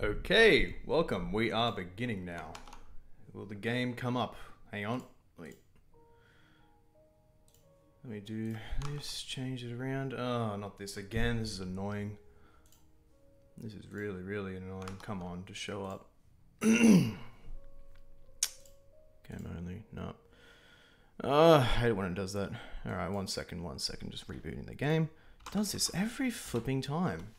Okay, welcome. We are beginning now. Will the game come up? Hang on. Wait. Let me do this, change it around. Oh, not this again. This is annoying. This is really, really annoying. Come on, just show up. Game only. No. Oh, I hate when it does that. Alright, one second, one second. Just rebooting the game. It does this every flipping time.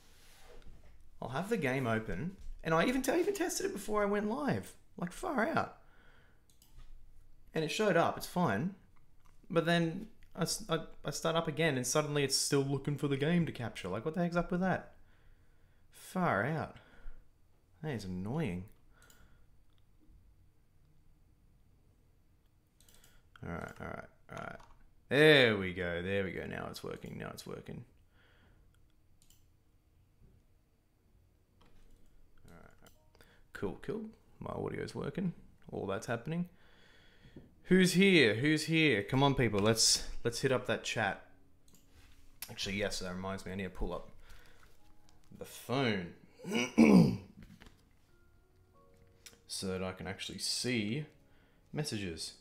I'll have the game open, and I even I even tested it before I went live, like far out, and it showed up. It's fine, but then I I start up again, and suddenly it's still looking for the game to capture. Like, what the heck's up with that? Far out. That is annoying. All right, all right, all right. There we go. There we go. Now it's working. Now it's working. Cool, cool. My audio's working. All that's happening. Who's here? Who's here? Come on, people. Let's let's hit up that chat. Actually, yes, that reminds me. I need to pull up the phone so that I can actually see messages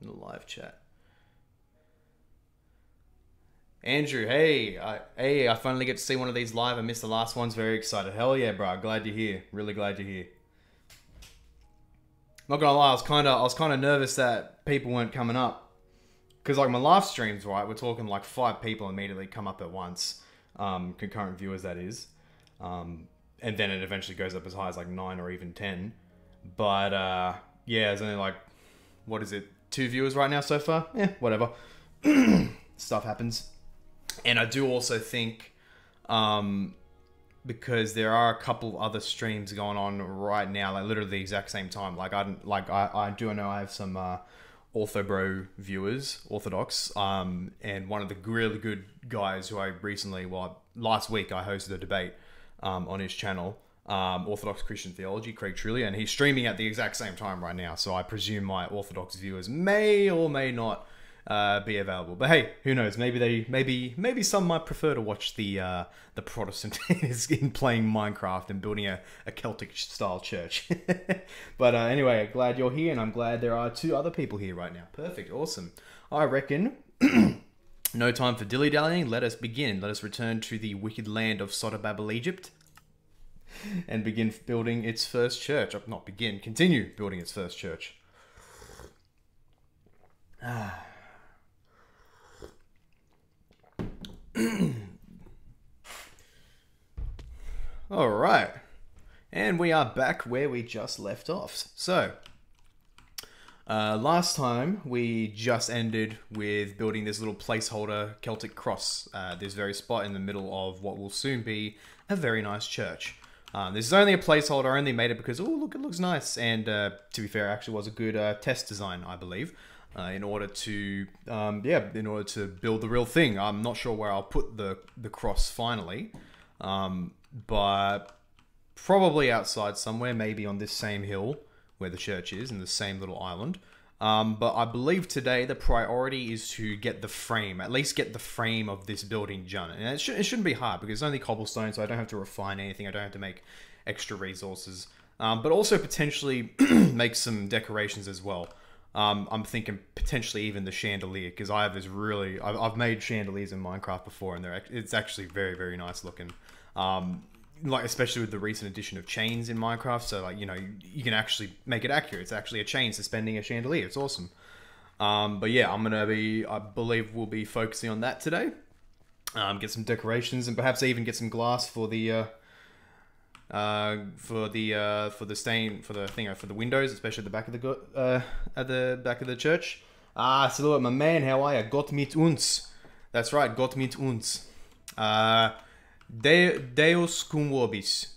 in the live chat. Andrew, hey, I, hey, I finally get to see one of these live. I missed the last ones. Very excited. Hell yeah, bro. Glad to hear. Really glad to hear. Not gonna lie, I was kind of, I was kind of nervous that people weren't coming up, because like my live streams, right, we're talking like five people immediately come up at once, um, concurrent viewers that is, um, and then it eventually goes up as high as like nine or even ten. But uh, yeah, there's only like, what is it, two viewers right now so far? Yeah, whatever. Stuff happens and I do also think um, because there are a couple other streams going on right now, like literally the exact same time. Like I like I, I do know I have some uh, Orthobro viewers, Orthodox, um, and one of the really good guys who I recently, well, last week I hosted a debate um, on his channel. Um, Orthodox Christian Theology, Craig Truglia, and he's streaming at the exact same time right now. So I presume my Orthodox viewers may or may not uh, be available. But hey, who knows? Maybe they, maybe, maybe some might prefer to watch the uh, the Protestant in playing Minecraft and building a, a Celtic style church. but uh, anyway, glad you're here, and I'm glad there are two other people here right now. Perfect, awesome. I reckon. no time for dilly dallying. Let us begin. Let us return to the wicked land of Sodobabel, Egypt, and begin building its first church. Uh, Not begin, continue building its first church. All right. And we are back where we just left off. So, uh, last time we just ended with building this little placeholder Celtic cross, uh, this very spot in the middle of what will soon be a very nice church. Um, this is only a placeholder. I only made it because, oh, look, it looks nice. And uh, to be fair, actually was a good uh, test design, I believe, uh, in order to, um, yeah, in order to build the real thing. I'm not sure where I'll put the, the cross finally, um, but probably outside somewhere, maybe on this same hill where the church is, in the same little island. Um, but I believe today the priority is to get the frame, at least get the frame of this building done. And it, should, it shouldn't be hard because it's only cobblestone, so I don't have to refine anything. I don't have to make extra resources. Um, but also potentially make some decorations as well. Um, I'm thinking potentially even the chandelier because I have this really I've, I've made chandeliers in Minecraft before and they're it's actually very very nice looking. Um, like especially with the recent addition of chains in Minecraft, so like you know you, you can actually make it accurate. It's actually a chain suspending a chandelier. It's awesome. Um, but yeah, I'm gonna be I believe we'll be focusing on that today. Um, get some decorations and perhaps even get some glass for the uh, uh, for the uh, for the stain for the thing uh, for the windows, especially at the back of the uh, at the back of the church. Ah, salute, my man. How are you? Gott mit uns. That's right, Gott mit uns. Uh, De- Deus cum vobis.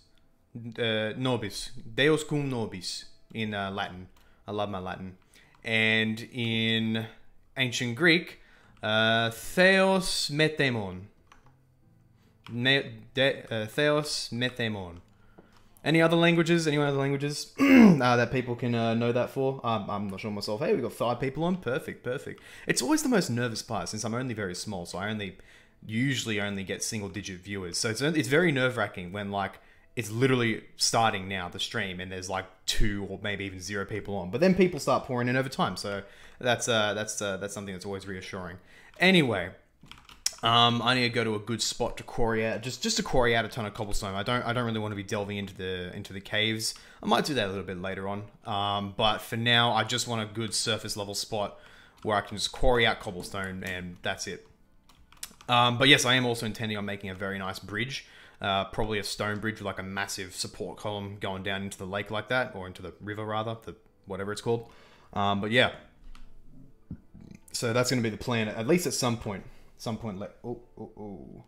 Uh, nobis. Deus cum nobis in uh, Latin. I love my Latin. And in ancient Greek, uh, Theos metemon. De- uh, Theos metemon. Any other languages? Any other languages uh, that people can uh, know that for? Um, I'm not sure myself. Hey, we've got five people on. Perfect, perfect. It's always the most nervous part since I'm only very small, so I only usually only get single digit viewers. So it's it's very nerve wracking when like it's literally starting now the stream, and there's like two or maybe even zero people on. But then people start pouring in over time, so that's uh, that's uh, that's something that's always reassuring. Anyway, um, I need to go to a good spot to quarry out, just just to quarry out a ton of cobblestone. I don't I don't really want to be delving into the into the caves. I might do that a little bit later on. Um, but for now, I just want a good surface level spot where I can just quarry out cobblestone, and that's it. Um, but yes, I am also intending on making a very nice bridge. Uh, probably a stone bridge with like a massive support column going down into the lake like that, or into the river rather, the whatever it's called. Um, but yeah, so that's going to be the plan, at least at some point. Some point. Let oh oh oh,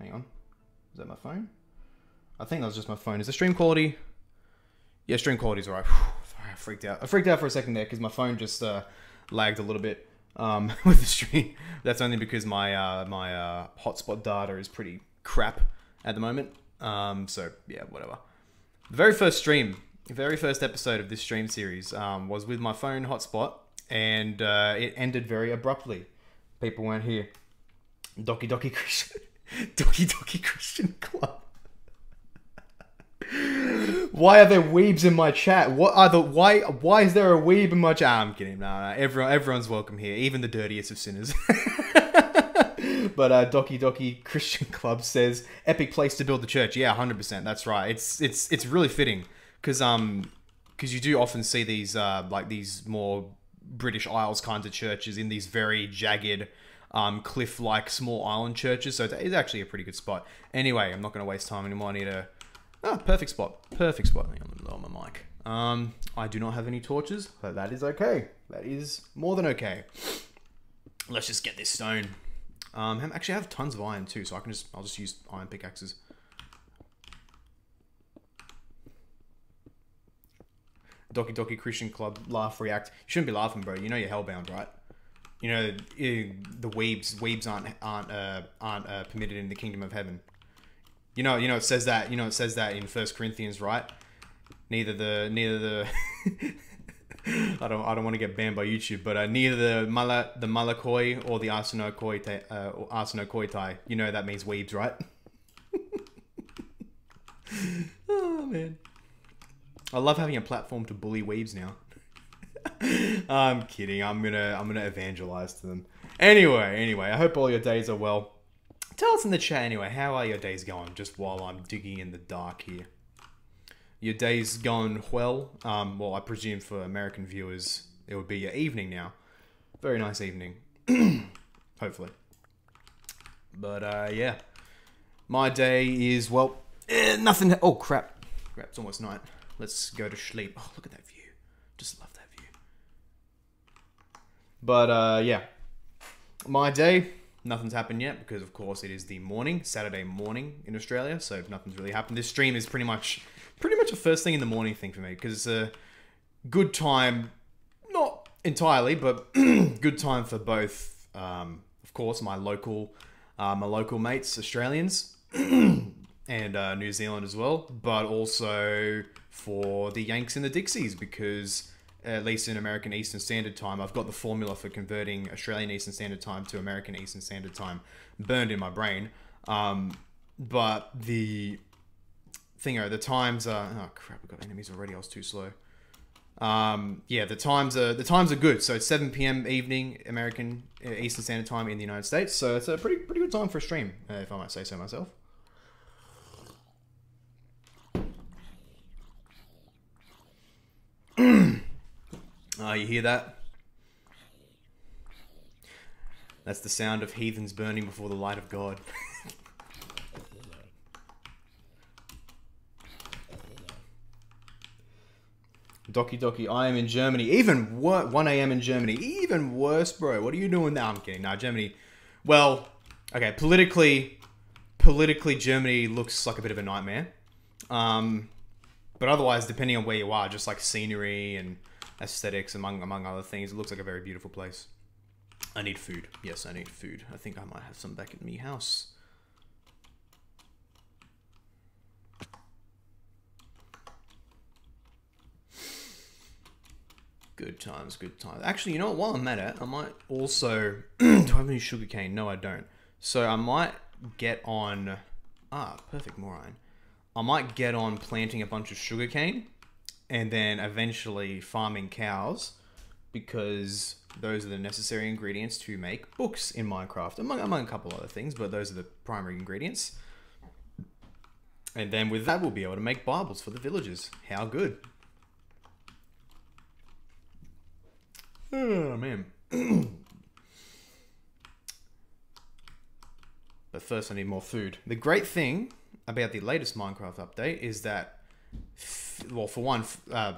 hang on, is that my phone? I think that was just my phone. Is the stream quality? Yeah, stream quality's alright. I freaked out. I freaked out for a second there because my phone just uh, lagged a little bit um, with the stream. That's only because my uh, my uh, hotspot data is pretty crap at the moment. Um, so yeah, whatever. The very first stream, the very first episode of this stream series um, was with my phone hotspot, and uh, it ended very abruptly. People weren't here. Doki Doki Christian, Doki Doki Christian Club. Why are there weebs in my chat? What are the why? Why is there a weeb in my chat? I'm kidding. No, no, everyone, everyone's welcome here, even the dirtiest of sinners. but uh, Doki Doki Christian Club says epic place to build the church. Yeah, hundred percent. That's right. It's it's it's really fitting because um because you do often see these uh like these more British Isles kinds of churches in these very jagged. Um, cliff-like small island churches, so it's actually a pretty good spot. Anyway, I'm not going to waste time anymore. I need a. Ah, perfect spot. Perfect spot. Hang on, lower my mic. Um, I do not have any torches, but that is okay. That is more than okay. Let's just get this stone. Um, actually, I have tons of iron too, so I can just I'll just use iron pickaxes. Doki Doki Christian Club laugh react. You shouldn't be laughing, bro. You know you're hellbound, right? You know eh, the weebs weebs aren't aren't uh, aren't uh, permitted in the kingdom of heaven. You know, you know, it says that. You know, it says that in First Corinthians, right? Neither the neither the. I don't I don't want to get banned by YouTube, but uh, neither the mala the malakoi or the arsenokoitai uh, arsenokoitai. You know that means weebs, right? oh man, I love having a platform to bully weebs now. I'm kidding. I'm gonna I'm gonna evangelize to them. Anyway, anyway, I hope all your days are well. Tell us in the chat anyway, how are your days going just while I'm digging in the dark here? Your days going well? Um, well, I presume for American viewers, it would be your evening now. Very nice evening. Hopefully. But, uh, yeah. My day is, well, eh, nothing. Oh, crap. Crap, it's almost night. Let's go to sleep. Oh, look at that view. Just love that view. But, uh, yeah. My day, nothing's happened yet because, of course, it is the morning, Saturday morning in Australia, so if nothing's really happened. This stream is pretty much, pretty much a first thing in the morning thing for me because it's a good time, not entirely, but good time for both. Um, of course, my local, uh, my local mates, Australians, and uh, New Zealand as well, but also for the Yanks and the Dixies because at least in American Eastern Standard Time, I've got the formula for converting Australian Eastern Standard Time to American Eastern Standard Time burned in my brain. Um, but the thing, the times are oh crap, I've got enemies already. I was too slow. Um, yeah, the times are the times are good. So it's 7 p.m. evening American uh, Eastern Standard Time in the United States. So it's a pretty pretty good time for a stream, uh, if I might say so myself. Ah, uh, you hear that? That's the sound of heathens burning before the light of God. Doki Doki, I am in Germany. Even worse, 1 a.m. in Germany. Even worse, bro. What are you doing now? I'm kidding. Nah, Germany. Well, okay, politically, politically, Germany looks like a bit of a nightmare. Um, but otherwise, depending on where you are, just like scenery and aesthetics, among among other things. It looks like a very beautiful place. I need food. Yes, I need food. I think I might have some back at me house. Good times, good times. Actually, you know what? While I'm at it, I might also... do I have any sugarcane? No, I don't. So I might get on... Ah, perfect moron. I might get on planting a bunch of sugarcane and then eventually farming cows because those are the necessary ingredients to make books in Minecraft, among, among a couple other things, but those are the primary ingredients. And then with that, we'll be able to make Bibles for the villagers. How good. Oh, man. but first, I need more food. The great thing about the latest Minecraft update is that, well, for one, uh,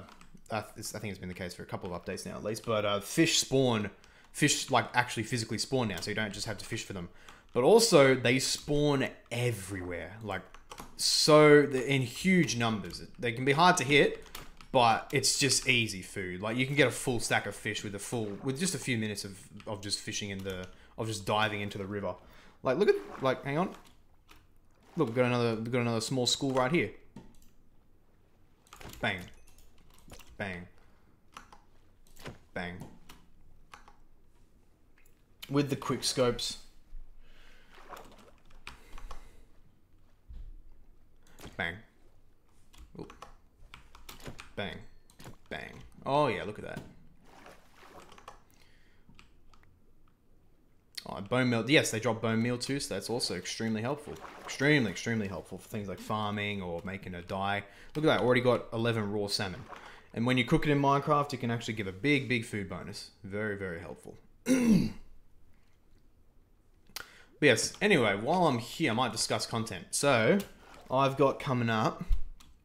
I think it's been the case for a couple of updates now at least, but uh, fish spawn, fish like actually physically spawn now, so you don't just have to fish for them. But also, they spawn everywhere, like so in huge numbers. They can be hard to hit, but it's just easy food. Like you can get a full stack of fish with a full with just a few minutes of of just fishing in the of just diving into the river. Like look at like hang on. Look, we've got another we've got another small school right here. Bang. Bang. Bang. With the quick scopes. Bang. Oop. Bang. Bang. Oh yeah, look at that. Oh, bone meal. Yes, they drop bone meal too, so that's also extremely helpful. Extremely, extremely helpful for things like farming or making a dye. Look at that, already got 11 raw salmon. And when you cook it in Minecraft, it can actually give a big, big food bonus. Very, very helpful. yes, anyway, while I'm here, I might discuss content. So, I've got coming up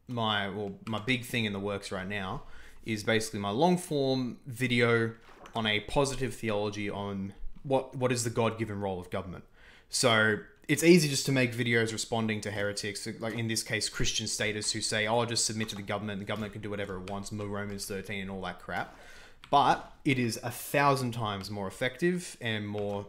my well my big thing in the works right now is basically my long form video on a positive theology on what what is the God given role of government. So it's easy just to make videos responding to heretics, like in this case Christian statists, who say, "Oh, I'll just submit to the government. The government can do whatever it wants." Romans thirteen and all that crap. But it is a thousand times more effective and more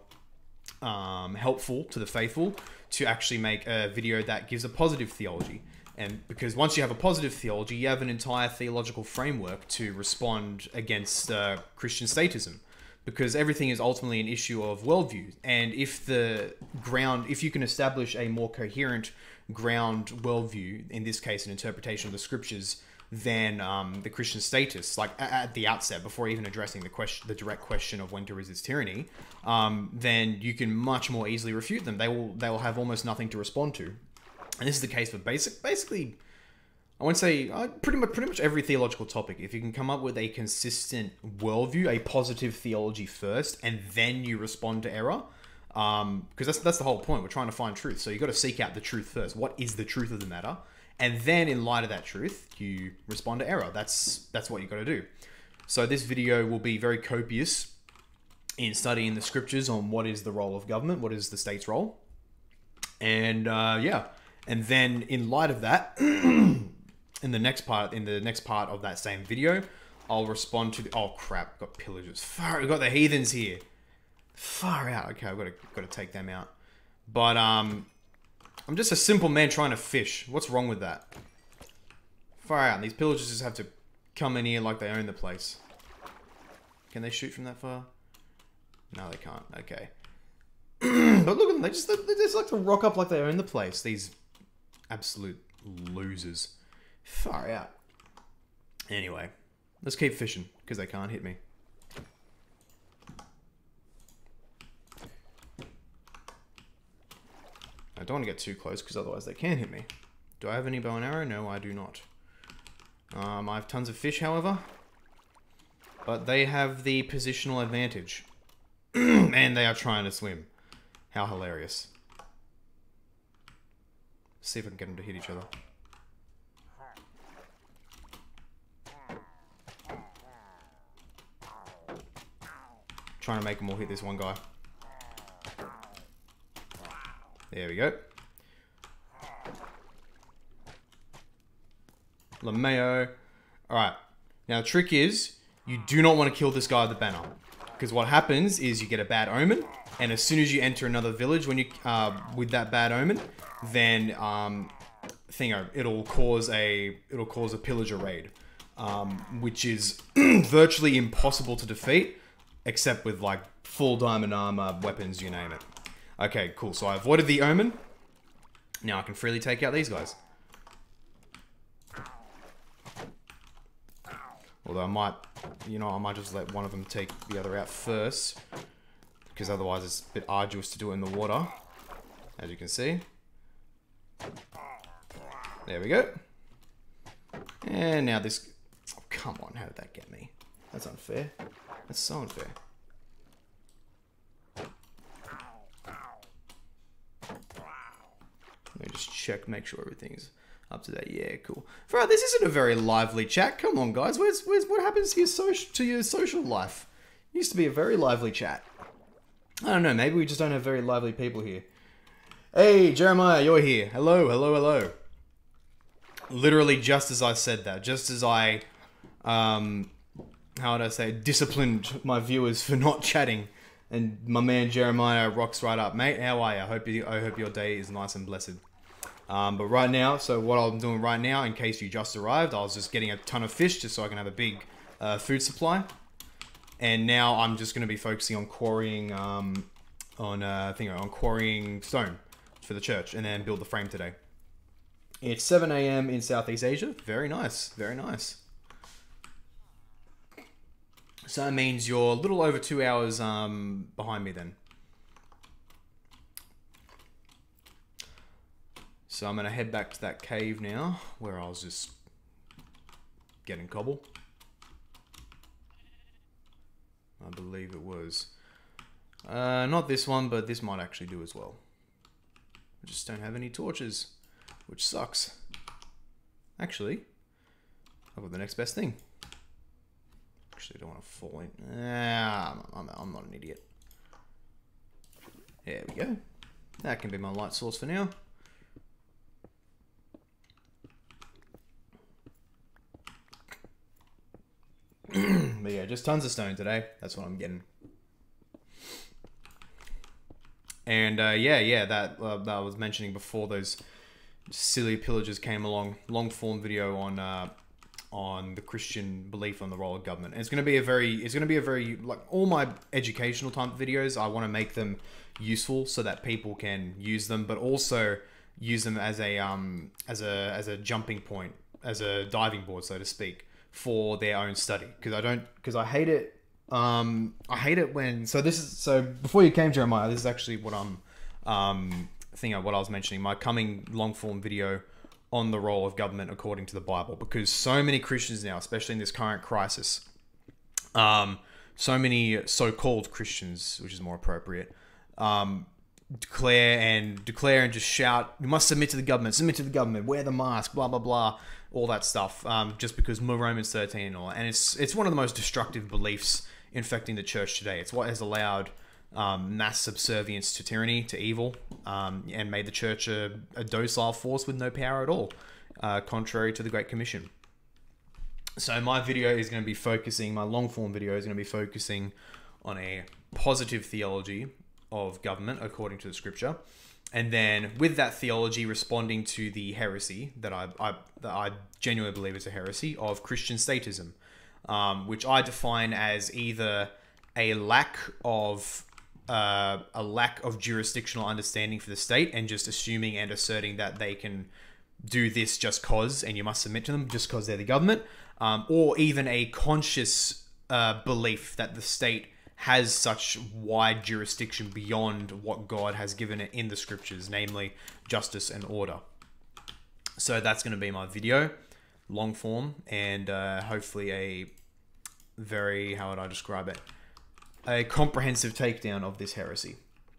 um, helpful to the faithful to actually make a video that gives a positive theology. And because once you have a positive theology, you have an entire theological framework to respond against uh, Christian statism. Because everything is ultimately an issue of worldview. And if the ground, if you can establish a more coherent ground worldview, in this case, an interpretation of the scriptures, than um, the Christian statists, like at the outset, before even addressing the question, the direct question of when to resist tyranny, um, then you can much more easily refute them. They will they will have almost nothing to respond to, and this is the case for basic basically. I won't say uh, pretty much pretty much every theological topic. If you can come up with a consistent worldview, a positive theology first, and then you respond to error, because um, that's that's the whole point. We're trying to find truth, so you got to seek out the truth first. What is the truth of the matter? and then in light of that truth you respond to error that's that's what you got to do so this video will be very copious in studying the scriptures on what is the role of government what is the state's role and uh, yeah and then in light of that in the next part in the next part of that same video i'll respond to the oh crap got pillagers far we got the heathens here far out okay i've got to got to take them out but um I'm just a simple man trying to fish. What's wrong with that? Far out. These pillagers just have to come in here like they own the place. Can they shoot from that far? No, they can't. Okay. but look at them. They just, they just like to rock up like they own the place. These absolute losers. Far out. Anyway, let's keep fishing because they can't hit me. I don't want to get too close because otherwise they can hit me. Do I have any bow and arrow? No, I do not. Um, I have tons of fish, however. But they have the positional advantage. and they are trying to swim. How hilarious. see if I can get them to hit each other. Trying to make them all hit this one guy. There we go. LeMayo. Alright. Now the trick is, you do not want to kill this guy with the banner. Because what happens is you get a bad omen, and as soon as you enter another village when you uh, with that bad omen, then um, thingo, it'll cause a it'll cause a pillager raid, um, which is virtually impossible to defeat, except with like full diamond armor, weapons, you name it. Okay, cool. So I avoided the Omen. Now I can freely take out these guys. Although I might, you know, I might just let one of them take the other out first. Because otherwise it's a bit arduous to do it in the water. As you can see. There we go. And now this... Oh, come on, how did that get me? That's unfair. That's so unfair. Let me just check, make sure everything's up to date. Yeah, cool. Right, this isn't a very lively chat. Come on, guys. Where's, where's what happens to your social to your social life? used to be a very lively chat. I don't know. Maybe we just don't have very lively people here. Hey, Jeremiah, you're here. Hello, hello, hello. Literally, just as I said that, just as I, um, how would I say, disciplined my viewers for not chatting, and my man Jeremiah rocks right up, mate. How are you? I hope you, I hope your day is nice and blessed. Um, but right now, so what I'm doing right now, in case you just arrived, I was just getting a ton of fish just so I can have a big uh, food supply. And now I'm just going to be focusing on quarrying, um, on uh, I think on quarrying stone for the church, and then build the frame today. It's 7 a.m. in Southeast Asia. Very nice, very nice. So that means you're a little over two hours um, behind me then. So I'm going to head back to that cave now, where I was just getting cobble. I believe it was. Uh, not this one, but this might actually do as well. I just don't have any torches, which sucks. Actually, I've got the next best thing. Actually, I don't want to fall in. Ah, I'm, I'm, not an idiot. There we go. That can be my light source for now. but yeah, just tons of stone today. That's what I'm getting. And uh, yeah, yeah, that uh, that I was mentioning before those silly pillagers came along. Long form video on uh, on the Christian belief on the role of government. And it's going to be a very, it's going to be a very like all my educational type videos. I want to make them useful so that people can use them, but also use them as a um as a as a jumping point, as a diving board, so to speak for their own study because I don't because I hate it. Um, I hate it when so this is so before you came Jeremiah. This is actually what I'm um thinking of what I was mentioning. My coming long form video on the role of government according to the Bible because so many Christians now, especially in this current crisis, um, so many so-called Christians, which is more appropriate, um, declare and declare and just shout, "You must submit to the government, submit to the government, wear the mask, blah blah blah." all that stuff, um, just because Romans 13 and all. And it's it's one of the most destructive beliefs infecting the church today. It's what has allowed um, mass subservience to tyranny, to evil, um, and made the church a, a, docile force with no power at all, uh, contrary to the Great Commission. So my video is going to be focusing, my long form video is going to be focusing on a positive theology of government according to the scripture and then with that theology responding to the heresy that I, I that I genuinely believe is a heresy of Christian statism, um, which I define as either a lack of uh, a lack of jurisdictional understanding for the state and just assuming and asserting that they can do this just cause and you must submit to them just because they're the government, um, or even a conscious uh, belief that the state has such wide jurisdiction beyond what God has given it in the scriptures, namely justice and order. So that's going to be my video, long form, and uh, hopefully a very, how would I describe it? A comprehensive takedown of this heresy.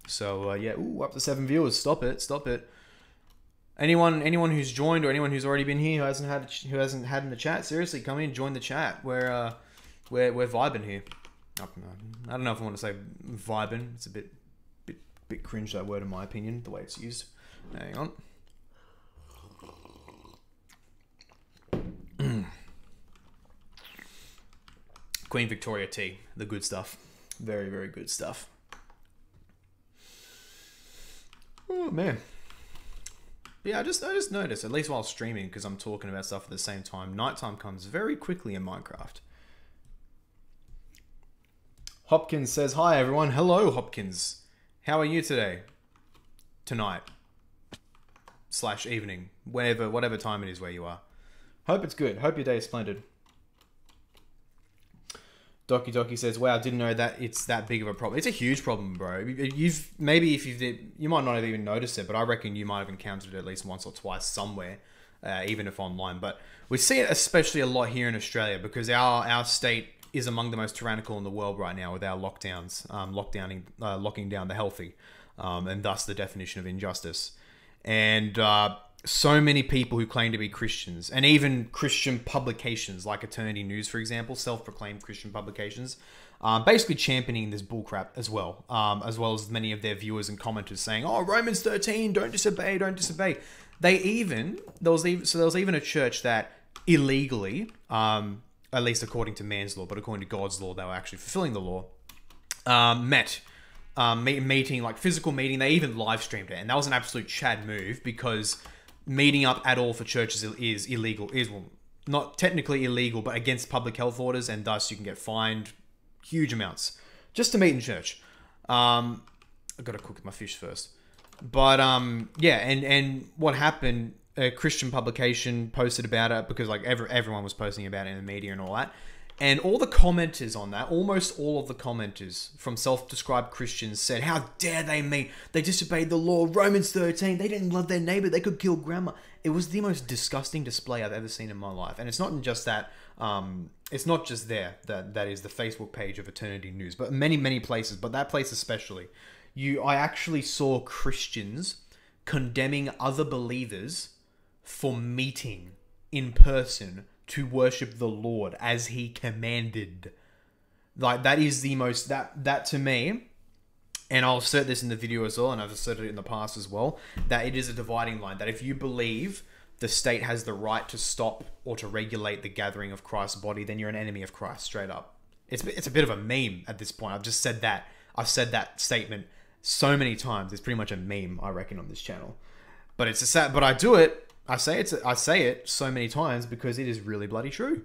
So uh, yeah, ooh, up to seven viewers. Stop it, stop it. Anyone, anyone who's joined or anyone who's already been here who hasn't had who hasn't had in the chat, seriously, come in, join the chat. We're uh, we're we're vibing here. I don't know if I want to say vibing. It's a bit, bit, bit cringe that word in my opinion, the way it's used. Hang on. Queen Victoria tea, the good stuff. Very, very good stuff. Oh man. yeah, I just I just noticed, at least while streaming, because I'm talking about stuff at the same time, nighttime comes very quickly in Minecraft. Hopkins says, Hi everyone. Hello, Hopkins. How are you today? Tonight. Slash evening. Whenever, whatever time it is where you are. Hope it's good. Hope your day is splendid. Doki Doki says, "Wow, I didn't know that it's that big of a problem. It's a huge problem, bro. You've maybe if you've you might not have even noticed it, but I reckon you might have encountered it at least once or twice somewhere, uh, even if online. But we see it especially a lot here in Australia because our our state is among the most tyrannical in the world right now with our lockdowns, um, lockdowning, uh, locking down the healthy, um, and thus the definition of injustice. And uh, so many people who claim to be Christians, and even Christian publications like Eternity News, for example, self-proclaimed Christian publications, um, basically championing this bullcrap as well, um, as well as many of their viewers and commenters saying, "Oh, Romans thirteen, don't disobey, don't disobey." They even there was even so there was even a church that illegally, um, at least according to man's law, but according to God's law, they were actually fulfilling the law. Um, met um, meeting like physical meeting. They even live streamed it, and that was an absolute Chad move because meeting up at all for churches is illegal. Is well, not technically illegal, but against public health orders, and thus you can get fined huge amounts just to meet in church. Um, I gotta cook my fish first, but um, yeah, and and what happened? A Christian publication posted about it because like every, everyone was posting about it in the media and all that. And all the commenters on that, almost all of the commenters from self described Christians said, How dare they meet? They disobeyed the law. Romans 13, they didn't love their neighbor. They could kill grandma. It was the most disgusting display I've ever seen in my life. And it's not just that, um, it's not just there, that, that is the Facebook page of Eternity News, but many, many places, but that place especially. You, I actually saw Christians condemning other believers for meeting in person to worship the Lord as he commanded. Like that is the most that that to me, and I'll assert this in the video as well, and I've asserted it in the past as well, that it is a dividing line. That if you believe the state has the right to stop or to regulate the gathering of Christ's body, then you're an enemy of Christ, straight up. It's it's a bit of a meme at this point. I've just said that. I've said that statement so many times. It's pretty much a meme, I reckon, on this channel. But it's a sad. But I do it I say it. I say it so many times because it is really bloody true,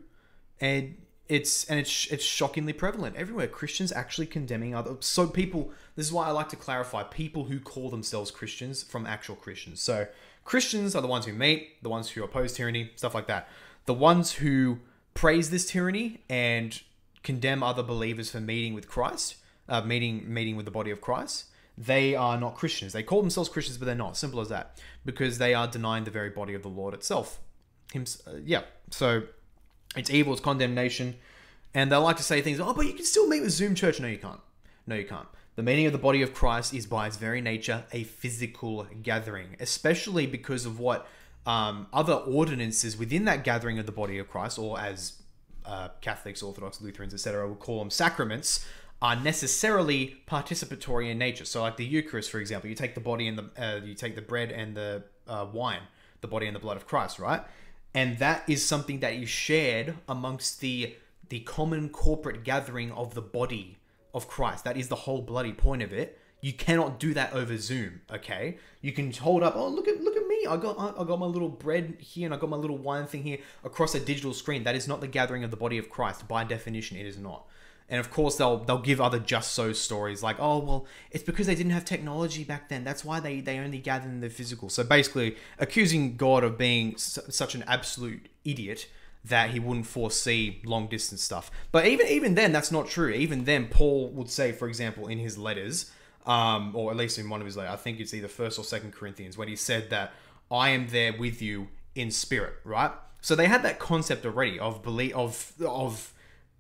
and it's and it's it's shockingly prevalent everywhere. Christians actually condemning other. So people. This is why I like to clarify people who call themselves Christians from actual Christians. So Christians are the ones who meet, the ones who oppose tyranny, stuff like that. The ones who praise this tyranny and condemn other believers for meeting with Christ, uh, meeting meeting with the body of Christ they are not Christians. They call themselves Christians, but they're not. Simple as that. Because they are denying the very body of the Lord itself. Him, uh, yeah. So it's evil, it's condemnation. And they like to say things, oh, but you can still meet with Zoom Church. No, you can't. No, you can't. The meaning of the body of Christ is by its very nature a physical gathering, especially because of what um, other ordinances within that gathering of the body of Christ, or as uh, Catholics, Orthodox, Lutherans, etc., would call them sacraments, are necessarily participatory in nature. So, like the Eucharist, for example, you take the body and the uh, you take the bread and the uh, wine, the body and the blood of Christ, right? And that is something that is shared amongst the the common corporate gathering of the body of Christ. That is the whole bloody point of it. You cannot do that over Zoom, okay? You can hold up, oh look at look at me. I got I got my little bread here and I got my little wine thing here across a digital screen. That is not the gathering of the body of Christ. By definition, it is not. And of course, they'll they'll give other just so stories like, oh well, it's because they didn't have technology back then. That's why they they only gathered in the physical. So basically, accusing God of being such an absolute idiot that he wouldn't foresee long distance stuff. But even even then, that's not true. Even then, Paul would say, for example, in his letters, um, or at least in one of his letters, I think it's either First or Second Corinthians, when he said that I am there with you in spirit, right? So they had that concept already of belief of of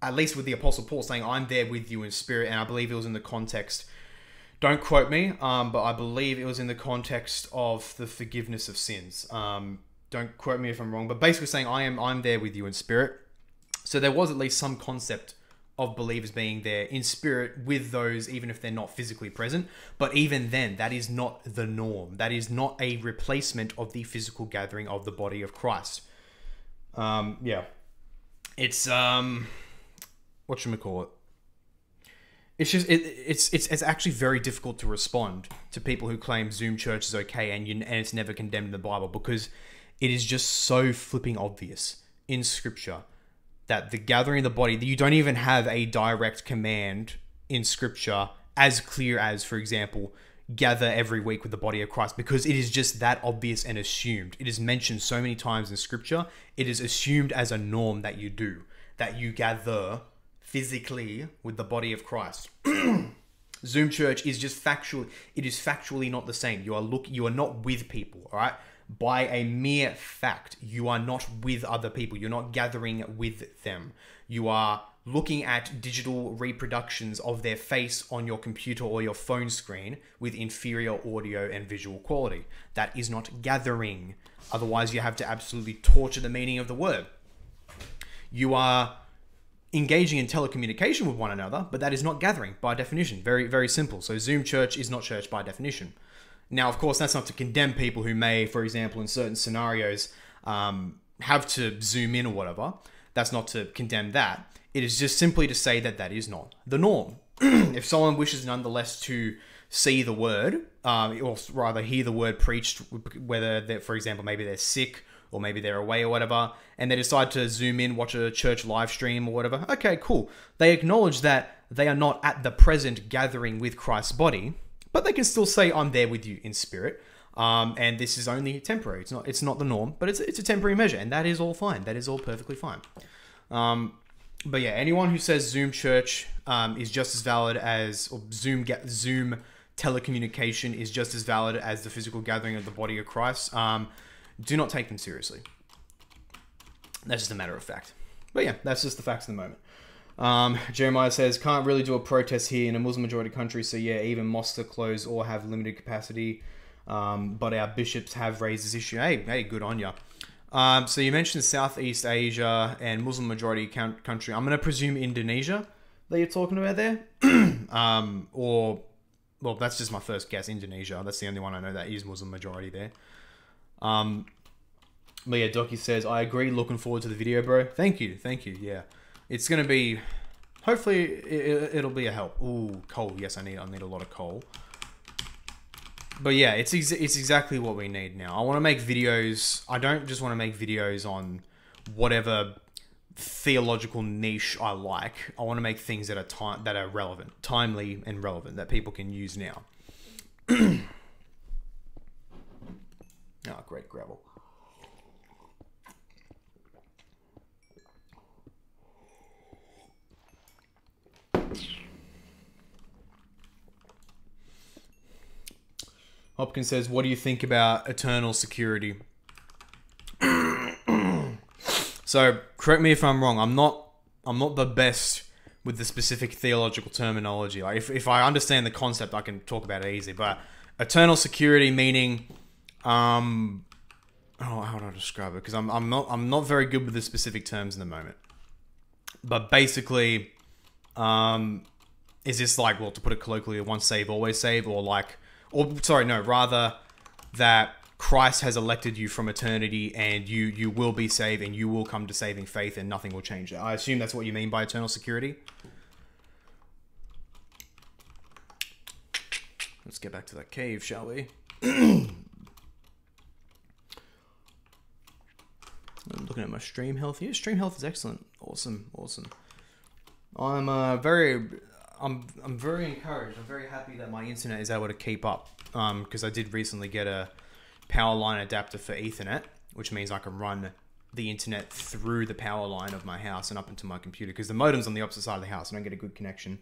at least with the Apostle Paul saying, I'm there with you in spirit. And I believe it was in the context, don't quote me, um, but I believe it was in the context of the forgiveness of sins. Um, don't quote me if I'm wrong, but basically saying, I am, I'm there with you in spirit. So there was at least some concept of believers being there in spirit with those, even if they're not physically present. But even then, that is not the norm. That is not a replacement of the physical gathering of the body of Christ. Um, yeah. It's, um, what should we call it? It's just it, it's it's it's actually very difficult to respond to people who claim Zoom church is okay and you and it's never condemned in the Bible because it is just so flipping obvious in Scripture that the gathering of the body that you don't even have a direct command in Scripture as clear as, for example, gather every week with the body of Christ because it is just that obvious and assumed. It is mentioned so many times in Scripture. It is assumed as a norm that you do that you gather physically with the body of Christ. Zoom church is just factual. It is factually not the same. You are look. You are not with people. All right. By a mere fact, you are not with other people. You're not gathering with them. You are looking at digital reproductions of their face on your computer or your phone screen with inferior audio and visual quality. That is not gathering. Otherwise, you have to absolutely torture the meaning of the word. You are engaging in telecommunication with one another, but that is not gathering by definition. Very, very simple. So, Zoom church is not church by definition. Now, of course, that's not to condemn people who may, for example, in certain scenarios, um, have to zoom in or whatever. That's not to condemn that. It is just simply to say that that is not the norm. if someone wishes nonetheless to see the word, um, or rather hear the word preached, whether they're, for example, maybe they're sick or maybe they're away or whatever, and they decide to zoom in, watch a church live stream or whatever, okay, cool. They acknowledge that they are not at the present gathering with Christ's body, but they can still say, I'm there with you in spirit. Um, and this is only temporary. It's not. It's not the norm, but it's it's a temporary measure, and that is all fine. That is all perfectly fine. Um, but yeah, anyone who says Zoom Church um, is just as valid as or Zoom Zoom telecommunication is just as valid as the physical gathering of the body of Christ, um, do not take them seriously. That's just a matter of fact. But yeah, that's just the facts of the moment. Um, Jeremiah says, can't really do a protest here in a Muslim majority country, so yeah, even mosques are closed or have limited capacity. Um, but our bishops have raised this issue. Hey, hey, good on ya. Um, so you mentioned Southeast Asia and Muslim majority country. I'm going to presume Indonesia that you're talking about there, um, or well, that's just my first guess. Indonesia. That's the only one I know that is Muslim majority there. Um, but yeah, Doki says I agree. Looking forward to the video, bro. Thank you, thank you. Yeah, it's going to be. Hopefully, it, will be a help. Ooh, coal. Yes, I need. I need a lot of coal but yeah, it's ex- it's exactly what we need now. I want to make videos. I don't just want to make videos on whatever theological niche I like. I want to make things that are time that are relevant, timely, and relevant that people can use now. oh, great gravel. Hopkins says, "What do you think about eternal security?" so, correct me if I'm wrong. I'm not. I'm not the best with the specific theological terminology. Like, if, if I understand the concept, I can talk about it easy. But eternal security meaning, um, oh, how do I describe it? Because I'm, I'm not I'm not very good with the specific terms in the moment. But basically, um, is this like well to put it colloquially, once save always save, or like or sorry, no, rather that Christ has elected you from eternity and you you will be saved and you will come to saving faith and nothing will change. I assume that's what you mean by eternal security. Let's get back to that cave, shall we? I'm looking at my stream health. Yeah, stream health is excellent. Awesome, awesome. I'm uh, very I'm I'm very encouraged. I'm very happy that my internet is able to keep up. Um, because I did recently get a power line adapter for Ethernet, which means I can run the internet through the power line of my house and up into my computer because the modem's on the opposite side of the house. And I don't get a good connection.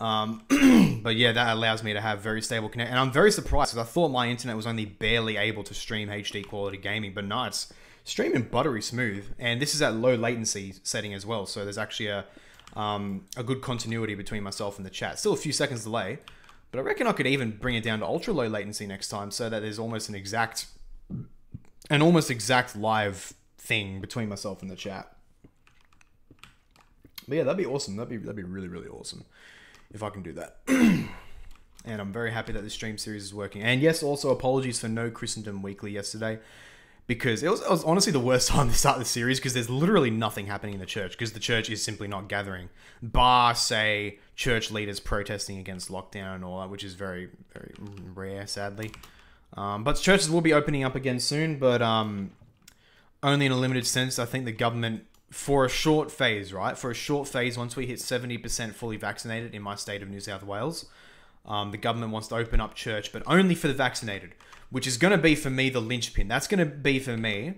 Um, but yeah, that allows me to have very stable connection. And I'm very surprised because I thought my internet was only barely able to stream HD quality gaming, but no, it's streaming buttery smooth. And this is at low latency setting as well. So there's actually a um, a good continuity between myself and the chat. Still a few seconds delay, but I reckon I could even bring it down to ultra low latency next time so that there's almost an exact, an almost exact live thing between myself and the chat. But yeah, that'd be awesome. That'd be that'd be really really awesome if I can do that. and I'm very happy that this stream series is working. And yes, also apologies for no Christendom Weekly yesterday because it was, it was honestly the worst time to start the series because there's literally nothing happening in the church because the church is simply not gathering, bar say church leaders protesting against lockdown and all that, which is very very rare, sadly. Um, but churches will be opening up again soon, but um, only in a limited sense. I think the government, for a short phase, right, for a short phase, once we hit seventy percent fully vaccinated in my state of New South Wales, um, the government wants to open up church, but only for the vaccinated which is going to be for me the linchpin. That's going to be for me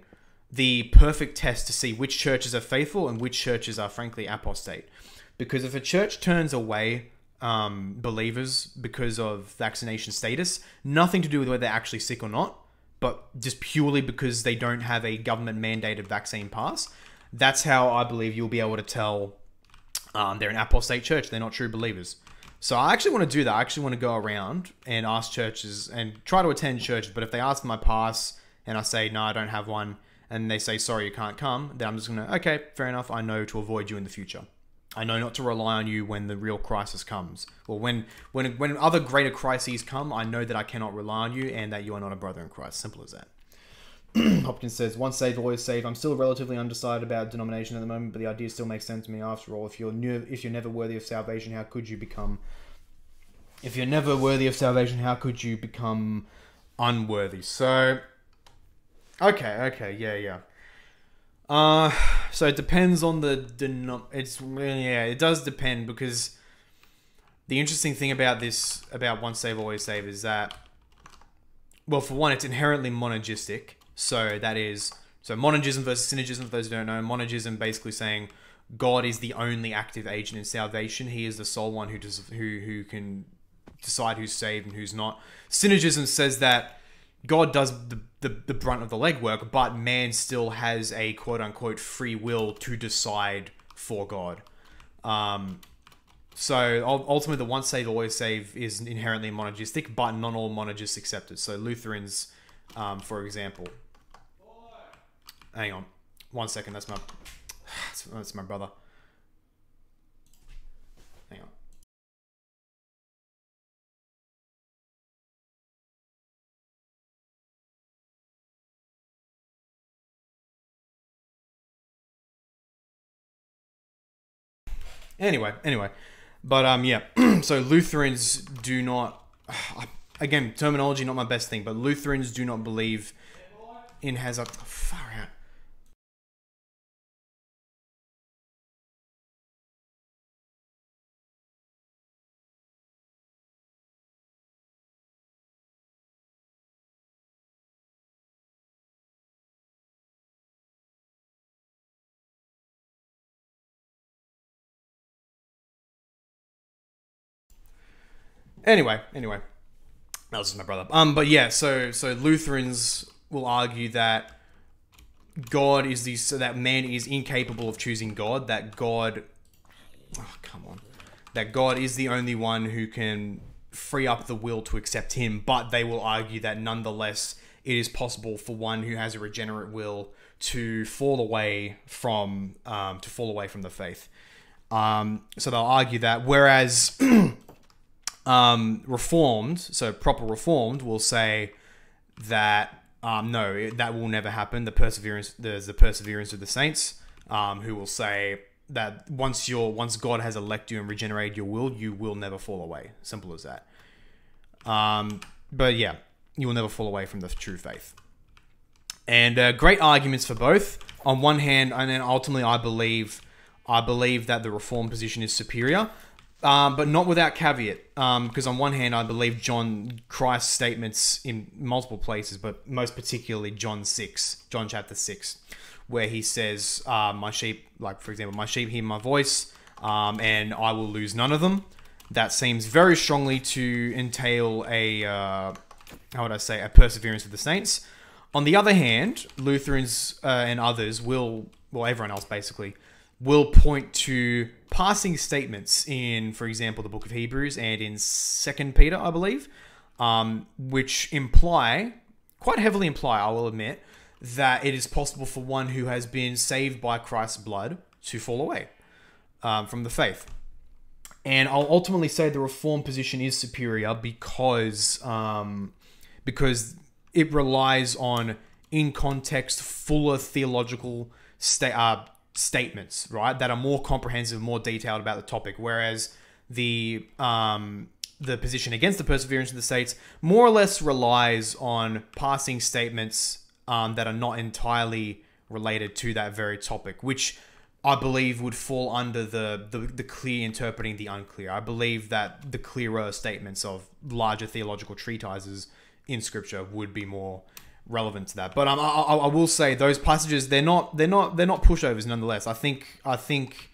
the perfect test to see which churches are faithful and which churches are frankly apostate. Because if a church turns away um, believers because of vaccination status, nothing to do with whether they're actually sick or not, but just purely because they don't have a government mandated vaccine pass, that's how I believe you'll be able to tell um, they're an apostate church. They're not true believers. So I actually want to do that. I actually want to go around and ask churches and try to attend churches. But if they ask for my pass and I say, no, I don't have one, and they say, sorry, you can't come, then I'm just going to, okay, fair enough. I know to avoid you in the future. I know not to rely on you when the real crisis comes. Or when, when, when other greater crises come, I know that I cannot rely on you and that you are not a brother in Christ. Simple as that. Hopkins says, once saved, always saved. I'm still relatively undecided about denomination at the moment, but the idea still makes sense to me after all. If you're new, if you're never worthy of salvation, how could you become if you're never worthy of salvation, how could you become unworthy? So Okay, okay, yeah, yeah. Uh so it depends on the denom it's yeah, it does depend because the interesting thing about this about once save always save is that well for one it's inherently monergistic so that is so monergism versus synergism. For those who don't know, monergism basically saying God is the only active agent in salvation. He is the sole one who does who who can decide who's saved and who's not. Synergism says that God does the, the, the brunt of the legwork, but man still has a quote unquote free will to decide for God. Um, so ultimately, the once save, always save is inherently monergistic, but not all monergists accept it. So Lutherans, um, for example, Hang on. One second. That's my... That's my brother. Hang on. Anyway, anyway. But um yeah, so Lutherans do not again, terminology not my best thing, but Lutherans do not believe in has a far out. Anyway, anyway, that was just my brother. Um, but yeah, so so Lutherans will argue that God is the so that man is incapable of choosing God. That God, oh come on, that God is the only one who can free up the will to accept Him. But they will argue that nonetheless, it is possible for one who has a regenerate will to fall away from um, to fall away from the faith. Um, so they'll argue that, whereas Um, reformed, so proper reformed, will say that um, no, that will never happen. The perseverance, there's the perseverance of the saints, um, who will say that once you're, once God has elected you and regenerated your will, you will never fall away. Simple as that. Um, but yeah, you will never fall away from the true faith. And uh, great arguments for both. On one hand, and then ultimately, I believe, I believe that the reform position is superior um, but not without caveat. Because um, on one hand, I believe John Christ's statements in multiple places, but most particularly John six, John chapter six, where he says, uh, "My sheep, like for example, my sheep hear my voice, um, and I will lose none of them." That seems very strongly to entail a uh, how would I say a perseverance of the saints. On the other hand, Lutherans uh, and others will, well, everyone else basically, will point to passing statements in, for example, the book of Hebrews and in Second Peter, I believe, um, which imply, quite heavily imply, I will admit, that it is possible for one who has been saved by Christ's blood to fall away um, from the faith. And I'll ultimately say the reform position is superior because um, because it relies on in context fuller theological sta- uh, statements, right, that are more comprehensive, more detailed about the topic, whereas the um, the position against the perseverance of the states more or less relies on passing statements um, that are not entirely related to that very topic, which I believe would fall under the, the, the clear interpreting the unclear. I believe that the clearer statements of larger theological treatises in Scripture would be more relevant to that. But um, I, I, I, will say those passages they're not they're not they're not pushovers nonetheless. I think I think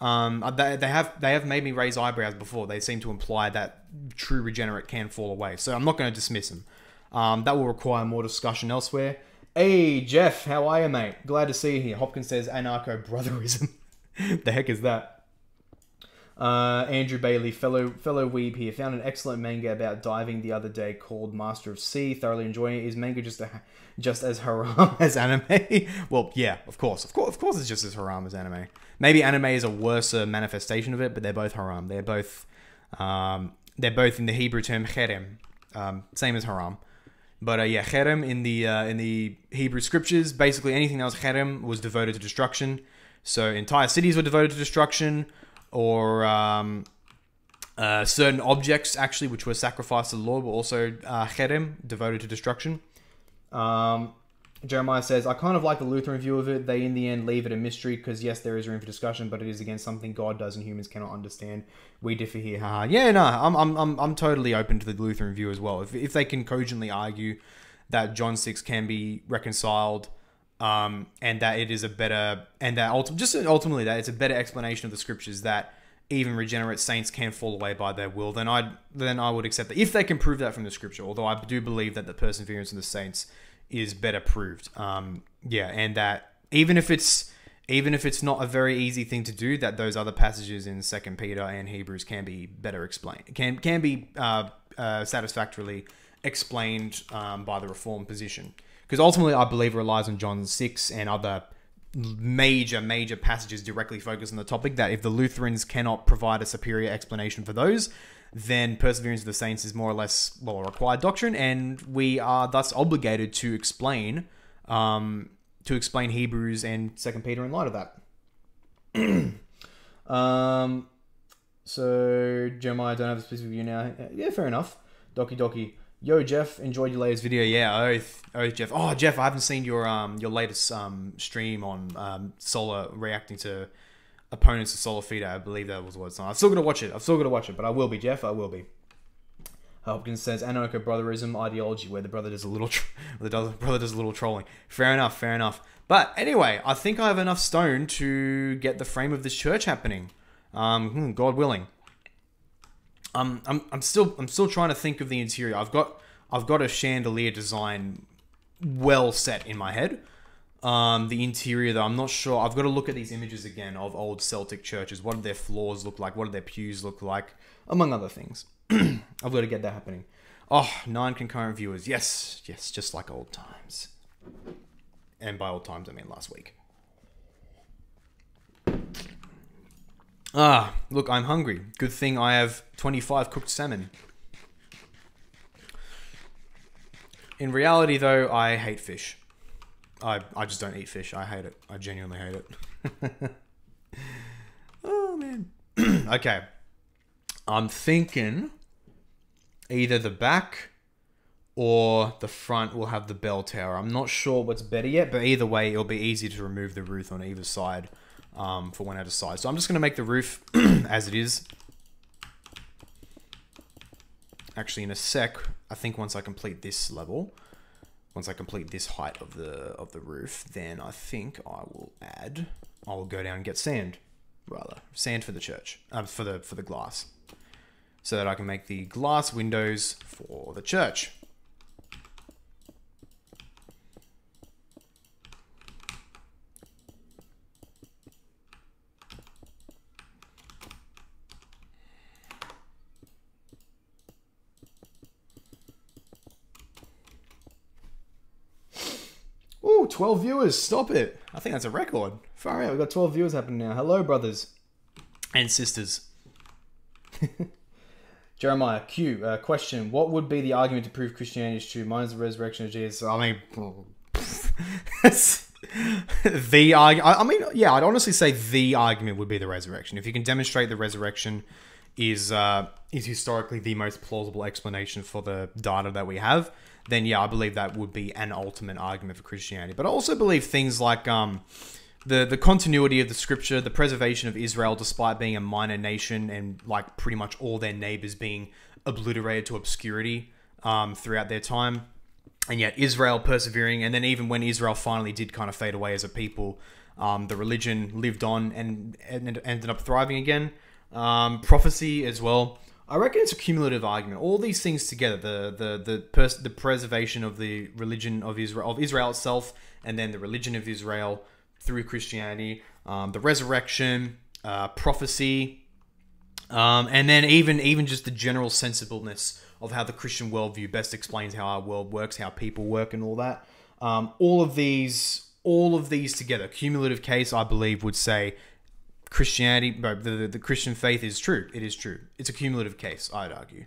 Um, uh, they, they have they have made me raise eyebrows before. They seem to imply that true regenerate can fall away. So I'm not going to dismiss them. Um, that will require more discussion elsewhere. Hey Jeff, how are you, mate? Glad to see you here. Hopkins says anarcho brotherism. the heck is that? Uh, Andrew Bailey, fellow fellow weeb here, found an excellent manga about diving the other day called Master of Sea. Thoroughly enjoying it. Is manga just a, just as haram as anime? well, yeah, of course, of course, of course, it's just as haram as anime. Maybe anime is a worse manifestation of it, but they're both haram. They're both um, they're both in the Hebrew term cherem, um, same as haram. But uh, yeah, cherem in the uh, in the Hebrew scriptures, basically anything that was cherem was devoted to destruction. So entire cities were devoted to destruction or um, uh, certain objects actually which were sacrificed to the Lord were also uh, devoted to destruction. Um, Jeremiah says, I kind of like the Lutheran view of it. They, in the end, leave it a mystery because, yes, there is room for discussion, but it is, again, something God does and humans cannot understand. We differ here. Haha. Yeah, no, I'm, I'm, I'm, I'm totally open to the Lutheran view as well. If, if they can cogently argue that John 6 can be reconciled um, and that it is a better and that just ultimately that it's a better explanation of the scriptures that even regenerate saints can fall away by their will, then I then I would accept that if they can prove that from the scripture. Although I do believe that the perseverance of the saints is better proved. Um, yeah, and that even if it's even if it's not a very easy thing to do, that those other passages in Second Peter and Hebrews can be better explained, can can be uh, uh, satisfactorily explained um, by the Reformed position because ultimately I believe it relies on John 6 and other major, major passages directly focus on the topic that if the Lutherans cannot provide a superior explanation for those, then perseverance of the saints is more or less, well, a required doctrine, and we are thus obligated to explain, um, to explain Hebrews and Second Peter in light of that. um, so Jeremiah, I don't have a specific view now. Yeah, fair enough. Doki Doki. Yo, Jeff, enjoyed your latest video. Yeah, oh, oath, Jeff. Oh, Jeff, I haven't seen your um your latest um stream on um Solar reacting to opponents of Sola Fide. I believe that was what it's on. I'm still gonna watch it. I'm still gonna watch it, but I will be, Jeff. I will be. Hopkins says anarcho brotherism ideology, where the brother does a little, the brother does a little trolling. Fair enough, fair enough. But anyway, I think I have enough stone to get the frame of this church happening. Um, hmm, God willing. Um, I'm, I'm still I'm still trying to think of the interior. I've got I've got a chandelier design well set in my head. Um, the interior though, I'm not sure. I've got to look at these images again of old Celtic churches. What do their floors look like? What do their pews look like? Among other things. I've got to get that happening. Oh, nine concurrent viewers. Yes, yes, just like old times. And by old times, I mean last week. Ah, look, I'm hungry. Good thing I have 25 cooked salmon. In reality, though, I hate fish. I, I just don't eat fish. I hate it. I genuinely hate it. oh, man. okay. I'm thinking either the back or the front will have the bell tower. I'm not sure what's better yet, but either way, it'll be easy to remove the roof on either side um, for when I decide. So I'm just going to make the roof as it is. Actually, in a sec, I think once I complete this level, once I complete this height of the of the roof, then I think I will add. I will go down and get sand, rather sand for the church, uh, for the for the glass, so that I can make the glass windows for the church. Ooh, 12 viewers. Stop it. I think that's a record. Far out. We've got 12 viewers happening now. Hello, brothers and sisters. Jeremiah, Q, uh, question. What would be the argument to prove Christianity is true? Mine's the resurrection of Jesus. I mean, the argument. I mean, yeah, I'd honestly say the argument would be the resurrection. If you can demonstrate the resurrection is uh, is historically the most plausible explanation for the data that we have, then yeah, I believe that would be an ultimate argument for Christianity. But I also believe things like um, the the continuity of the scripture, the preservation of Israel despite being a minor nation and like pretty much all their neighbors being obliterated to obscurity um, throughout their time, and yet Israel persevering, and then even when Israel finally did kind of fade away as a people, Um, the religion lived on and, and ended up thriving again. Um, prophecy as well. I reckon it's a cumulative argument. All these things together, the the the pers- the preservation of the religion of Israel of Israel itself, and then the religion of Israel through Christianity, um, the resurrection, uh, prophecy, um, and then even even just the general sensibleness of how the Christian worldview best explains how our world works, how people work, and all that. Um, all of these, all of these together, cumulative case, I believe, would say Christianity, the, the, the Christian faith is true. It is true. It's a cumulative case, I'd argue.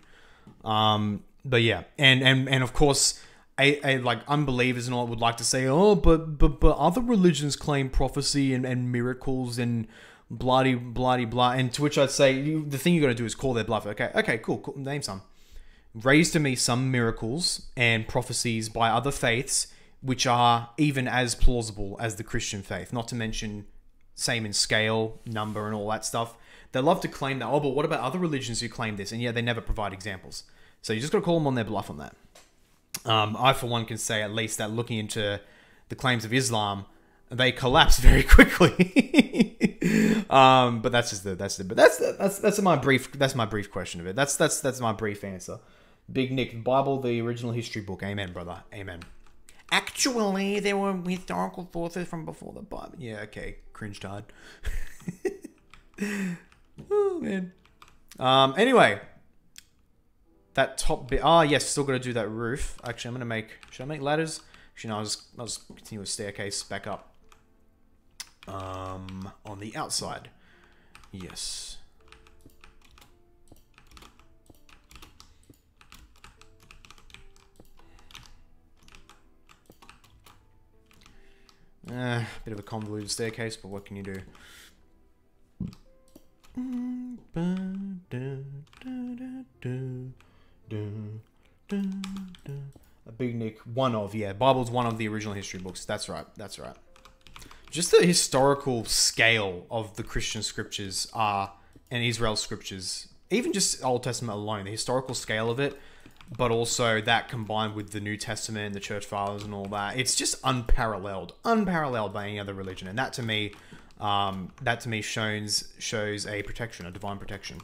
Um, but yeah, and and and of course, a, like unbelievers and all would like to say, oh, but but but other religions claim prophecy and, and miracles and bloody bloody blah. And to which I'd say, you, the thing you got to do is call their bluff. Okay, okay, cool, cool. Name some. Raise to me some miracles and prophecies by other faiths which are even as plausible as the Christian faith. Not to mention same in scale, number, and all that stuff. They love to claim that. Oh, but what about other religions who claim this? And yeah, they never provide examples. So you just got to call them on their bluff on that. Um, I, for one, can say at least that looking into the claims of Islam, they collapse very quickly. um, but that's just the that's the but that's the, that's that's my brief that's my brief question of it. That's that's that's my brief answer. Big Nick, Bible, the original history book. Amen, brother. Amen. Actually, there were historical sources from before the Bible. Yeah, okay. Cringe hard. oh, man. Um, anyway. That top bit. Ah, yes, still got to do that roof. Actually, I'm going to make... Should I make ladders? Actually, no, I'll just, I'll just continue staircase back up. Um, on the outside. Yes. Uh, bit of a convoluted staircase, but what can you do? A big Nick, one of, yeah. Bible's one of the original history books. That's right, that's right. Just the historical scale of the Christian scriptures are, and Israel's scriptures, even just Old Testament alone, the historical scale of it but also that combined with the New Testament and the Church Fathers and all that, it's just unparalleled, unparalleled by any other religion. And that to me, um, that to me shows shows a protection, a divine protection.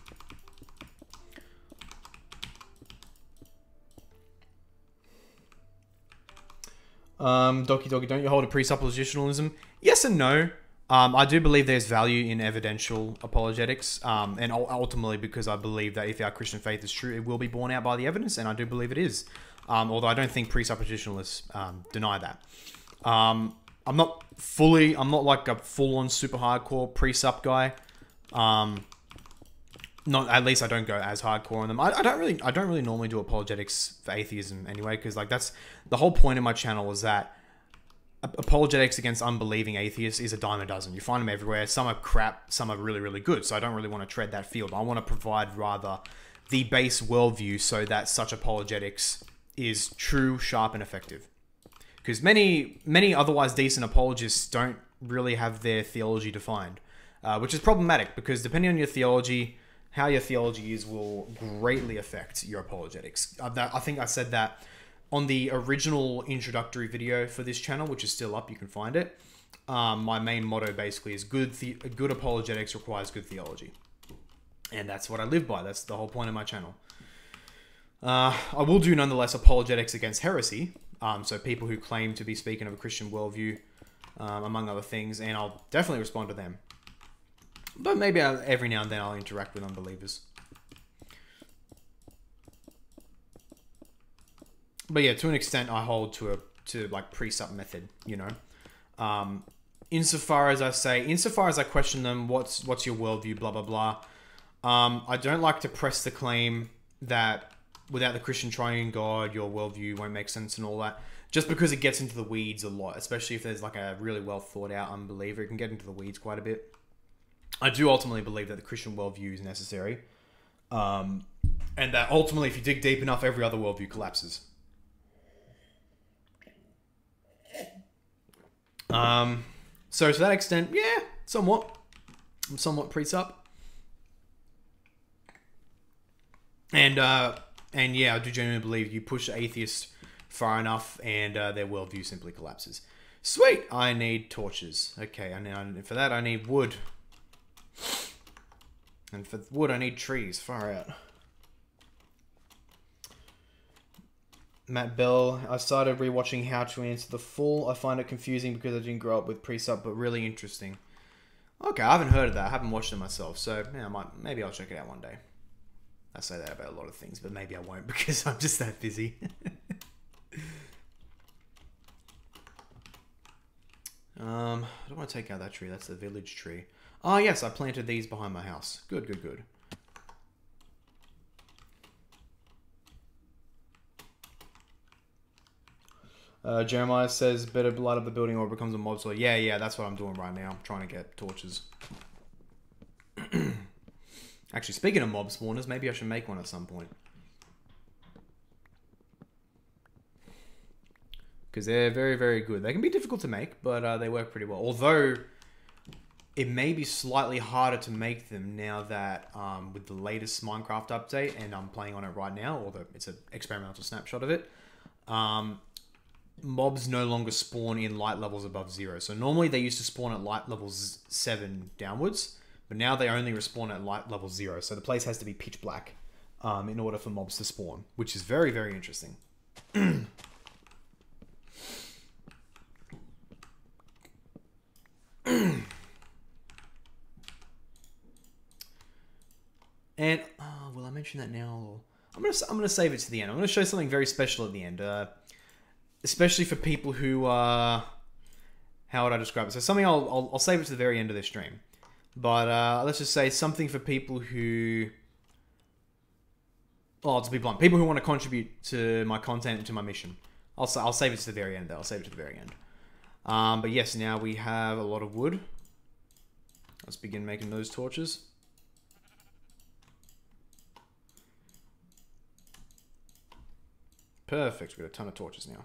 Um, Doki Doki, don't you hold a presuppositionalism? Yes and no. Um, I do believe there's value in evidential apologetics, um, and ultimately because I believe that if our Christian faith is true, it will be borne out by the evidence, and I do believe it is. Um, although I don't think presuppositionalists um, deny that. Um, I'm not fully, I'm not like a full-on super hardcore presup guy. Um, not at least I don't go as hardcore on them. I, I don't really, I don't really normally do apologetics for atheism anyway, because like that's the whole point of my channel is that apologetics against unbelieving atheists is a dime a dozen. You find them everywhere. Some are crap, some are really, really good. So I don't really want to tread that field. I want to provide rather the base worldview so that such apologetics is true, sharp, and effective. Because many, many otherwise decent apologists don't really have their theology defined, uh, which is problematic because depending on your theology, how your theology is will greatly affect your apologetics. Uh, I think I said that on the original introductory video for this channel, which is still up, you can find it. Um, my main motto basically is good the- good apologetics requires good theology, and that's what I live by. That's the whole point of my channel. Uh, I will do nonetheless apologetics against heresy, um, so people who claim to be speaking of a Christian worldview, um, among other things, and I'll definitely respond to them. But maybe I, every now and then I'll interact with unbelievers. But yeah, to an extent, I hold to a to like presup method. You know, um, insofar as I say, insofar as I question them, what's what's your worldview? Blah blah blah. Um, I don't like to press the claim that without the Christian triune God, your worldview won't make sense and all that. Just because it gets into the weeds a lot, especially if there's like a really well thought out unbeliever, it can get into the weeds quite a bit. I do ultimately believe that the Christian worldview is necessary, um, and that ultimately, if you dig deep enough, every other worldview collapses. Um, so to that extent, yeah, somewhat. I'm somewhat presup. And uh, and yeah, I do genuinely believe you push the atheist far enough, and uh, their worldview simply collapses. Sweet! I need torches. Okay, and now for that I need wood. And for wood I need trees. Far out. Matt Bell, I started rewatching How to Answer the Fool. I find it confusing because I didn't grow up with Presup, but really interesting. Okay, I haven't heard of that. I haven't watched it myself, so yeah, I might maybe I'll check it out one day. I say that about a lot of things, but maybe I won't because I'm just that busy. um, I don't want to take out that tree. That's the village tree. Oh, yes, I planted these behind my house. Good, good, good. Uh, Jeremiah says, better light up the building or it becomes a mob. So yeah, yeah, that's what I'm doing right now. I'm trying to get torches. Actually, speaking of mob spawners, maybe I should make one at some point. Because they're very, very good. They can be difficult to make, but uh, they work pretty well. Although, it may be slightly harder to make them now that um, with the latest Minecraft update, and I'm playing on it right now, although it's an experimental snapshot of it, um, mobs no longer spawn in light levels above zero. So normally they used to spawn at light levels seven downwards, but now they only respawn at light level zero. So the place has to be pitch black um, in order for mobs to spawn, which is very, very interesting. and oh, will I mention that now? I'm gonna I'm gonna save it to the end. I'm gonna show something very special at the end, uh, especially for people who are how would I describe it? So something I'll, I'll I'll save it to the very end of this stream. But uh, let's just say something for people who, well, to be blunt, people who want to contribute to my content and to my mission. I'll, I'll save it to the very end, though. I'll save it to the very end. Um, but yes, now we have a lot of wood. Let's begin making those torches. Perfect. We've got a ton of torches now.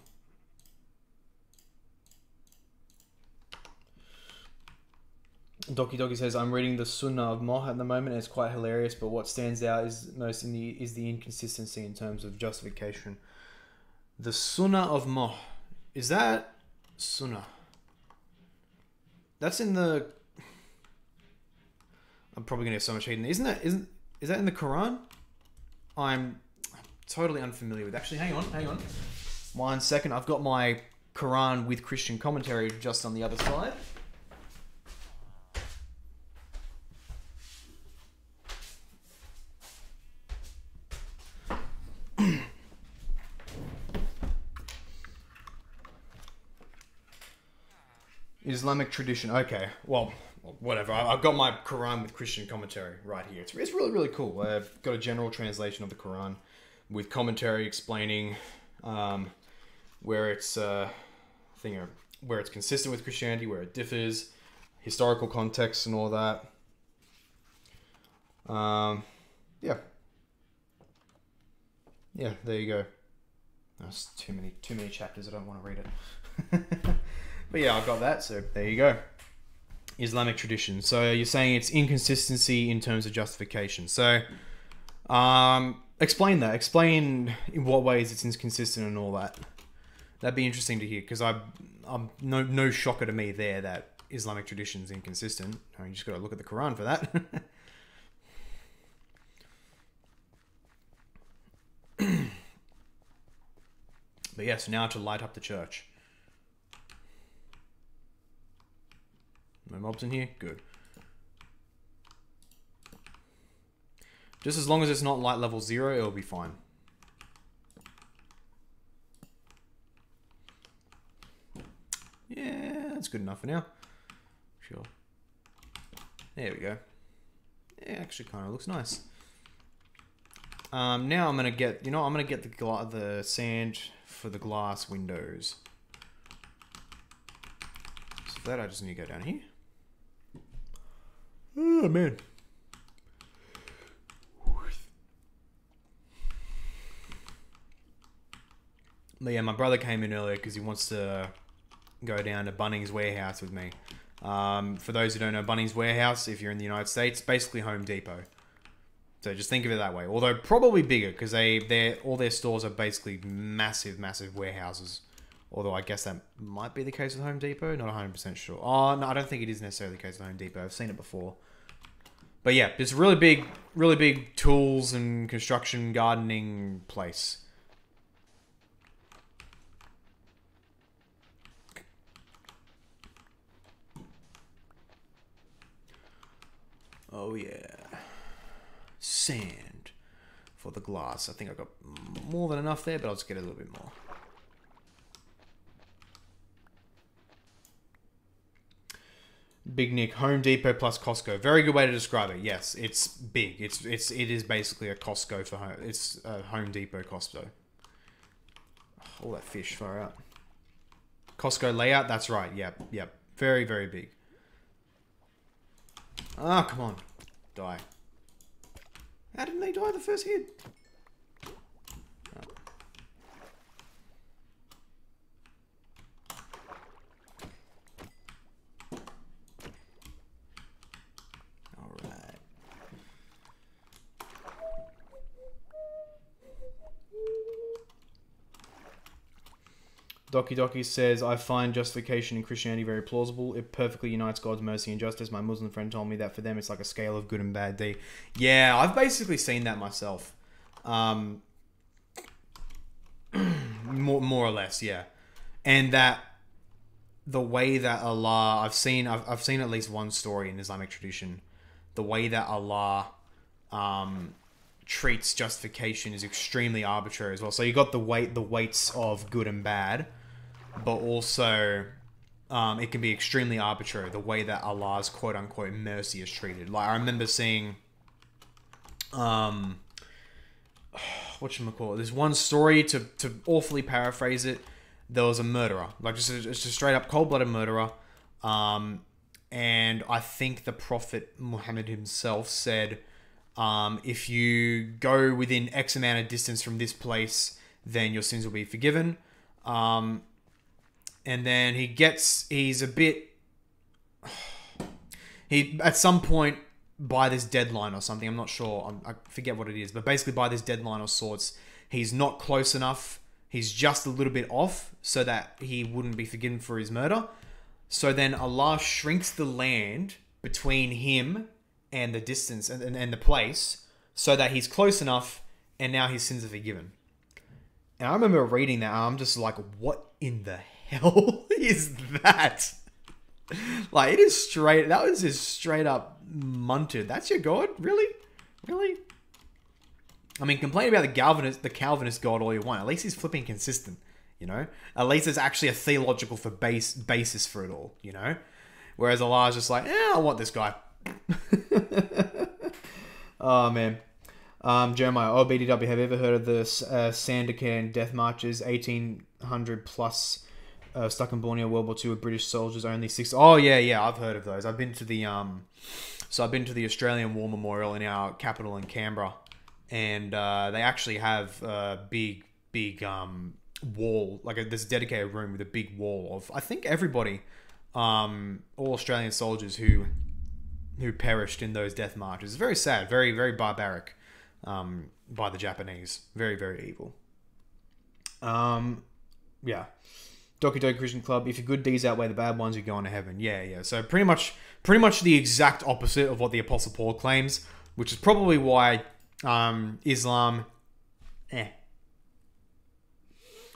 Doki Doki says, "I'm reading the Sunnah of Moh at the moment. And it's quite hilarious, but what stands out is most in the is the inconsistency in terms of justification. The Sunnah of Moh is that Sunnah? That's in the. I'm probably gonna have so much hate. Isn't that isn't is that in the Quran? I'm totally unfamiliar with. Actually, hang on, hang on. One second. I've got my Quran with Christian commentary just on the other side. Islamic tradition. Okay, well, whatever. I've got my Quran with Christian commentary right here. It's, really, really cool. I've got a general translation of the Quran with commentary explaining um, where it's uh, thing where it's consistent with Christianity, where it differs, historical context, and all that. Um, yeah, yeah. There you go. That's too many, too many chapters. I don't want to read it. But yeah, I've got that. So there you go. Islamic tradition. So you're saying it's inconsistency in terms of justification. So um, explain that. Explain in what ways it's inconsistent and all that. That'd be interesting to hear because I, I'm no no shocker to me there that Islamic tradition is inconsistent. I mean, you just got to look at the Quran for that. but yes, now to light up the church. No mobs in here? Good. Just as long as it's not light level zero, it'll be fine. Yeah, that's good enough for now. Sure. There we go. Yeah, actually kind of looks nice. Um, now I'm gonna get, you know, I'm gonna get the the sand for the glass windows. So for that, I just need to go down here. Oh, man. But yeah, my brother came in earlier because he wants to go down to Bunnings Warehouse with me. Um, for those who don't know, Bunnings Warehouse, if you're in the United States, basically Home Depot. So just think of it that way. Although probably bigger because they they all their stores are basically massive, massive warehouses Although I guess that might be the case with Home Depot. Not 100% sure. Oh, no, I don't think it is necessarily the case with Home Depot. I've seen it before. But yeah, it's a really big, really big tools and construction gardening place. Oh yeah. Sand for the glass. I think I've got more than enough there, but I'll just get a little bit more. Big Nick, Home Depot plus Costco. Very good way to describe it. Yes, it's big. It's it's it is basically a Costco for home. It's a Home Depot Costco. All that fish far out. Costco layout. That's right. Yep, yep. Very very big. Ah, come on, die. How didn't they die the first hit? Doki Doki says, I find justification in Christianity very plausible. It perfectly unites God's mercy and justice. My Muslim friend told me that for them it's like a scale of good and bad deed. Yeah, I've basically seen that myself. Um, more, more or less, yeah. And that the way that Allah, I've seen, I've, I've seen at least one story in Islamic tradition. The way that Allah um, treats justification is extremely arbitrary as well. So you got the weight, the weights of good and bad, but also um, it can be extremely arbitrary the way that Allah's quote unquote mercy is treated. Like I remember seeing, um, what I call it? There's one story to to awfully paraphrase it. There was a murderer, like just a, just a straight up cold blooded murderer, um, and I think the Prophet Muhammad himself said. Um, if you go within X amount of distance from this place, then your sins will be forgiven. Um, and then he gets, he's a bit, he, at some point, by this deadline or something, I'm not sure, I forget what it is, but basically by this deadline of sorts, he's not close enough. He's just a little bit off so that he wouldn't be forgiven for his murder. So then Allah shrinks the land between him and the distance and, and, and the place so that he's close enough and now his sins are forgiven. And I remember reading that I'm just like, what in the hell is that? Like it is straight that was just straight up munted. That's your God? Really? Really? I mean complain about the Calvinist the Calvinist God all you want. At least he's flipping consistent, you know? At least there's actually a theological for base basis for it all, you know? Whereas Allah's just like, yeah, I want this guy. oh man. Um, Jeremiah, oh BDW, have you ever heard of the uh, Sandakan death marches? 1800 plus uh, stuck in Borneo World War II with British soldiers, only six. Oh yeah, yeah, I've heard of those. I've been to the um, so I've been to the Australian War Memorial in our capital in Canberra, and uh, they actually have a big, big um wall, like a, this dedicated room with a big wall of I think everybody, um, all Australian soldiers who who perished in those death marches. Very sad, very very barbaric um, by the Japanese. Very very evil. Um, yeah. Doki Doki Christian Club. If your good deeds outweigh the bad ones, you're going to heaven. Yeah, yeah. So pretty much, pretty much the exact opposite of what the Apostle Paul claims, which is probably why um, Islam, eh,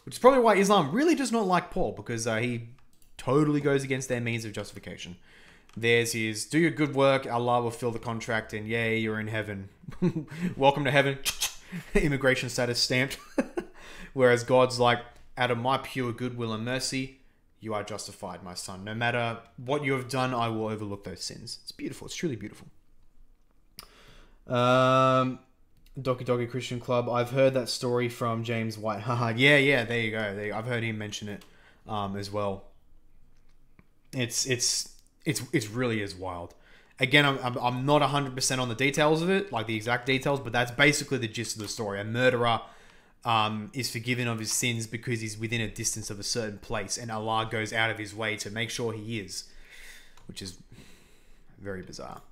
which is probably why Islam really does not like Paul because uh, he totally goes against their means of justification. Theirs is do your good work, Allah will fill the contract, and yay, you're in heaven. Welcome to heaven. Immigration status stamped. Whereas God's like, out of my pure goodwill and mercy, you are justified, my son. No matter what you have done, I will overlook those sins. It's beautiful. It's truly beautiful. Um, Doki Doki Christian Club. I've heard that story from James White. Yeah, yeah. There you go. There, I've heard him mention it um, as well. It's it's it's it's really is wild. Again, I'm, I'm, I'm not 100% on the details of it, like the exact details, but that's basically the gist of the story. A murderer um, is forgiven of his sins because he's within a distance of a certain place, and Allah goes out of his way to make sure he is, which is very bizarre.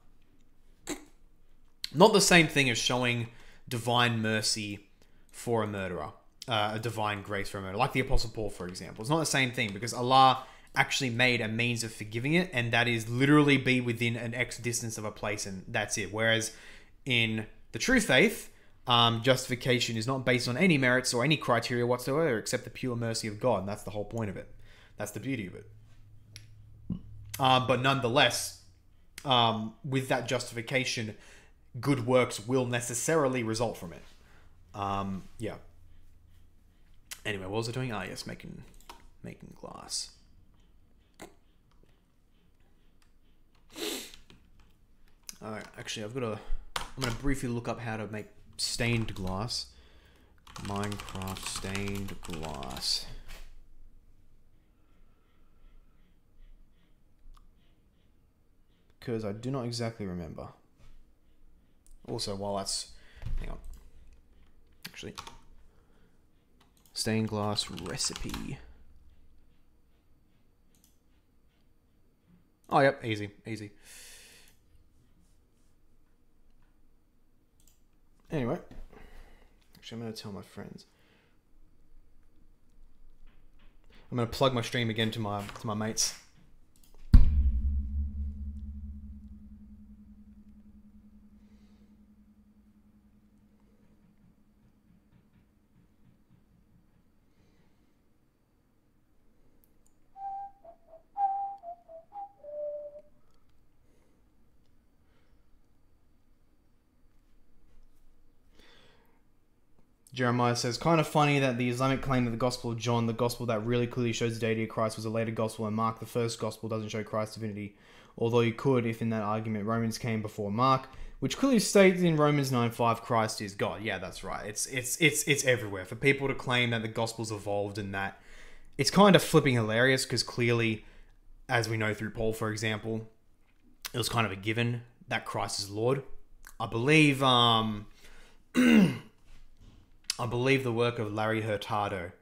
Not the same thing as showing divine mercy for a murderer. uh, a divine grace for a murderer, like the Apostle Paul, for example. It's not the same thing because Allah actually made a means of forgiving it, and that is literally be within an X distance of a place, and that's it. Whereas in the true faith, um, justification is not based on any merits or any criteria whatsoever except the pure mercy of God. And that's the whole point of it. That's the beauty of it. Uh, but nonetheless, um, with that justification, good works will necessarily result from it. Um, yeah. Anyway, what was I doing? Ah, yes, making making glass. Alright, actually, I've got to. I'm going to briefly look up how to make stained glass. Minecraft stained glass. Because I do not exactly remember. Also, while that's... Hang on. Actually. Stained glass recipe. Oh, yep. Easy. Easy. Anyway. Actually, I'm going to tell my friends. I'm going to plug my stream again to my to my mates. Jeremiah says, kind of funny that the Islamic claim that the Gospel of John, the Gospel that really clearly shows the deity of Christ, was a later Gospel, and Mark, the first Gospel, doesn't show Christ's divinity. Although you could, if in that argument Romans came before Mark, which clearly states in Romans 9:5 Christ is God. Yeah, that's right. It's it's it's it's everywhere for people to claim that the Gospel's evolved and that it's kind of flipping hilarious because clearly, as we know through Paul, for example, it was kind of a given that Christ is Lord. I believe. um I believe the work of Larry Hurtado.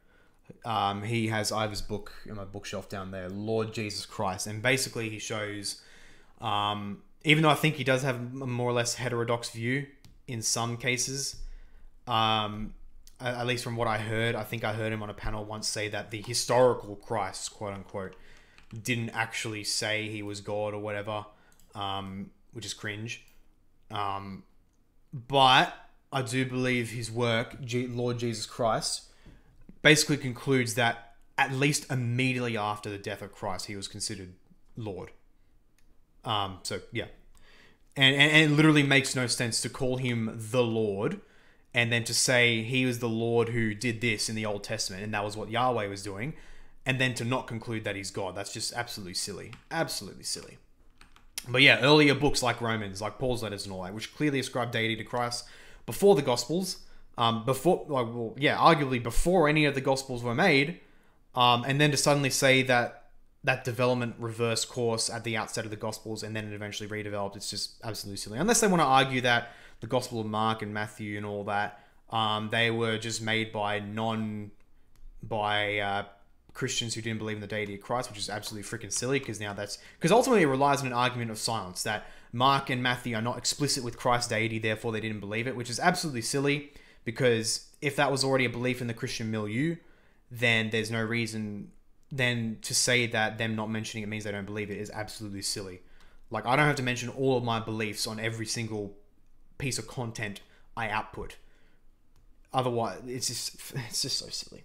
Um, he has Ivor's book in my bookshelf down there, Lord Jesus Christ, and basically he shows, um, even though I think he does have a more or less heterodox view in some cases, um, at least from what I heard, I think I heard him on a panel once say that the historical Christ, quote unquote, didn't actually say he was God or whatever, um, which is cringe. Um, but I do believe his work, Lord Jesus Christ, basically concludes that at least immediately after the death of Christ, he was considered Lord. Um, so yeah, and, and, and it literally makes no sense to call him the Lord, and then to say he was the Lord who did this in the Old Testament, and that was what Yahweh was doing, and then to not conclude that he's God. That's just absolutely silly, absolutely silly. But yeah, earlier books like Romans, like Paul's letters and all that, which clearly ascribe deity to Christ, before the Gospels, um, before, like, well, yeah, arguably before any of the Gospels were made, um, and then to suddenly say that that development reverse course at the outset of the Gospels and then it eventually redeveloped, it's just absolutely silly. Unless they want to argue that the Gospel of Mark and Matthew and all that, um, they were just made by non, by uh, Christians who didn't believe in the deity of Christ, which is absolutely freaking silly because now that's because ultimately it relies on an argument of silence that Mark and Matthew are not explicit with Christ's deity, therefore they didn't believe it, which is absolutely silly because if that was already a belief in the Christian milieu, then there's no reason then to say that them not mentioning it means they don't believe it is absolutely silly. Like I don't have to mention all of my beliefs on every single piece of content I output. Otherwise, it's just it's just so silly.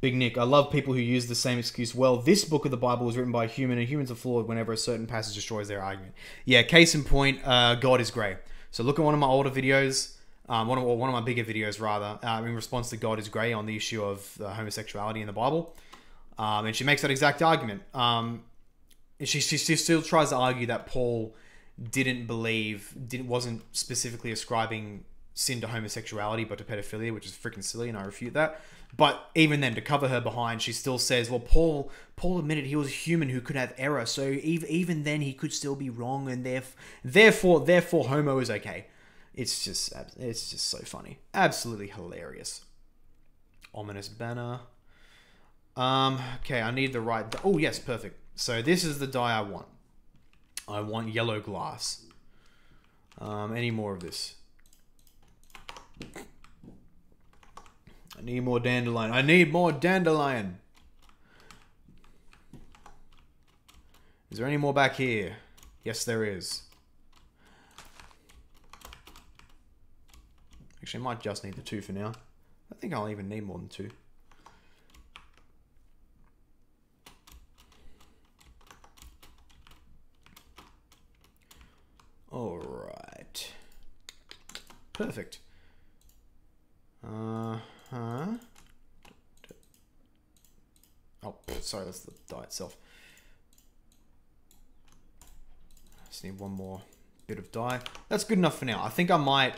Big Nick, I love people who use the same excuse. Well, this book of the Bible was written by a human, and humans are flawed whenever a certain passage destroys their argument. Yeah, case in point, uh, God is grey. So look at one of my older videos, um, one of one of my bigger videos rather, uh, in response to God is grey on the issue of uh, homosexuality in the Bible, um, and she makes that exact argument. Um, she, she she still tries to argue that Paul didn't believe, didn't wasn't specifically ascribing sin to homosexuality but to pedophilia, which is freaking silly, and I refute that. But even then, to cover her behind, she still says, "Well, Paul Paul admitted he was a human who could have error, so even even then he could still be wrong, and therefore therefore homo is okay." It's just it's just so funny, absolutely hilarious. Ominous banner. Um. Okay, I need the right. Oh yes, perfect. So this is the dye I want. I want yellow glass. Um. Any more of this? Need more dandelion. I need more dandelion. Is there any more back here? Yes, there is. Actually, I might just need the two for now. I think I'll even need more than two. All right. Perfect. Uh huh. Oh, sorry, itself. Just need one more bit of dye. That's good enough for now. I think I might,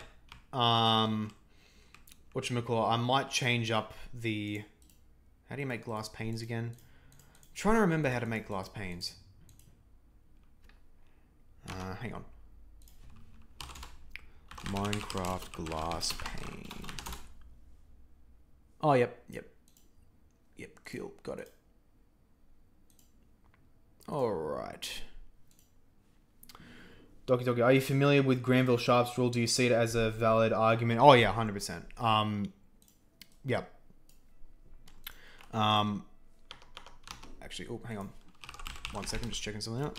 um, whatchamacallit, I might change up the, how do you make glass panes again? I'm trying to remember how to make glass panes. Uh, hang on. Minecraft glass pane. Oh, yep, yep. Yep, cool, got it. Alright. Doki Doki, are you familiar with Granville Sharp's rule? Do you see it as a valid argument? Oh yeah, hundred percent. Um, yeah. Um, actually, oh, hang on, one second, just checking something out.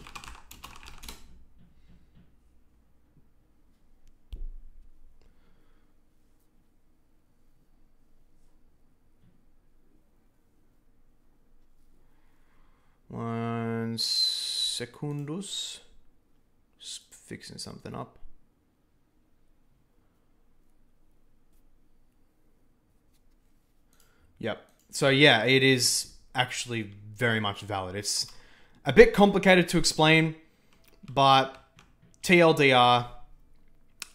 One secundus. Fixing something up. Yep. So yeah, it is actually very much valid. It's a bit complicated to explain, but TLDR,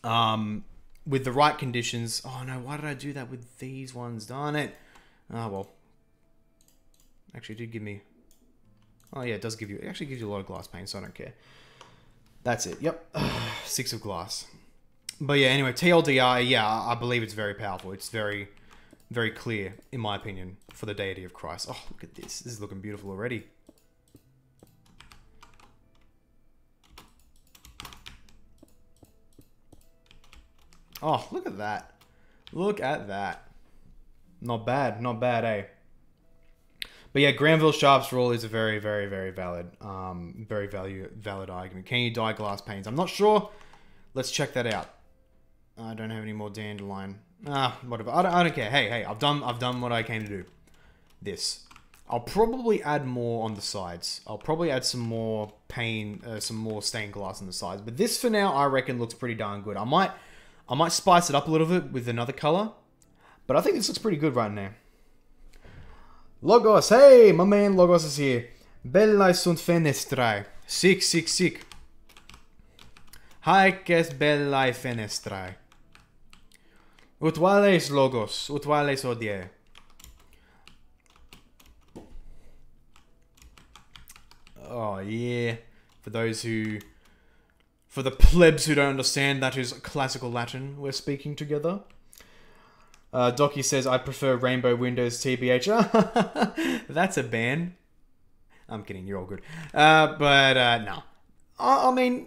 um, with the right conditions. Oh no, why did I do that with these ones? Darn it. Oh well. Actually, did give me. Oh yeah, it does give you. It actually gives you a lot of glass pane, so I don't care. That's it. Yep. Six of glass. But yeah, anyway, TLDR, yeah, I believe it's very powerful. It's very, very clear, in my opinion, for the deity of Christ. Oh, look at this. This is looking beautiful already. Oh, look at that. Look at that. Not bad. Not bad, eh? But yeah, Granville Sharp's rule is a very, very, very valid, um, very value valid argument. Can you dye glass panes? I'm not sure. Let's check that out. I don't have any more dandelion. Ah, whatever. I don't, I don't care. Hey, hey, I've done, I've done what I came to do. This. I'll probably add more on the sides. I'll probably add some more pane, uh, some more stained glass on the sides. But this, for now, I reckon looks pretty darn good. I might, I might spice it up a little bit with another color. But I think this looks pretty good right now. Logos, hey, my man Logos is here. Bella sunt fenestrae. Sick, sick, sick. Haec est bellae fenestrae. Ut vales Logos, ut vales oh odie. Oh, yeah. For those who... For the plebs who don't understand, that is classical Latin we're speaking together. Uh, Docky says, I prefer Rainbow Windows TBH. That's a ban. I'm kidding, you're all good. Uh, but uh, no. I, I mean,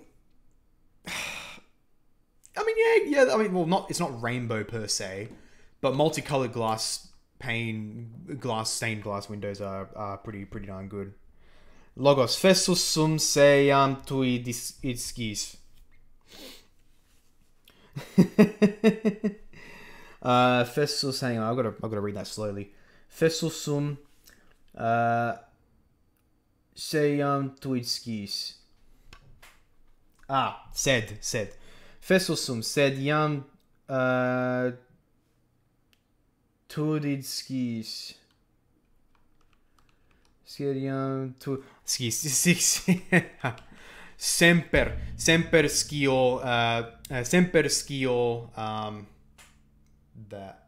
I mean, yeah, yeah. I mean, well, not it's not rainbow per se, but multicolored glass pane, glass stained glass windows are, are pretty pretty darn good. Logos festus sum se jam tui dis itskis. Uh, Festus, hang on, I've got to, I've got to read that slowly. Festus sum uh, sejam tuitskis. Ah, said, said. Festus sum sed jam uh, tudidskis. Sed tu... Skis, skis. semper, semper skio, uh, uh, semper skio, um, da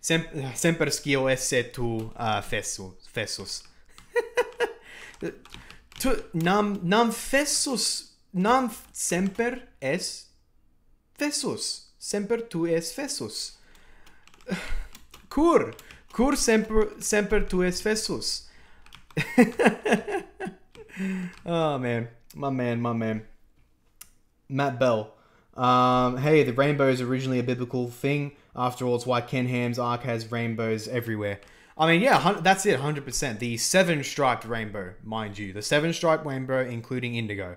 Sem semper scio esse tu uh, fessu fessus. Tu nam nam fessus nam semper es fessus. Semper tu es fessus. Cur cur semper semper tu es fessus. Oh man. My man my man. Matt Bell. Um, hey, the rainbow is originally a biblical thing. After all, it's why Ken Ham's ark has rainbows everywhere. I mean, yeah, that's it, 100%. The seven striped rainbow, mind you. The seven striped rainbow, including indigo.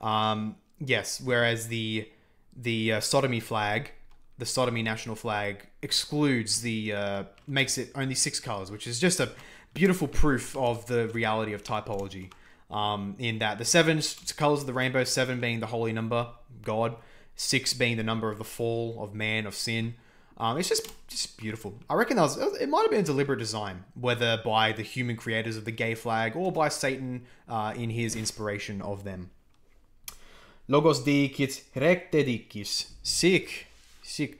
Um, yes, whereas the the uh, sodomy flag, the sodomy national flag, excludes the, uh, makes it only six colors, which is just a beautiful proof of the reality of typology. Um, in that the seven colors of the rainbow, seven being the holy number, God, six being the number of the fall of man of sin. Um, it's just just beautiful. I reckon that was it might have been a deliberate design, whether by the human creators of the gay flag or by Satan uh, in his inspiration of them. Logos dicit recte dicis. Sic. Sic.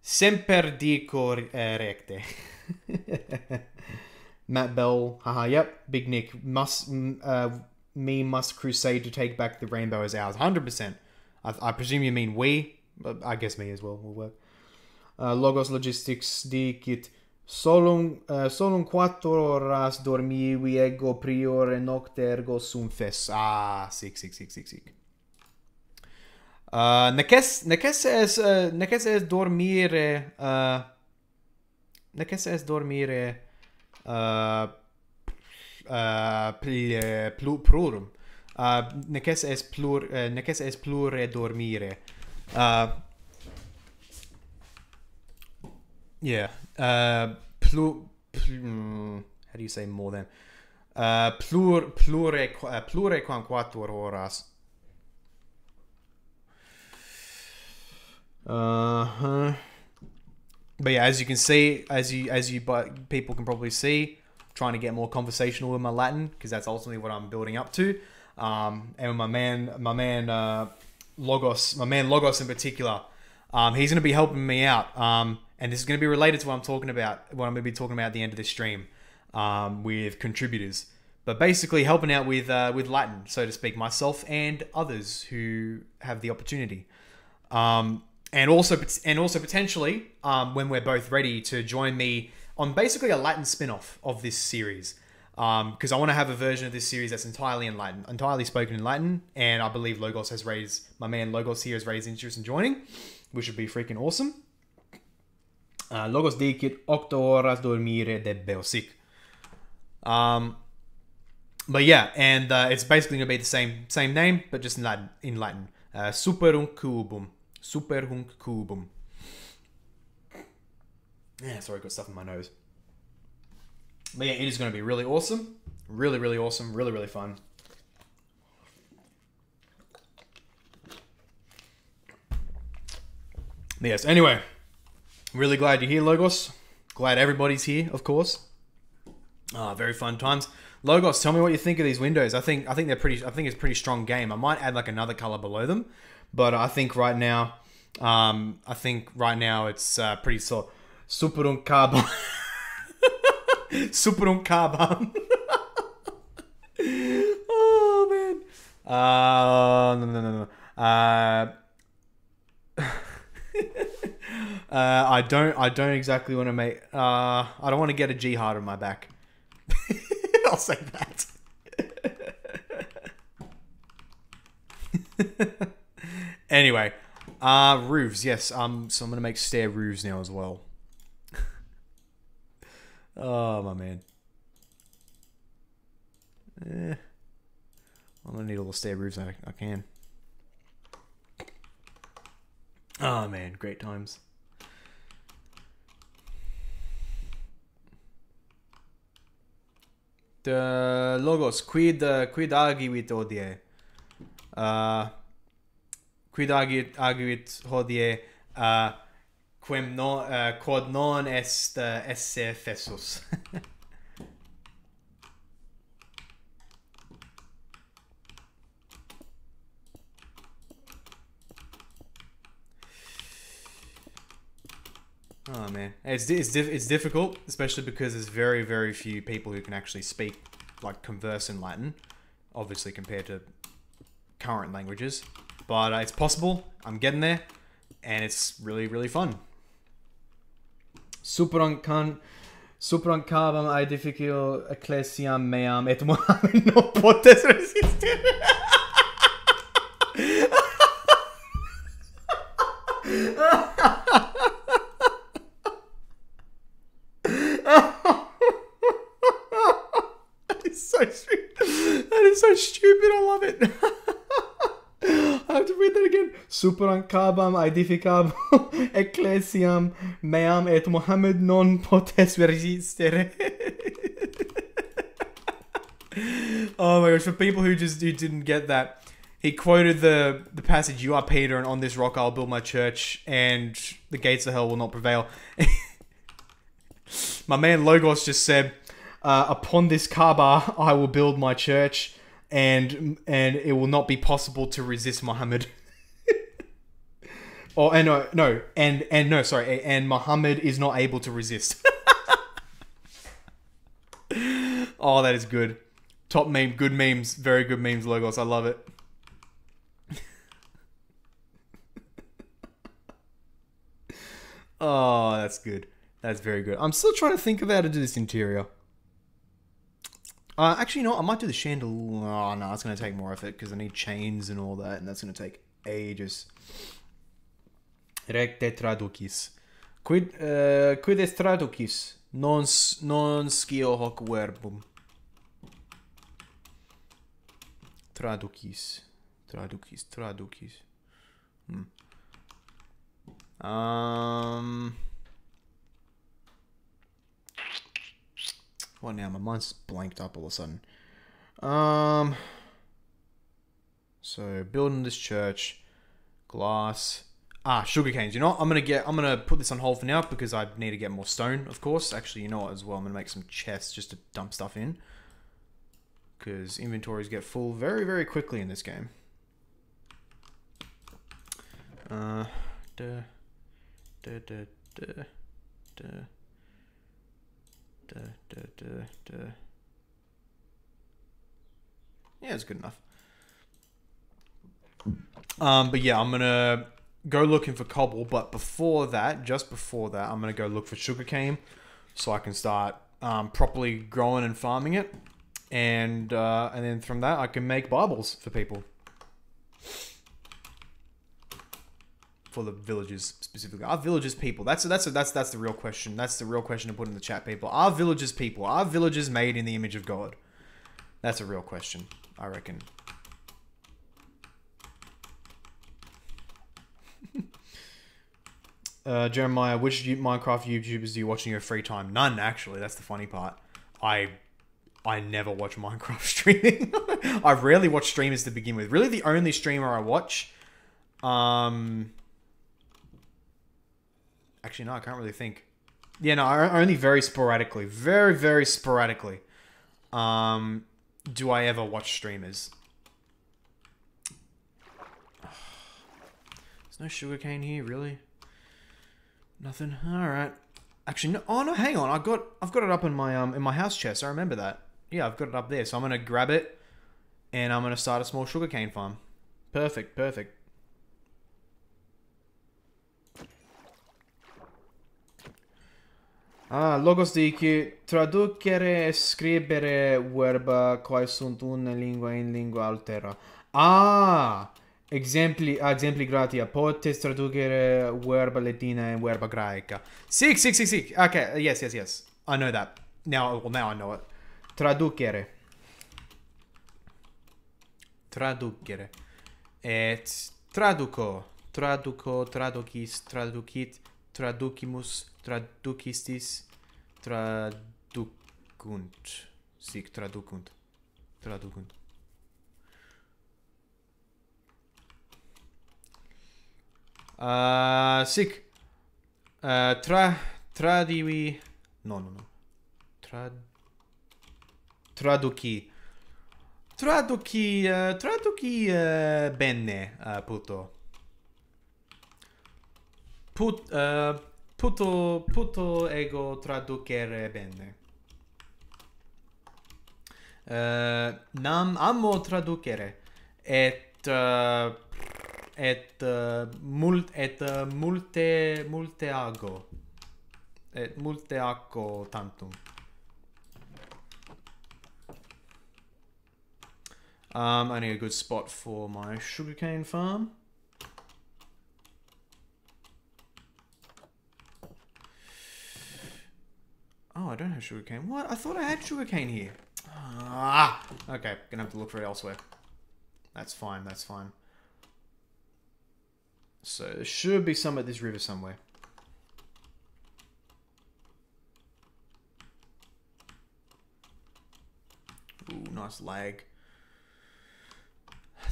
Semper dico eh, recte. Matt Bell, haha, yep. Big Nick, must, uh, me must crusade to take back the rainbow as ours. 100%. I, I presume you mean we, but I guess me as well will work. Uh, Logos Logistics dicit solum uh, solum quattro horas dormivi ego priore nocte ergo sum fes. Ah, sic sic sic sic sic. Uh, neces neces es uh, neces es dormire uh, neces es dormire uh, uh, pl, uh, plurum Uh, necesses plur, uh, necesses plure dormire. Uh, yeah. Uh, plu, pl, how do you say more than? Uh, plur, plure, uh, plure quattuor horas. Uh huh. But yeah, as you can see, as you as you but people can probably see, trying to get more conversational with my Latin because that's ultimately what I'm building up to. Um, and my man, my man uh, Logos, my man Logos in particular, um, he's going to be helping me out. Um, and this is going to be related to what I'm talking about, what I'm going to be talking about at the end of this stream um, with contributors. But basically, helping out with uh, with Latin, so to speak, myself and others who have the opportunity. Um, and also and also potentially um, when we're both ready to join me on basically a Latin spin-off of this series because I want to have a version of this series that's entirely in Latin, entirely spoken in Latin, and I believe Logos has raised my man Logos here has raised interest in joining, which would be freaking awesome. Uh, Logos dicit octo horas dormire debbeo sic. Um, but yeah, and uh, it's basically gonna be the same same name, but just in Latin. In Latin, uh, superunc cubum, superunc cubum. Yeah, sorry, got stuff in my nose. But yeah, it is going to be really awesome, really, really awesome, really, really fun. Yes. Anyway, really glad you're here, Logos. Glad everybody's here, of course. Ah, very fun times. Logos, tell me what you think of these windows. I think I think they're pretty. I think it's a pretty strong game. I might add like another color below them, but I think right now, um, I think right now it's uh, pretty so super un carbon, super un carbon. oh man. Uh, no no no no. Uh, uh, I don't. I don't exactly want to make. Uh, I don't want to get a jihad on my back. I'll say that. anyway, uh, roofs. Yes. Um. So I'm gonna make stair roofs now as well. Oh my man. Eh. I'm gonna need a little stair roofs I, I can. Oh man, great times. The logos quid uh, quid agivit hodie. Uh, quid agit agivit hodie. Uh, quem no, uh, quod non est uh, esse fessus. Oh man, it's it's it's difficult, especially because there's very very few people who can actually speak like converse in Latin, obviously compared to current languages. But uh, it's possible. I'm getting there, and it's really really fun. supran can supran cavam aedificio ecclesiam meam et moram non potes resistere that again. Superan cabam ecclesiam meam et Mohammed non potes resistere. oh my gosh! For people who just who didn't get that, he quoted the the passage, "You are Peter, and on this rock I'll build my church, and the gates of hell will not prevail." my man Logos just said, uh, "Upon this Kaaba I will build my church." and and it will not be possible to resist Muhammad. or and no, no, and and no, sorry, and Muhammad is not able to resist. oh, that is good. Top meme, good memes, very good memes, logos. I love it. oh, that's good. That's very good. I'm still trying to think of how to do this interior. Uh, actually, no, I might do the chandelier. Oh, no, it's going to take more effort because I need chains and all that, and that's going to take ages. recte traducis. Quid eh, uh, quid est traducis? Non non scio hoc verbum. Traducis. Traducis, traducis. Hmm. Um Well now my mind's blanked up all of a sudden. Um so building this church glass Ah, sugar canes. You know what? I'm gonna get. I'm gonna put this on hold for now because I need to get more stone. Of course. Actually, you know what? As well, I'm gonna make some chests just to dump stuff in. Because inventories get full very, very quickly in this game. Uh, duh, duh, duh, duh, duh. Da, da, da, da. Yeah, it's good enough. Um, but yeah, I'm gonna go looking for cobble. But before that, just before that, I'm gonna go look for sugarcane, so I can start um, properly growing and farming it, and uh, and then from that I can make Bibles for people. for the villages specifically? Are villages people? That's that's that's that's the real question. That's the real question to put in the chat, people. Are villages people? Are villages made in the image of God? That's a real question, I reckon. Uh, Jeremiah, which Minecraft YouTubers do you watch in your free time? None, actually. That's the funny part. I I never watch Minecraft streaming. I rarely watch streamers to begin with. Really, the only streamer I watch um Actually, no, I can't really think. Yeah, no, only very sporadically. Very, very sporadically. Um, do I ever watch streamers? There's no sugarcane here, really. Nothing. All right. Actually, no. Oh no, hang on. I got I've got it up in my um in my house chest. I remember that. Yeah, I've got it up there. So I'm gonna grab it, and I'm gonna start a small sugarcane farm. Perfect. Perfect. Ah, logos dici traducere e scrivere verba quae sunt una lingua in lingua altera. Ah, Exempli, ad exempli gratia, potes traducere verba latina in verba graeca. Sic, sic, sic, sic. Okay, yes, yes, yes. I know that. Now, well, now I know it. Traducere. Traducere. Et traduco. Traduco, traducis, traducit, traducimus, traducistis, traducunt. Sic, traducunt. Traducunt. Uh, sic. Uh, tra... Tradivi... No, no, no. Trad... Traduci. Traduci... Uh, ah, traduci uh, bene, uh, puto. Put... Uh, puto... Puto ego traducere bene. Uh, nam amo traducere. Et... Uh, et uh, mult et uh, multe multe ago et multe acco tantum um i need a good spot for my sugarcane farm Oh, I don't have sugarcane. What? I thought I had sugarcane here. Ah, okay, gonna have to look for it elsewhere. That's fine, that's fine. So there should be some at this river somewhere. Ooh, nice lag.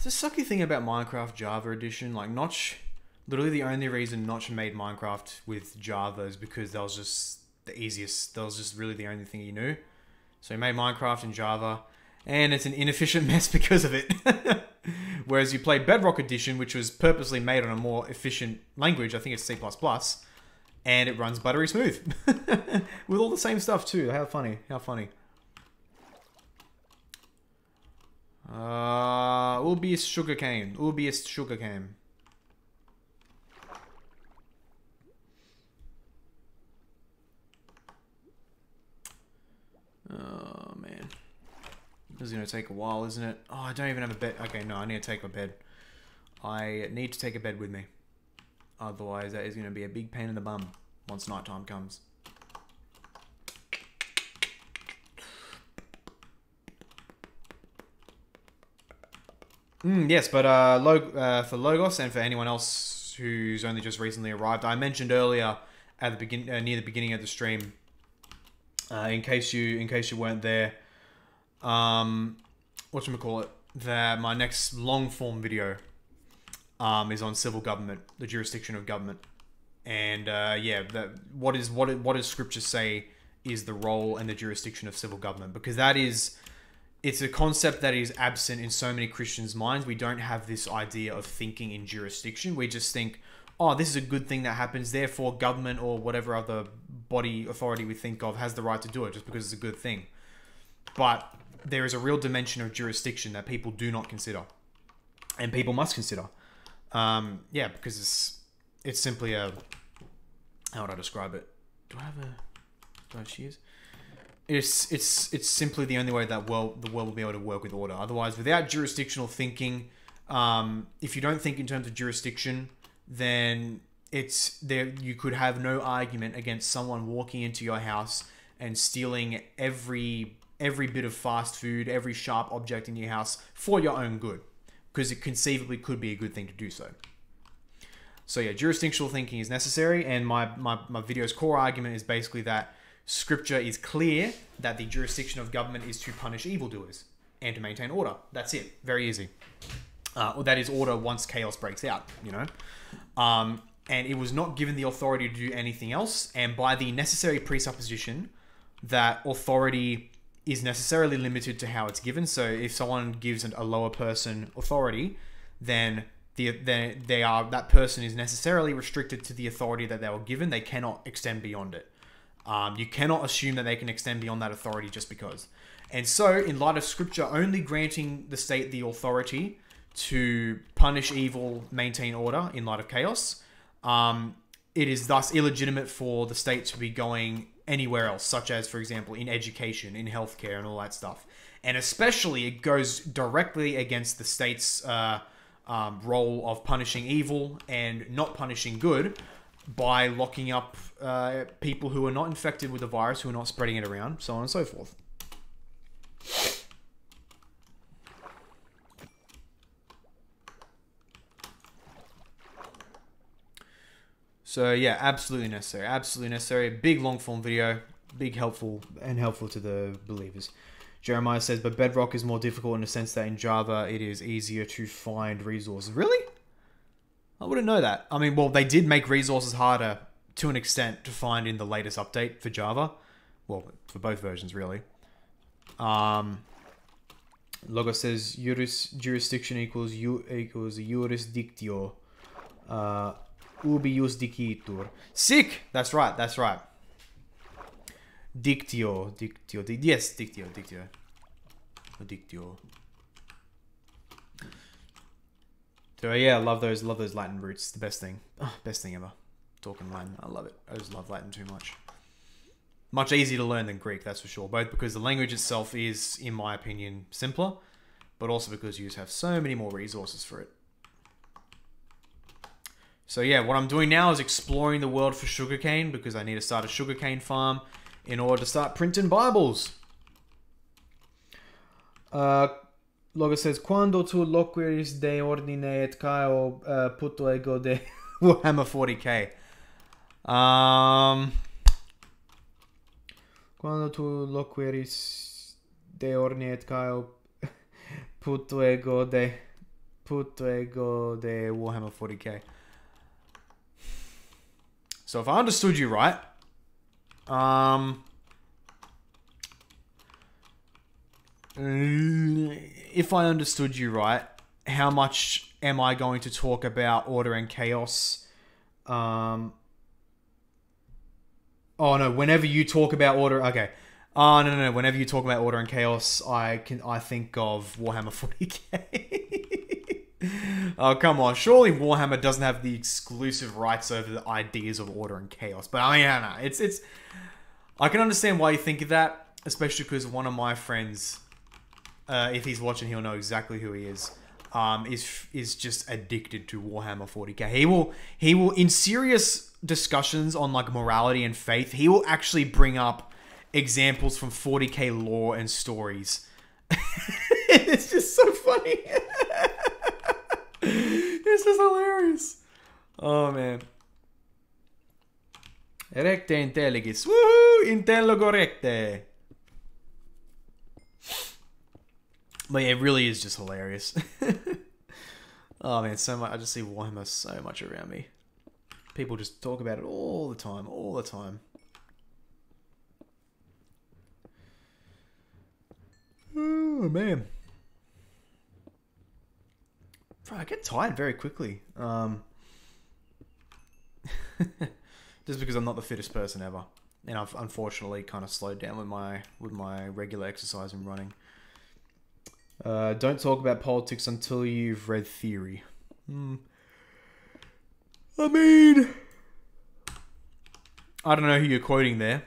The sucky thing about Minecraft Java Edition, like Notch, literally the only reason Notch made Minecraft with Java is because that was just the easiest. That was just really the only thing he knew. So he made Minecraft in Java, and it's an inefficient mess because of it. Whereas you play Bedrock Edition, which was purposely made on a more efficient language, I think it's C++, and it runs buttery smooth. With all the same stuff too. How funny. How funny. Uh, Ubius sugarcane. Ubius sugarcane. Oh, man. This is going to take a while, isn't it? Oh, I don't even have a bed. Okay, no, I need to take my bed. I need to take a bed with me. Otherwise, that is going to be a big pain in the bum once nighttime comes. Mm, yes, but uh, Log- uh, for Logos and for anyone else who's only just recently arrived, I mentioned earlier at the begin uh, near the beginning of the stream. Uh, in case you in case you weren't there, um, what should we call it? That my next long form video um, is on civil government, the jurisdiction of government, and uh, yeah, that what is what what does Scripture say is the role and the jurisdiction of civil government? Because that is it's a concept that is absent in so many Christians' minds. We don't have this idea of thinking in jurisdiction. We just think, oh, this is a good thing that happens. Therefore, government or whatever other body authority we think of has the right to do it just because it's a good thing. But there is a real dimension of jurisdiction that people do not consider, and people must consider. Um, yeah, because it's it's simply a how would I describe it? Do I have a do I have shears? It's it's it's simply the only way that world the world will be able to work with order. Otherwise, without jurisdictional thinking, um, if you don't think in terms of jurisdiction, then it's there. You could have no argument against someone walking into your house and stealing every every bit of fast food, every sharp object in your house for your own good, because it conceivably could be a good thing to do so. So yeah, jurisdictional thinking is necessary, and my, my, my video's core argument is basically that scripture is clear that the jurisdiction of government is to punish evildoers and to maintain order. That's it. Very easy. Uh, or that is order once chaos breaks out, you know? Um, and it was not given the authority to do anything else, and by the necessary presupposition that authority is necessarily limited to how it's given. So if someone gives a lower person authority, then the then they are that person is necessarily restricted to the authority that they were given. They cannot extend beyond it. Um, you cannot assume that they can extend beyond that authority just because. And so, in light of Scripture only granting the state the authority to punish evil, maintain order in light of chaos, um, it is thus illegitimate for the state to be going anywhere else, such as, for example, in education, in healthcare, and all that stuff. And especially, it goes directly against the state's uh, um, role of punishing evil and not punishing good by locking up uh, people who are not infected with the virus, who are not spreading it around, so on and so forth. So yeah, absolutely necessary. Absolutely necessary. Big long form video, big helpful and helpful to the believers. Jeremiah says, but Bedrock is more difficult in the sense that in Java it is easier to find resources. Really? I wouldn't know that. I mean, well, they did make resources harder to an extent to find in the latest update for Java. Well, for both versions, really. Um, Logo says juris, jurisdiction equals u equals jurisdictio. Uh, ubi jus dicitur. Sick! That's right, that's right. Dictio, dictio, di yes, dictio, dictio. Dictio. So yeah, love those, love those Latin roots. The best thing, oh, best thing ever. Talking Latin, I love it. I just love Latin too much. Much easier to learn than Greek, that's for sure. Both because the language itself is, in my opinion, simpler, but also because you just have so many more resources for it. So yeah, what I'm doing now is exploring the world for sugarcane because I need to start a sugarcane farm in order to start printing Bibles. Uh, Logo says, Quando tu loquiris de ordine et caio uh, puto ego de Warhammer 40k. Um, quando tu loquiris de ordine et caio puto ego de puto ego de Warhammer 40k. So if I understood you right, um, if I understood you right, how much am I going to talk about order and chaos? Um, oh no, whenever you talk about order, okay. Oh no, no, no. Whenever you talk about order and chaos, I can I think of Warhammer 40k. oh come on! Surely Warhammer doesn't have the exclusive rights over the ideas of order and chaos. But I mean, I know. It's it's. I can understand why you think of that, especially because one of my friends uh, if he's watching, he'll know exactly who he is. Um, is is just addicted to Warhammer 40k. He will he will in serious discussions on like morality and faith. He will actually bring up examples from 40k lore and stories. it's just so funny. it's just hilarious. Oh man. Recte intelligis. Woohoo! Intelligo recte. But yeah, it really is just hilarious. oh man, so much. I just see Warhammer so much around me. People just talk about it all the time, all the time. Oh man. I get tired very quickly. Um, just because I'm not the fittest person ever, and I've unfortunately kind of slowed down with my with my regular exercise and running. Uh, don't talk about politics until you've read theory. Hmm. I mean, I don't know who you're quoting there.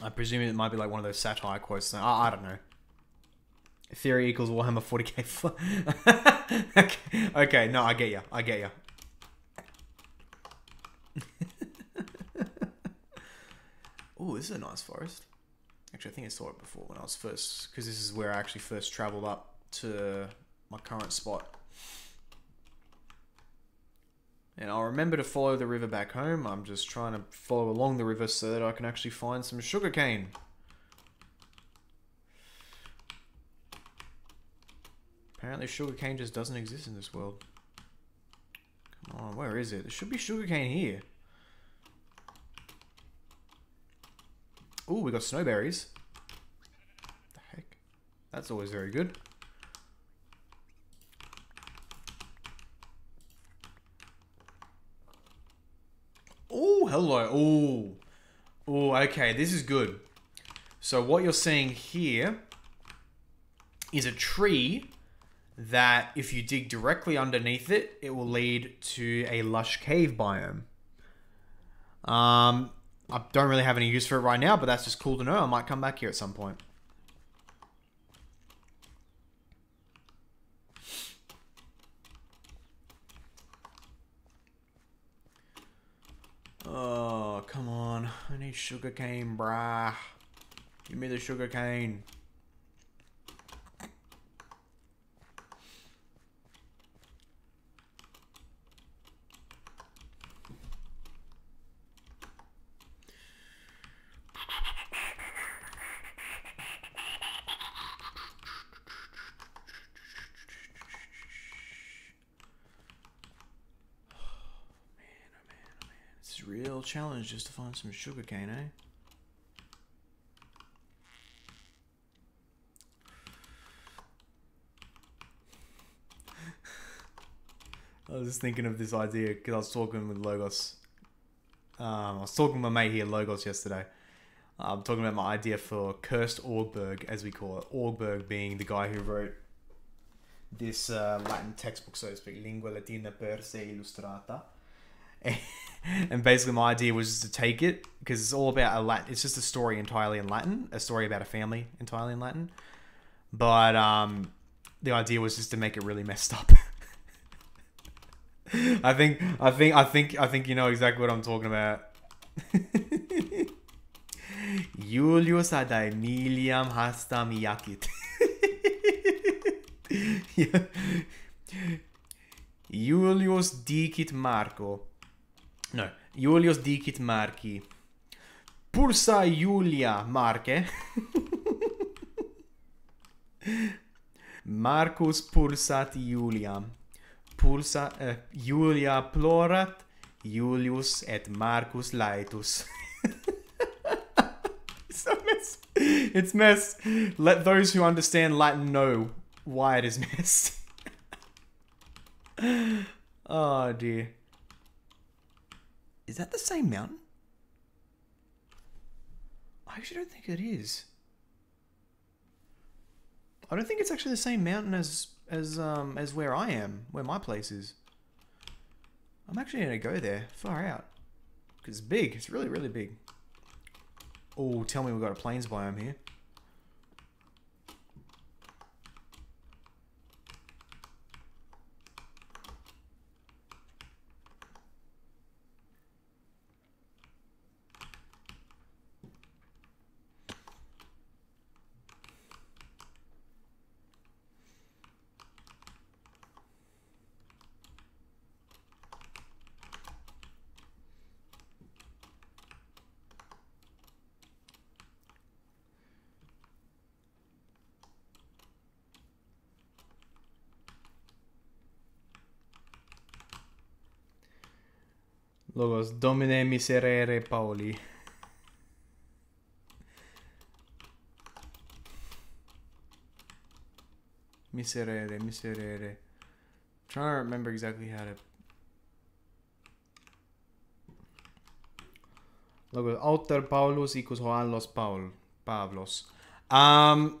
I presume it might be like one of those satire quotes. I, I don't know. Theory equals Warhammer 40k. okay. okay, no, I get you. I get you. oh, this is a nice forest. Actually, I think I saw it before when I was first, because this is where I actually first traveled up to my current spot. And I'll remember to follow the river back home. I'm just trying to follow along the river so that I can actually find some sugarcane. Apparently sugarcane just doesn't exist in this world. Come on, where is it? There should be sugarcane here. Ooh, we got snowberries. The heck? That's always very good. Oh, hello. Oh. Oh, okay. This is good. So what you're seeing here is a tree that if you dig directly underneath it, it will lead to a lush cave biome. Um, I don't really have any use for it right now, but that's just cool to know. I might come back here at some point. Oh, come on. I need sugarcane, brah. Give me the sugarcane. Challenge just to find some sugarcane, eh? I was just thinking of this idea because I was talking with Logos. Um, I was talking with my mate here, Logos, yesterday. I'm talking about my idea for Cursed Ørberg, as we call it. Ørberg being the guy who wrote this uh, Latin textbook, so to speak, Lingua Latina per se illustrata. and basically my idea was just to take it because it's all about a Latin. It's just a story entirely in Latin, a story about a family entirely in Latin. But um, the idea was just to make it really messed up. I think, I think, I think, I think you know exactly what I'm talking about. Julius ad Emiliam hastam iacit. Julius dicit Marco. No, Julius dicit Marci. Pulsa Julia Marce. Marcus pulsat Julia. Pulsa eh, Julia plorat, Julius et Marcus laetus. it's a mess. It's mess. Let those who understand Latin know why it is mess. oh dear. Is that the same mountain? I actually don't think it is. I don't think it's actually the same mountain as as um as where I am, where my place is. I'm actually gonna go there, far out, because it's big. It's really really big. Oh, tell me we've got a plains biome here. Deus Domine miserere Pauli. Miserere, miserere. I'm trying to remember exactly how to Logos alter Paulus equals Juan los Paul Pavlos. Um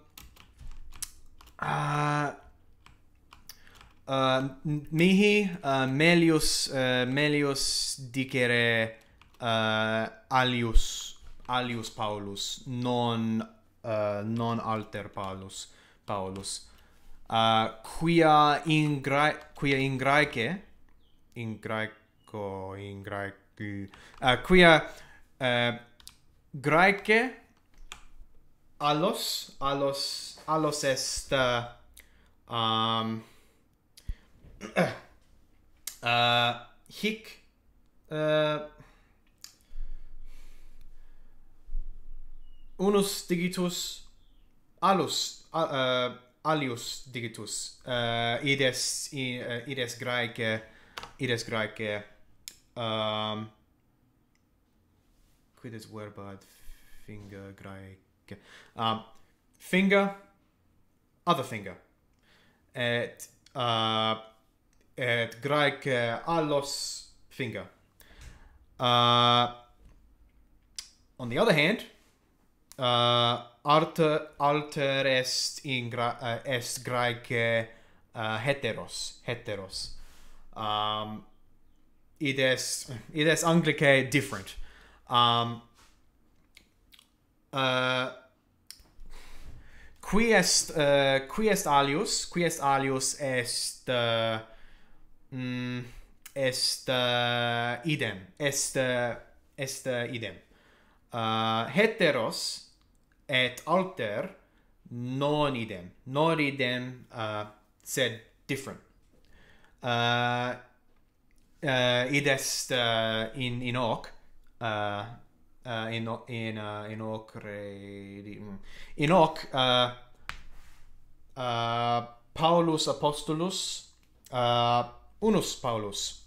uh uh, mihi uh, melius uh, melius dicere uh, alius alius Paulus non uh, non alter Paulus Paulus. Uh, quia in Gra quia in Graece in Graeco in graeci uh, quia uh, Graece alos alos alos est uh, um uh, hic uh, unus digitus alus uh, alius digitus uh, ides uh, ides graece ides graece um quid is verbad finger graece um finger other finger et uh et Greek eh, allos finger. Uh, on the other hand, eh, uh, alter, alter est in uh, est Greek uh, heteros, heteros. Um, it is it is Anglicae different. Um, uh, qui est uh, qui est alius? Qui est alius est uh, mm, est uh, idem. Est uh, est uh, idem. Uh, heteros et alter non idem. Non idem uh, sed different. Uh, uh, id est uh, in in hoc uh, uh, in in uh, in hoc re, mm, in hoc uh, uh, Paulus apostolus uh, unus Paulus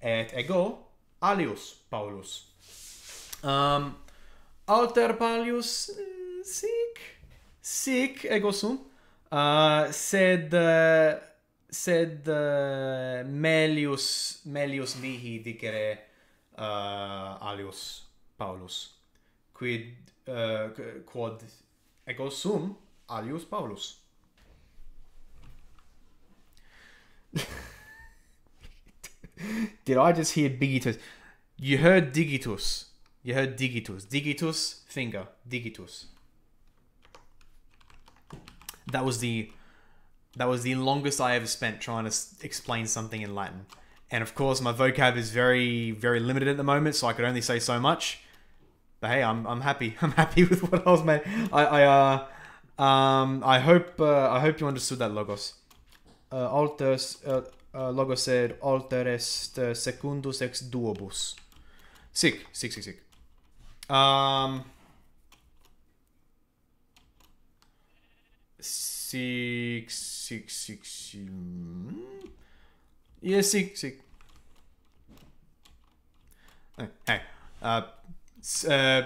et ego alius Paulus. Um, alter Paulus sic sic ego sum uh, sed uh, sed uh, melius melius mihi dicere uh, alius Paulus quid uh, quod ego sum alius Paulus Did I just hear Bigitus? You heard Digitus. You heard Digitus. Digitus, finger. Digitus. That was the that was the longest I ever spent trying to explain something in Latin. And of course, my vocab is very, very limited at the moment, so I could only say so much. But hey, I'm, I'm happy. I'm happy with what I was made. I, I, uh, um, I hope, uh, I hope you understood that logos. uh, alters uh, logo sed alter est uh, secundus ex duobus. Sick, sick, sick, sick. Um, six. mm, Yeah, sick. Uh, Hey, uh, uh,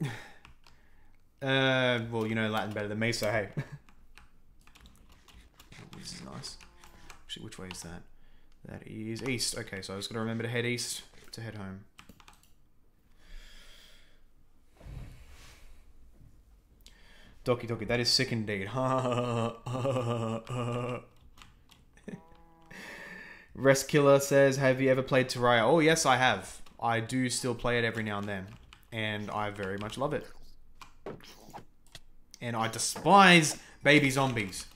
uh, well, you know Latin better than me, so hey. this is nice. Actually, which way is that? That is east. Okay, so I was gonna remember to head east to head home. Doki Doki, that is sick indeed. Restkiller says, Have you ever played Terraria? Oh, yes, I have. I do still play it every now and then. And I very much love it. And I despise baby zombies.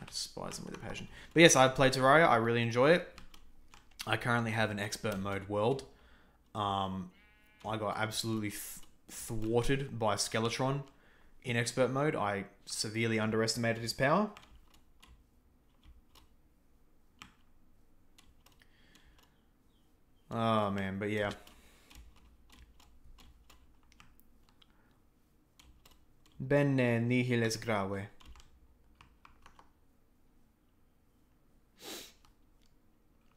I despise them with a passion. But yes, I've played Terraria. I really enjoy it. I currently have an expert mode world. Um, I got absolutely th- thwarted by Skeletron in expert mode. I severely underestimated his power. Oh man, but yeah. Bene nihil es grave.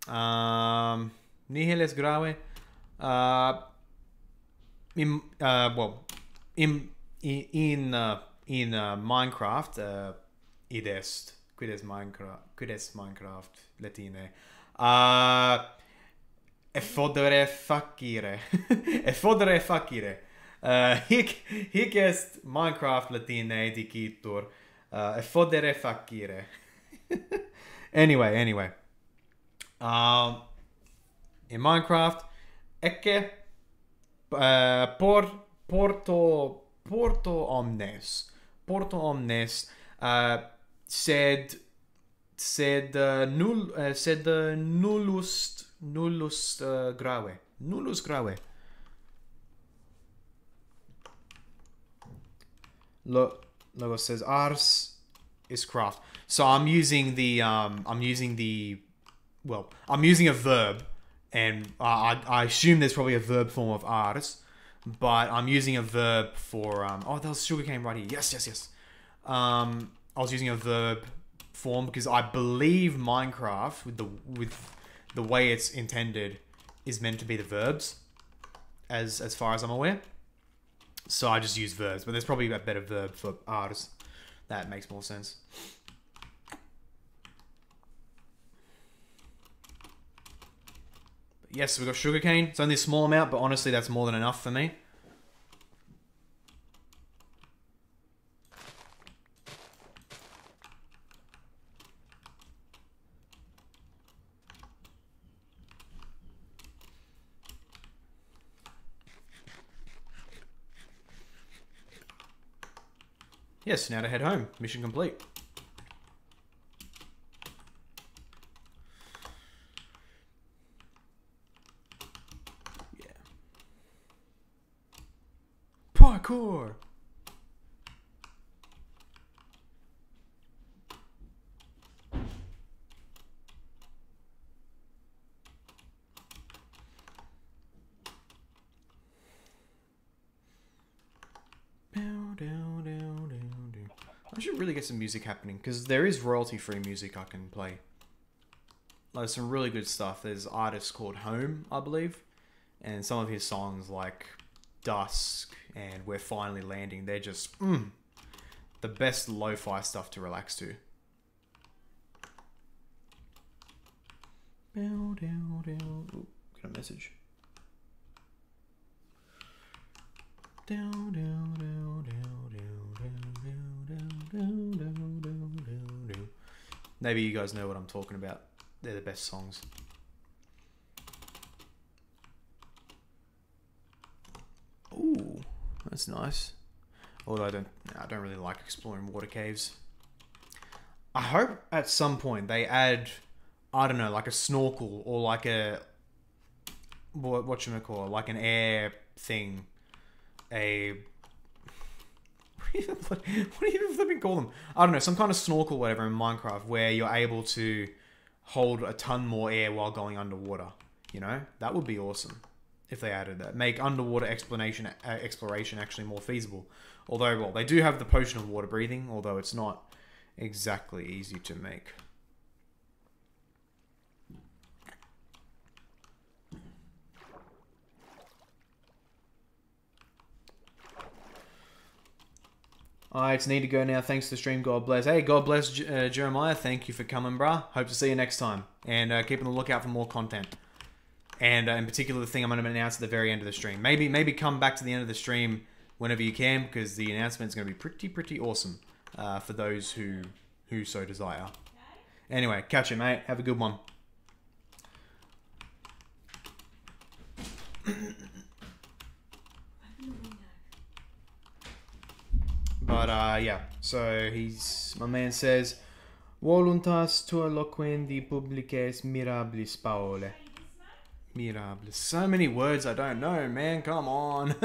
Um, nihil es grave. Uh, in, uh, well, in, in, uh, in uh, Minecraft, uh, id est, quid est Minecraft, quid est Minecraft, latine, uh, effodere facire, effodere facire, uh, hic, hic est Minecraft latine dicitur, uh, effodere facire. anyway, anyway. Um, in Minecraft, ecce uh, por porto porto omnes porto omnes uh, sed sed uh, null uh, uh, nullus nullus uh, grave nullus grave Lo- logo says ars is craft. So i'm using the um i'm using the well i'm using a verb and I, I assume there's probably a verb form of ars but i'm using a verb for um oh there was sugarcane right here. Yes yes yes. Um i was using a verb form because i believe minecraft with the with the way it's intended is meant to be the verbs as as far as i'm aware. So i just use verbs but there's probably a better verb for ars that makes more sense Yes, we've got sugarcane. It's only a small amount, but honestly, that's more than enough for me. Yes, now to head home. Mission complete. Yeah. Parkour. Bow, dow, dow, dow, dow. I should really get some music happening because there is royalty free music I can play. Like some really good stuff. There's artists called Home, I believe, and some of his songs like Dusk and We're Finally Landing, they're just mm, the best lo-fi stuff to relax to. Ooh, got a message. Down, down, Maybe you guys know what I'm talking about. They're the best songs. Ooh, that's nice. Although I don't, I don't really like exploring water caves. I hope at some point they add, I don't know, like a snorkel or like a what what you call like an air thing, a what do you even flipping call them? I don't know, some kind of snorkel, or whatever, in Minecraft, where you're able to hold a ton more air while going underwater. You know, that would be awesome if they added that. Make underwater explanation uh, exploration actually more feasible. Although, well, they do have the potion of water breathing, although it's not exactly easy to make. It's need to go now. Thanks to the stream. God bless. Hey, God bless uh, Jeremiah. Thank you for coming, bruh. Hope to see you next time. And uh, keep on the lookout for more content. And uh, in particular, the thing I'm going to announce at the very end of the stream. Maybe maybe come back to the end of the stream whenever you can, because the announcement is going to be pretty, pretty awesome uh, for those who, who so desire. Anyway, catch you, mate. Have a good one. But uh, yeah, so he's my man says, "Voluntas tua loquendi publices mirabilis Paole." Mirabilis. So many words I don't know, man. Come on.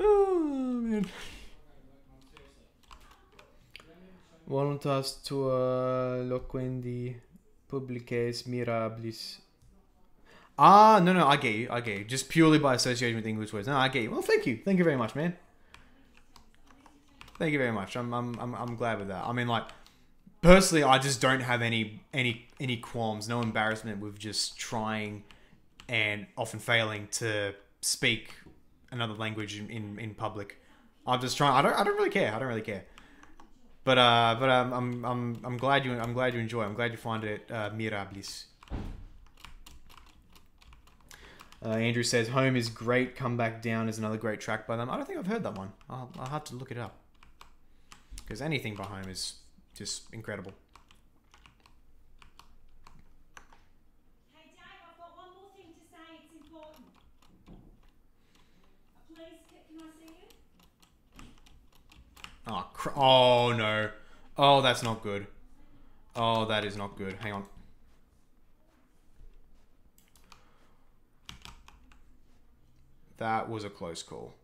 oh man. Voluntas tua loquendi publices mirabilis. Ah, no, no, I get you. I get you. Just purely by association with English words. No, I get you. Well, thank you. Thank you very much, man. Thank you very much. I'm, I'm, I'm, I'm glad with that. I mean, like, personally, I just don't have any, any, any qualms, no embarrassment with just trying and often failing to speak another language in, in, in public. I'm just trying. I don't, I don't really care. I don't really care. But, uh, but um, I'm, I'm, I'm glad you, I'm glad you enjoy. I'm glad you find it uh, mirabilis. Uh, Andrew says, Home is great. Come Back Down is another great track by them. I don't think I've heard that one. I'll, I'll have to look it up. Because anything behind is just incredible. Hey Dave, I've got one more thing to say. It's important. Uh, Please, c- can I see you? Oh, cr- oh no. Oh, that's not good. Oh, that is not good. Hang on. That was a close call.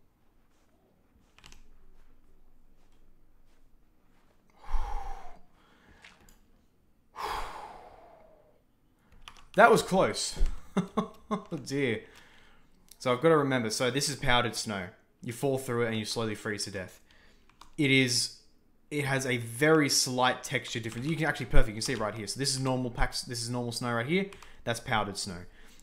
That was close. oh dear. So I've got to remember. So this is powdered snow. You fall through it and you slowly freeze to death. It is. It has a very slight texture difference. You can actually perfect. You can see right here. So this is normal packs. This is normal snow right here. That's powdered snow.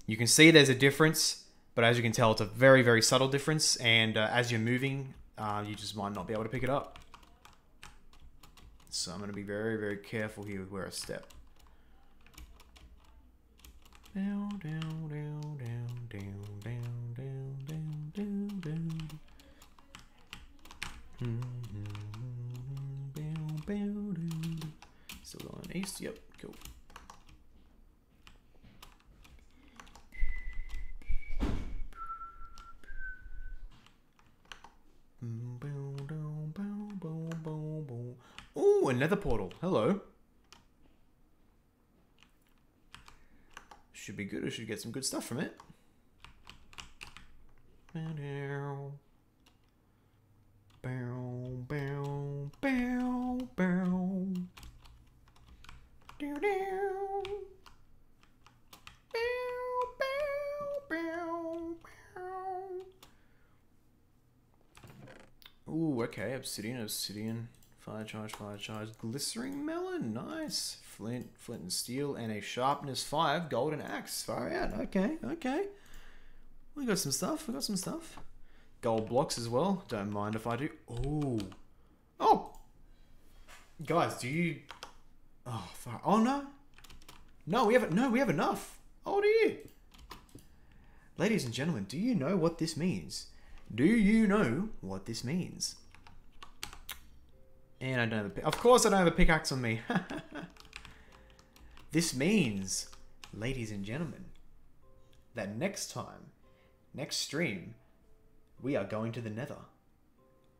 You can see there's a difference, but as you can tell, it's a very very subtle difference. And uh, as you're moving, uh, you just might not be able to pick it up. So I'm going to be very very careful here with where I step. Down, down, down, down, down, down, down, down, down, down. Still going east. Yep, cool. Ooh, another portal. Hello. Should be good. I should get some good stuff from it. Ooh, okay. Obsidian, obsidian. Fire charge, fire charge. Glistering melon. Nice. Flint, flint and steel, and a sharpness 5 golden axe. Far out. Okay, okay. We got some stuff. We got some stuff. Gold blocks as well. Don't mind if I do. Ooh. Oh. Guys, do you... Oh, far. Oh, no. No, we have... No, we have enough. Oh, dear. Ladies and gentlemen, do you know what this means? Do you know what this means? And I don't have a. Of course I don't have a pickaxe on me. this means, ladies and gentlemen, that next time, next stream, we are going to the nether.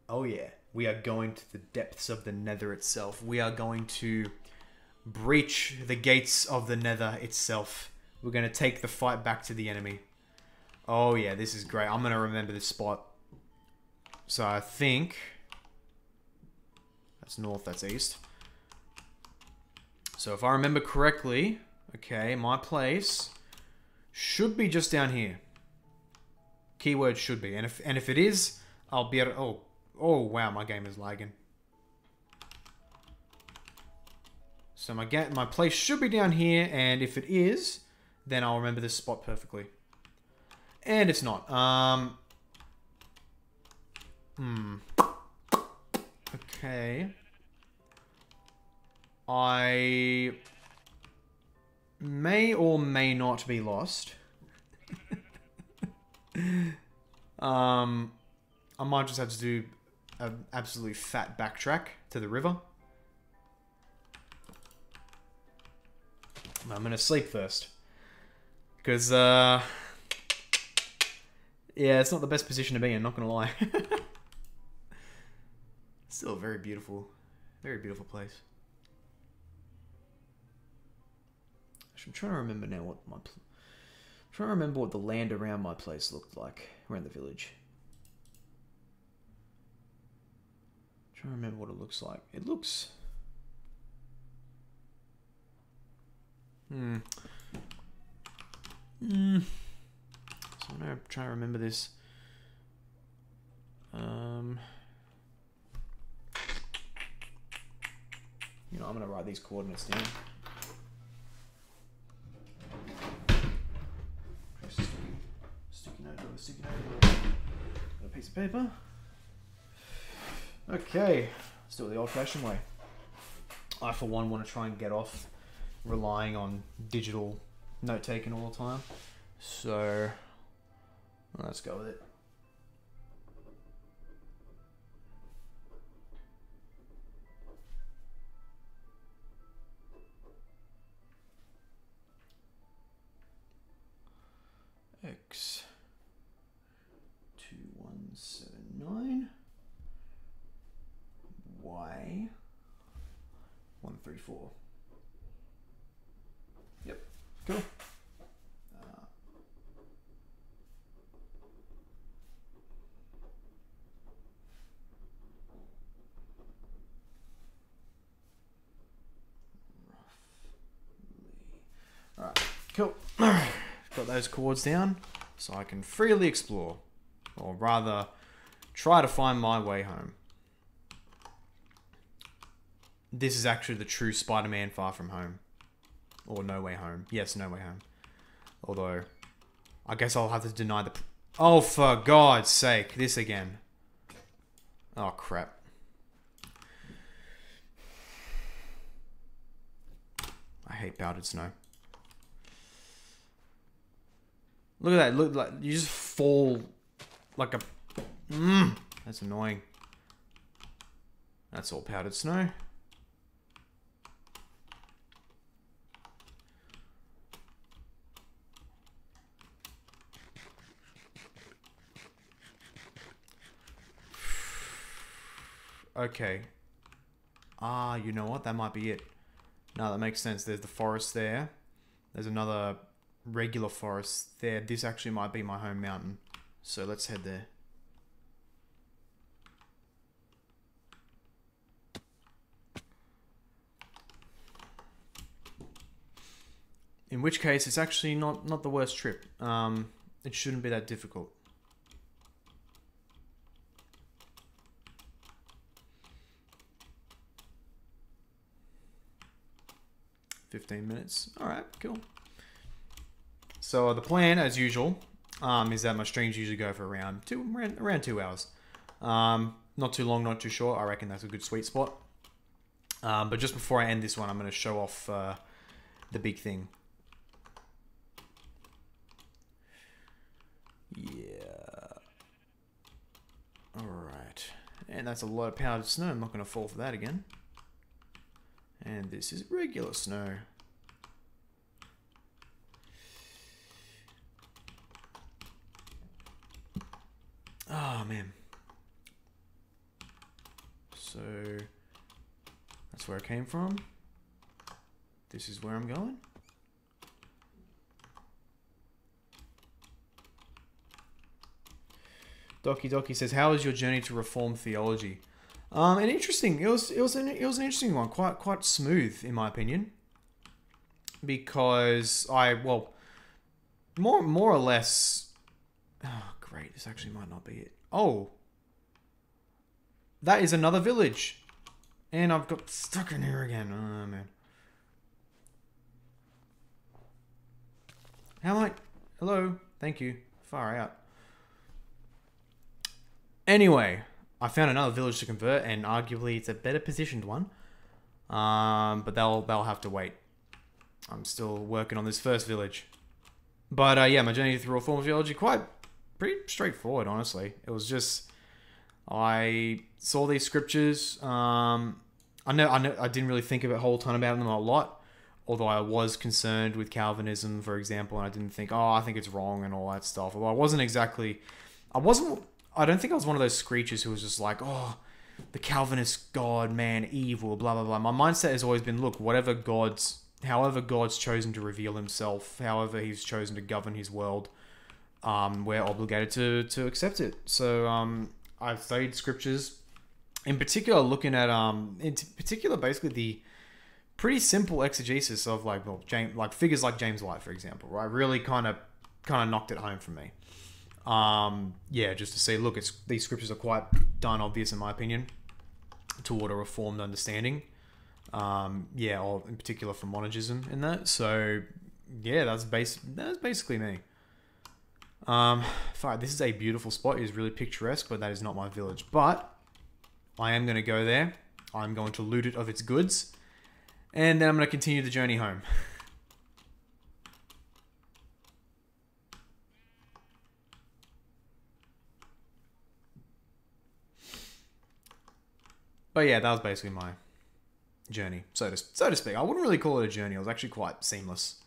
Oh yeah, we are going to the depths of the nether itself. We are going to breach the gates of the nether itself. We're going to take the fight back to the enemy. Oh yeah, this is great. I'm going to remember this spot So I think that's north, that's east. So if I remember correctly, okay, my place should be just down here. Keyword should be. And if and if it is, I'll be to, oh, oh wow, my game is lagging. So my my place should be down here, and if it is, then I'll remember this spot perfectly. And it's not. Um. Hmm. Okay. I may or may not be lost. um, I might just have to do an absolutely fat backtrack to the river. I'm gonna sleep first. Because, uh... Yeah, it's not the best position to be in, not gonna lie. Still a very beautiful, very beautiful place. I'm trying to remember now what my... I'm trying to remember what the land around my place looked like, around the village. I'm trying to remember what it looks like. It looks... Hmm. Hmm. So I'm gonna try to remember this. Um. You know, I'm gonna write these coordinates down. A piece of paper. Okay, let's do it the old-fashioned way. I, for one, want to try and get off relying on digital note taking all the time. So let's go with it. X two one seven nine Y one three four. Yep. Cool. Uh, Alright, cool. Got those chords down so I can freely explore, or rather, try to find my way home. This is actually the true Spider Man Far From Home. Or No Way Home. Yes, No Way Home. Although, I guess I'll have to deny the. Oh, for God's sake, this again. Oh, crap. I hate powdered snow. Look at that. Look like you just fall like a. Mmm. That's annoying. That's all powdered snow. Okay. Ah, you know what? That might be it. No, that makes sense. There's the forest there. There's another regular forest there. This actually might be my home mountain. So let's head there. In which case, it's actually not, not the worst trip. Um, it shouldn't be that difficult. Fifteen minutes. All right, cool. So the plan, as usual, um, is that my streams usually go for around two around, around two hours. Um, not too long, not too short. I reckon that's a good sweet spot. Um, but just before I end this one, I'm going to show off uh, the big thing. Yeah. All right. And that's a lot of powdered snow. I'm not going to fall for that again. And this is regular snow. Oh man. So that's where I came from. This is where I'm going. Doki Doki says, "How was your journey to reform theology?" Um, and interesting. It was it was an it was an interesting one. Quite quite smooth in my opinion. Because I well, more more or less. Oh, great! This actually might not be it. Oh, that is another village, and I've got stuck in here again. Oh man. How am I? Hello. Thank you. Far out. Anyway, I found another village to convert, and arguably it's a better positioned one. Um, but they'll they'll have to wait. I'm still working on this first village. But uh, yeah, my journey through Reformed theology quite pretty straightforward, honestly. It was just I saw these scriptures. Um, I know I know I didn't really think of a whole ton about them a lot, although I was concerned with Calvinism, for example, and I didn't think, oh, I think it's wrong and all that stuff. Although I wasn't exactly, I wasn't. I don't think I was one of those screechers who was just like, oh, the Calvinist God, man, evil, blah blah blah. My mindset has always been, look, whatever God's, however God's chosen to reveal Himself, however He's chosen to govern His world, um, we're obligated to to accept it. So um, I've studied scriptures, in particular, looking at um, in particular, basically the pretty simple exegesis of like well, James, like figures like James White, for example, right? Really kind of kind of knocked it home for me. Um, yeah, just to see, look, it's these scriptures are quite darn obvious in my opinion toward a reformed understanding. Um, yeah, or in particular for monergism in that. So yeah, that's base that's basically me. Um, fine, this is a beautiful spot. It is really picturesque, but that is not my village. But I am going to go there. I'm going to loot it of its goods. And then I'm going to continue the journey home. But yeah, that was basically my journey, so to, so to speak. I wouldn't really call it a journey. It was actually quite seamless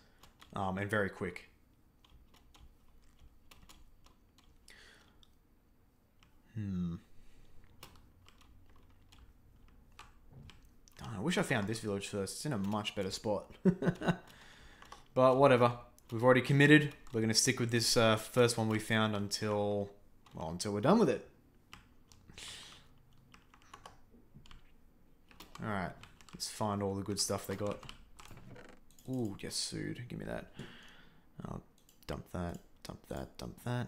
um, and very quick. Hmm. I wish I found this village first. It's in a much better spot. but whatever. We've already committed. We're going to stick with this uh, first one we found until, well, until we're done with it. Alright. Let's find all the good stuff they got. Ooh, yes, sued. Give me that. I'll dump that, dump that, dump that.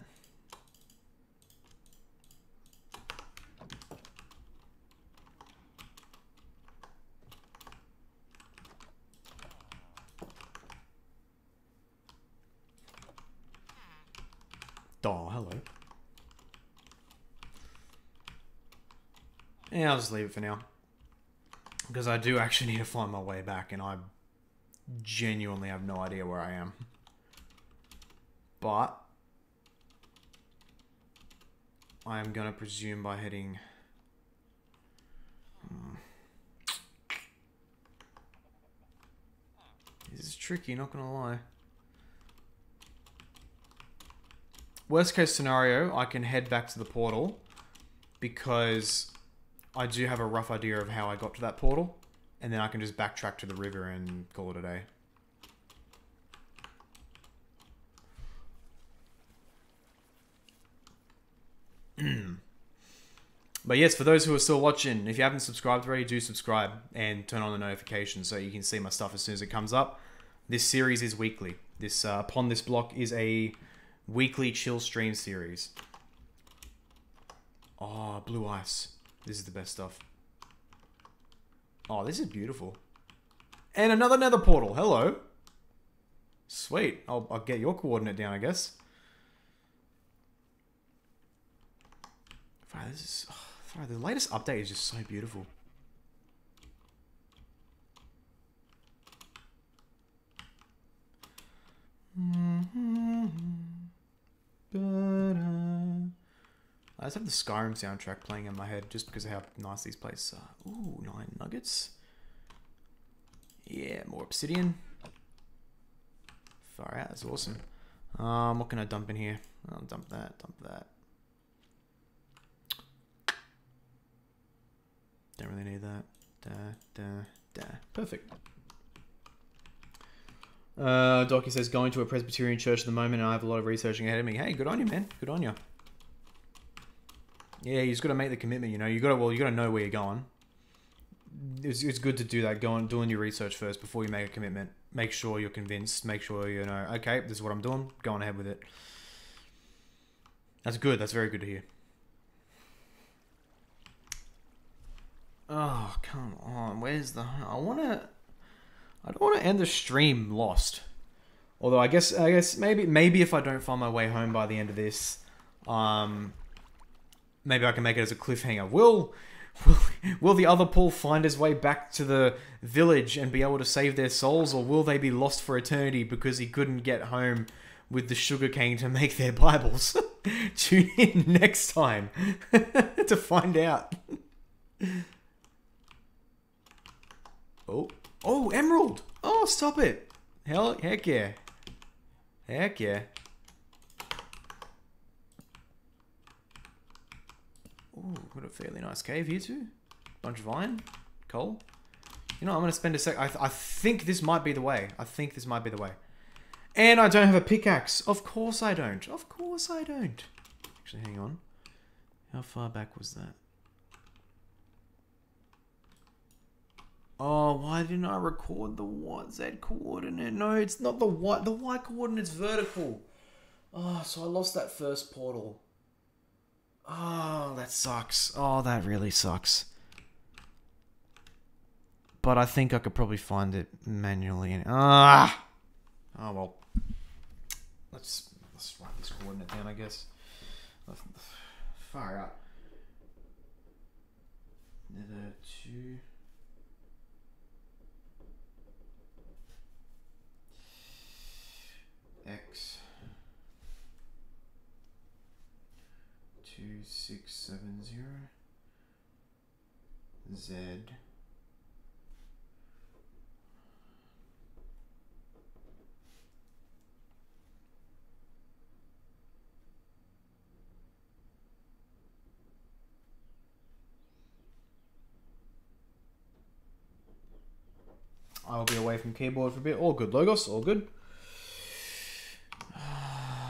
Oh, hello. Yeah, I'll just leave it for now. Because I do actually need to find my way back, and I genuinely have no idea where I am. But... I am going to presume by heading... Hmm. This is tricky, not going to lie. Worst case scenario, I can head back to the portal because I do have a rough idea of how I got to that portal, and then I can just backtrack to the river and call it a day. but yes, for those who are still watching, if you haven't subscribed already, do subscribe and turn on the notifications so you can see my stuff as soon as it comes up. This series is weekly. This uh, upon this block is a weekly chill stream series. Oh, blue ice. This is the best stuff. Oh, this is beautiful. And another nether portal. Hello. Sweet. I'll, I'll get your coordinate down, I guess. This is... Oh, the latest update is just so beautiful. Mm-hmm. I just have the Skyrim soundtrack playing in my head just because of how nice these places are. Ooh, nine nuggets. Yeah, more obsidian. Far out, that's awesome. Um, what can I dump in here? I'll dump that, dump that. Don't really need that. Da, da, da. Perfect. Uh, Docky says, going to a Presbyterian church at the moment and I have a lot of researching ahead of me. Hey, good on you, man. Good on you. Yeah, you just got to make the commitment. You know, you got to well, you got to know where you're going. It's, it's good to do that. Go on, doing your research first before you make a commitment. Make sure you're convinced. Make sure you know. Okay, this is what I'm doing. Going ahead with it. That's good. That's very good to hear. Oh come on! Where's the? I want to. I don't want to end the stream lost. Although I guess I guess maybe maybe if I don't find my way home by the end of this, um, maybe I can make it as a cliffhanger. Will will, will the other Paul find his way back to the village and be able to save their souls, or will they be lost for eternity because he couldn't get home with the sugarcane to make their Bibles? Tune in next time to find out. Oh, oh, emerald! Oh, stop it! Hell, heck yeah! Heck yeah! Oh, got a fairly nice cave here too. Bunch of iron, coal. You know, I'm gonna spend a sec. I, th I think this might be the way. I think this might be the way. And I don't have a pickaxe. Of course I don't. Of course I don't. Actually, hang on. How far back was that? Oh, why didn't I record the what Z coordinate? No, it's not the y. The y coordinate's vertical. Oh, so I lost that first portal. Oh, that sucks. Oh, that really sucks. But I think I could probably find it manually. Ah. Oh well. Let's let's write this coordinate down. I guess. Far out. Nether two. X two six seven zero Z I will be away from keyboard for a bit. All good, Logos. All good.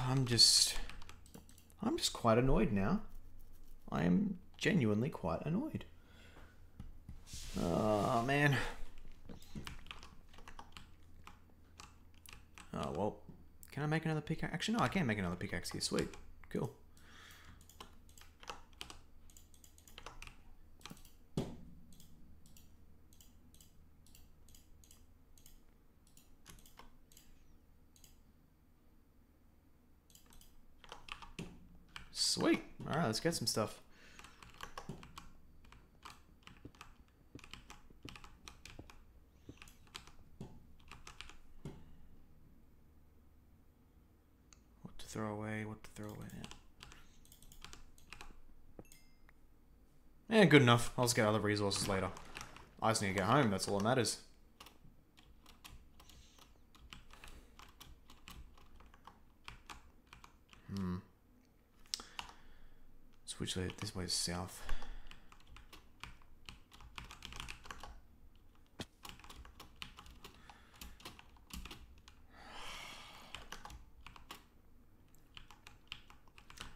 I'm just, I'm just quite annoyed now. I am genuinely quite annoyed. Oh man. Oh well. Can I make another pickaxe? Actually, no, I can't make another pickaxe here. Sweet. Cool. Let's get some stuff. What to throw away, what to throw away now. Yeah, good enough. I'll just get other resources later. I just need to get home, that's all that matters. Which way? This way is south.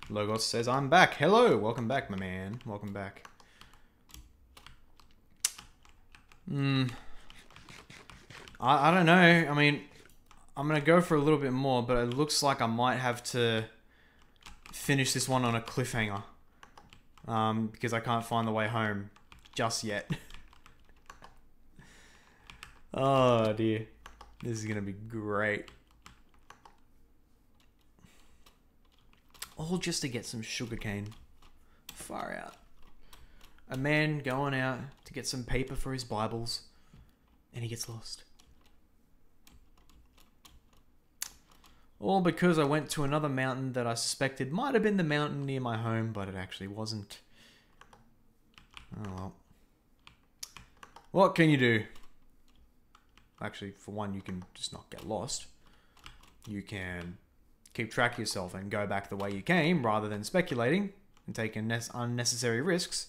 Logos says, I'm back. Hello. Welcome back, my man. Welcome back. Hmm. I, I don't know. I mean, I'm going to go for a little bit more, but it looks like I might have to finish this one on a cliffhanger. Um, because I can't find the way home just yet. oh dear. This is going to be great. All just to get some sugarcane. Far out. A man going out to get some paper for his Bibles, and he gets lost. All because I went to another mountain that I suspected might have been the mountain near my home, but it actually wasn't. Oh well. What can you do? Actually, for one, you can just not get lost. You can keep track of yourself and go back the way you came rather than speculating and taking unnecessary risks.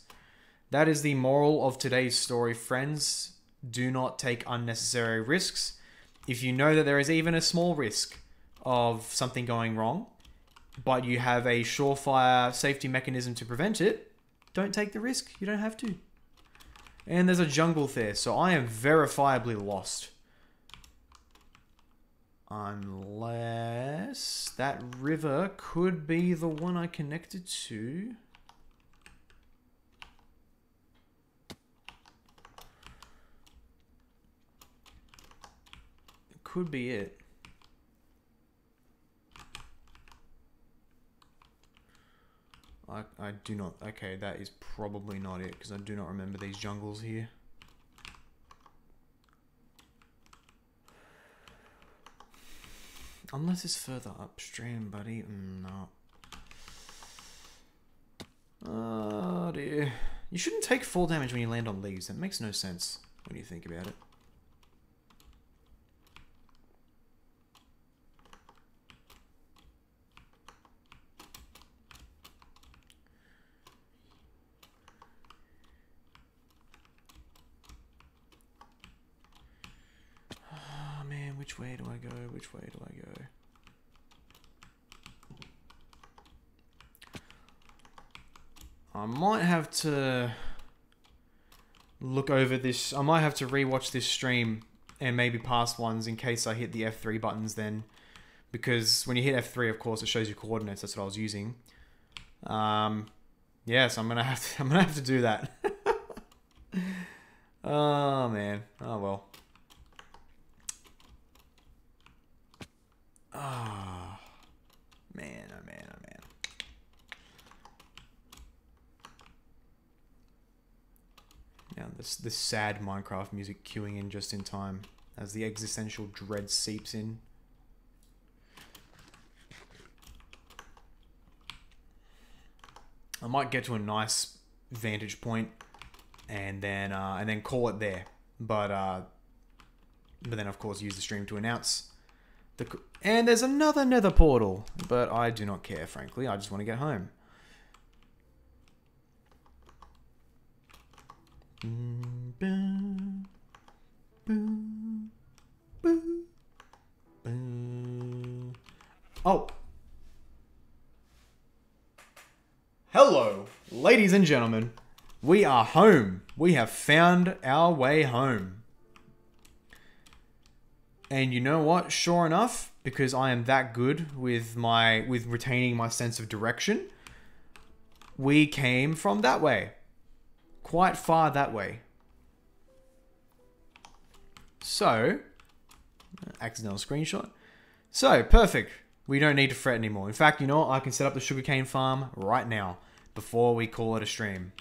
That is the moral of today's story, friends. Do not take unnecessary risks. If you know that there is even a small risk of something going wrong, but you have a surefire safety mechanism to prevent it, don't take the risk. You don't have to. And there's a jungle there, so I am verifiably lost. Unless that river could be the one I connected to. Could be it. I, I do not... Okay, that is probably not it, because I do not remember these jungles here. Unless it's further upstream, buddy. Mm, no. Oh, dear. You shouldn't take full damage when you land on leaves. That makes no sense when you think about it. Oh man, which way do I go? Which way do I go? I might have to look over this. I might have to rewatch this stream and maybe past ones in case I hit the F3 buttons then. Because when you hit F3, of course, it shows you coordinates. That's what I was using. Um, yes, I'm gonna have to. I'm gonna have to do that. oh man. Oh well. Ah, man, oh man, oh man. Now this this sad Minecraft music queuing in just in time as the existential dread seeps in. I might get to a nice vantage point and then uh, and then call it there. But uh, but then of course use the stream to announce the and there's another Nether portal, but I do not care. Frankly, I just want to get home. Oh. Hello, ladies and gentlemen. We are home. We have found our way home. And you know what? Sure enough, because I am that good with my with retaining my sense of direction, we came from that way. Quite far that way. So, accidental screenshot. So, perfect. We don't need to fret anymore. In fact, you know what? I can set up the sugarcane farm right now before we call it a stream.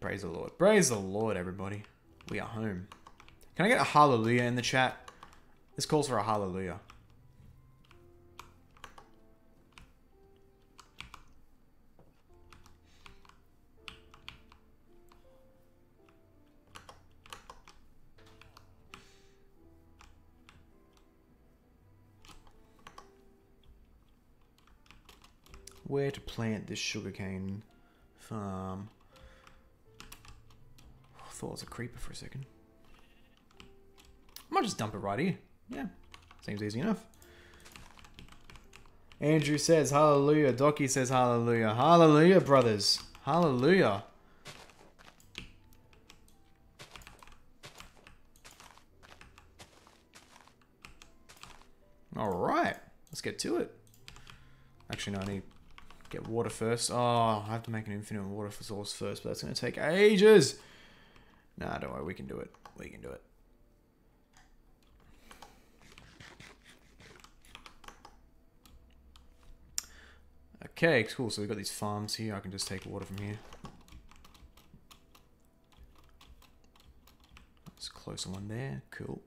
Praise the Lord. Praise the Lord, everybody. We are home. Can I get a hallelujah in the chat? This calls for a hallelujah. Where to plant this sugarcane farm? Oh, I thought it was a creeper for a second. I might just dump it right here. Yeah, seems easy enough. Andrew says hallelujah. Docky says hallelujah. Hallelujah, brothers. Hallelujah. All right, let's get to it. Actually, no, I need get water first. Oh, I have to make an infinite water source first, but that's going to take ages. Nah, don't worry, we can do it. We can do it. Okay, cool. So we've got these farms here. I can just take water from here. A closer one there. Cool.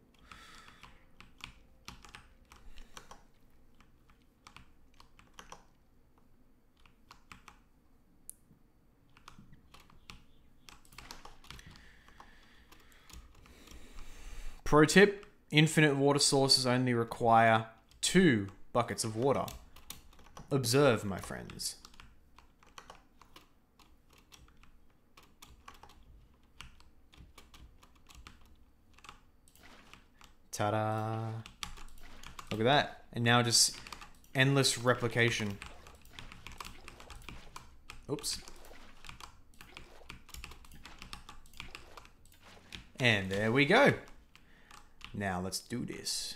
Pro tip infinite water sources only require two buckets of water. Observe, my friends. Ta da! Look at that. And now just endless replication. Oops. And there we go. Now let's do this.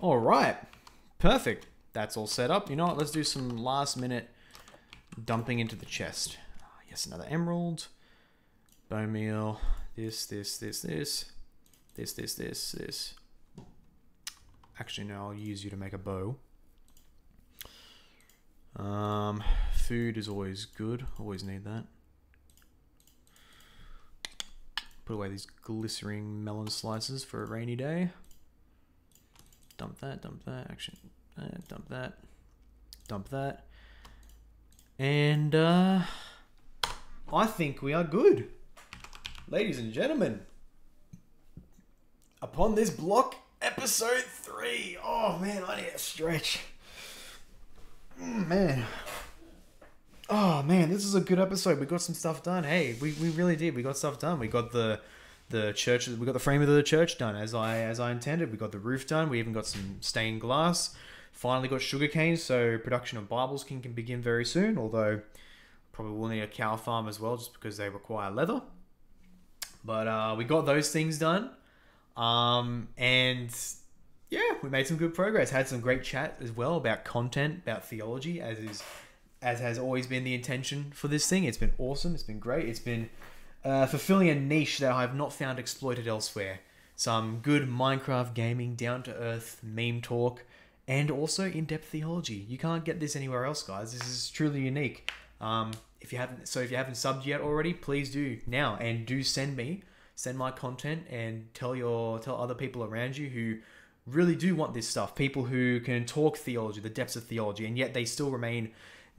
All right. Perfect. That's all set up. You know what? Let's do some last minute dumping into the chest. Ah, yes, another emerald. Bone meal. This, this, this, this. This, this, this, this. Actually, no, I'll use you to make a bow. Um, food is always good. Always need that. Put away these glistering melon slices for a rainy day. Dump that, dump that, actually, uh, dump that, dump that. And, uh, I think we are good. Ladies and gentlemen, upon this block, episode three. Oh man, I need a stretch. Mm, man. Oh man, this is a good episode. We got some stuff done. Hey, we, we really did. We got stuff done. We got the the church. We got the frame of the church done as I as I intended. We got the roof done. We even got some stained glass. Finally got sugarcane, so production of Bibles can, can begin very soon. Although probably will need a cow farm as well, just because they require leather. But uh, we got those things done, um, and yeah, we made some good progress. Had some great chat as well about content, about theology, as is as has always been the intention for this thing. It's been awesome. It's been great. It's been uh, fulfilling a niche that I have not found exploited elsewhere. Some good Minecraft gaming, down to earth meme talk, and also in depth theology. You can't get this anywhere else, guys. This is truly unique. Um, if you haven't, so if you haven't subbed yet already, please do now, and do send me, send my content, and tell your tell other people around you who really do want this stuff. People who can talk theology, the depths of theology, and yet they still remain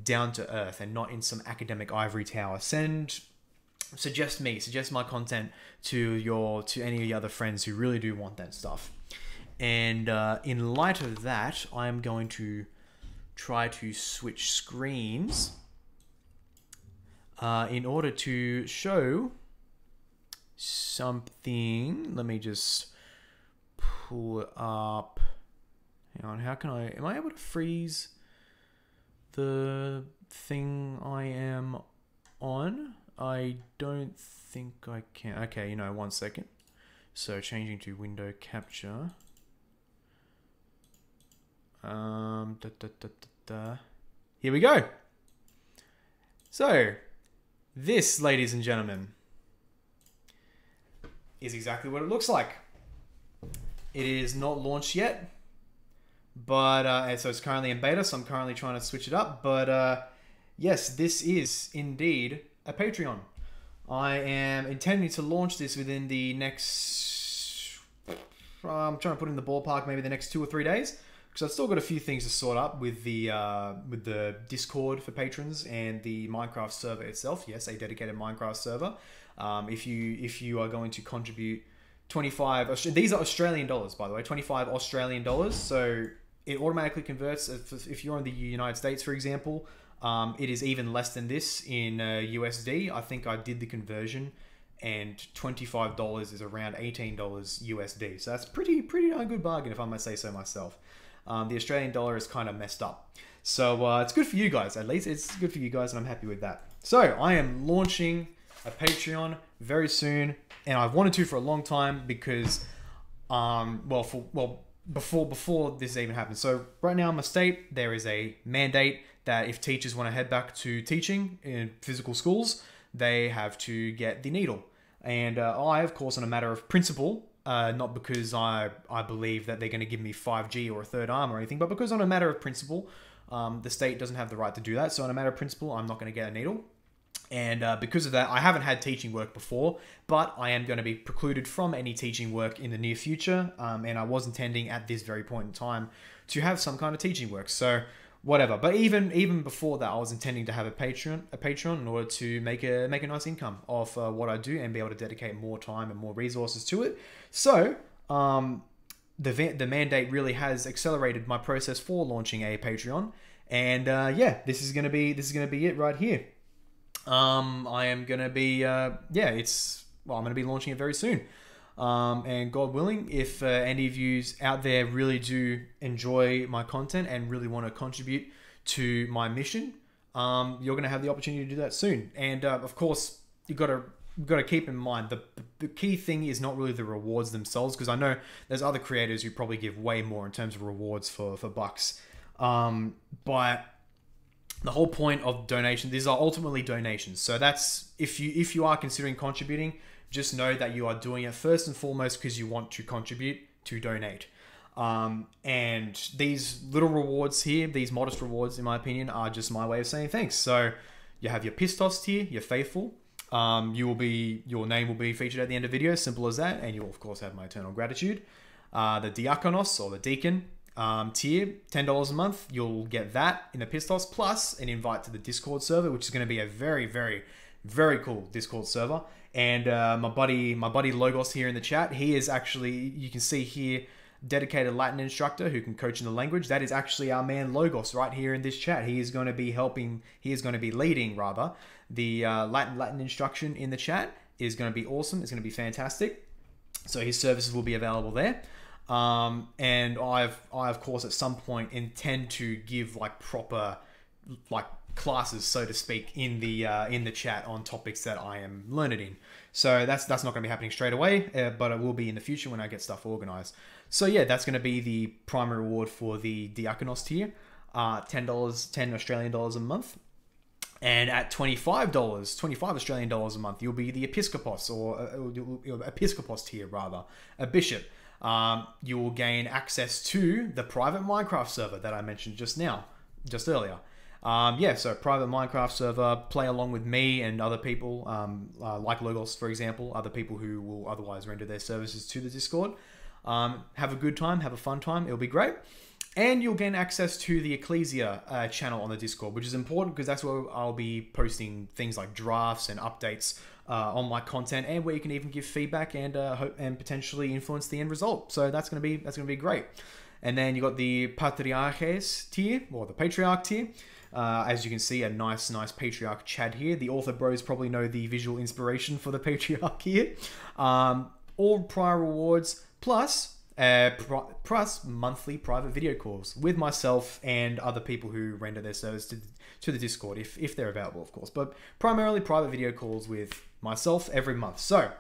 down to earth and not in some academic ivory tower. Send suggest me, suggest my content to your to any of your other friends who really do want that stuff. And uh, in light of that, I am going to try to switch screens uh, in order to show something. Let me just pull it up. Hang on, how can I? Am I able to freeze the thing I am on? I don't think I can. Okay, you know, one second. So changing to window capture. Um, da, da, da, da. Here we go. So, this, ladies and gentlemen, is exactly what it looks like. It is not launched yet, but uh, so it's currently in beta. So I'm currently trying to switch it up. But uh, yes, this is indeed a Patreon. I am intending to launch this within the next. I'm trying to put in the ballpark, maybe the next two or three days, because I've still got a few things to sort up with the uh, with the Discord for patrons and the Minecraft server itself. Yes, a dedicated Minecraft server. Um, if you if you are going to contribute 25 these are Australian dollars by the way 25 Australian dollars so it automatically converts if, you're in the United States for example um, it is even less than this in uh, USD. I think I did the conversion, and twenty-five dollars is around eighteen dollars USD. So that's pretty pretty darn good bargain, if I must say so myself. Um, the Australian dollar is kind of messed up, so uh, it's good for you guys. At least it's good for you guys, and I'm happy with that. So I am launching a Patreon very soon, and I've wanted to for a long time because, um, well, for well before before this even happened. So right now in my state, there is a mandate that if teachers want to head back to teaching in physical schools, they have to get the needle. And uh, I, of course, on a matter of principle, uh, not because I, I believe that they're going to give me 5G or a third arm or anything, but because on a matter of principle, um, the state doesn't have the right to do that. So, on a matter of principle, I'm not going to get a needle. And uh, because of that, I haven't had teaching work before, but I am going to be precluded from any teaching work in the near future. Um, and I was intending at this very point in time to have some kind of teaching work. So, whatever. But even even before that, I was intending to have a Patreon, a Patreon, in order to make a make a nice income off uh, what I do and be able to dedicate more time and more resources to it. So, um, the the mandate really has accelerated my process for launching a Patreon. And uh, yeah, this is gonna be this is gonna be it right here. Um, I am gonna be uh, yeah, it's well, I'm gonna be launching it very soon. Um, and God willing, if uh, any of you out there really do enjoy my content and really want to contribute to my mission, um, you're to have the opportunity to do that soon. And uh, of course, you got to you've got to keep in mind the the key thing is not really the rewards themselves because I know there's other creators who probably give way more in terms of rewards for for bucks. Um, but the whole point of donation these are ultimately donations. So that's if you if you are considering contributing just know that you are doing it first and foremost because you want to contribute to donate. Um, and these little rewards here these modest rewards in my opinion are just my way of saying thanks. So you have your pistos tier your faithful. Um, you will be your name will be featured at the end of video simple as that. And you'll of course have my eternal gratitude. Uh, the diakonos or the deacon um, tier, $10 a month, you'll get that in the Pistos plus an invite to the Discord server, which is going to be a very, very, very cool Discord server. And uh, my buddy, my buddy Logos here in the chat, he is actually, you can see here, dedicated Latin instructor who can coach in the language. That is actually our man Logos right here in this chat. He is going to be helping, he is going to be leading rather, the uh, Latin Latin instruction in the chat is going to be awesome. It's going to be fantastic. So his services will be available there. Um, and I've I of course at some point intend to give like proper like classes so to speak in the uh, in the chat on topics that I am learned in. So that's that's not going to be happening straight away, uh, but it will be in the future when I get stuff organized. So yeah, that's going to be the primary reward for the Diakonos tier, uh, ten dollars, ten Australian dollars a month. And at $25, 25 Australian dollars a month, you'll be the Episcopos or uh, Episcopos tier rather, a bishop um, you will gain access to the private Minecraft server that I mentioned just now, just earlier. Um, yeah, so private Minecraft server, play along with me and other people, um, uh, like Logos, for example, other people who will otherwise render their services to the Discord. Um, have a good time, have a fun time, it'll be great. And you'll gain access to the Ecclesia uh, channel on the Discord, which is important because that's where I'll be posting things like drafts and updates uh, on my content, and where you can even give feedback and uh, hope and potentially influence the end result. So that's gonna be that's gonna be great. And then you got the Patriarches tier or the Patriarch tier. Uh, as you can see, a nice, nice Patriarch Chad here. The Ortho bros probably know the visual inspiration for the Patriarch here. Um, all prior rewards plus uh, plus monthly private video calls with myself and other people who render their service to, to the Discord if, if they're available, of course. But primarily private video calls with myself every month. So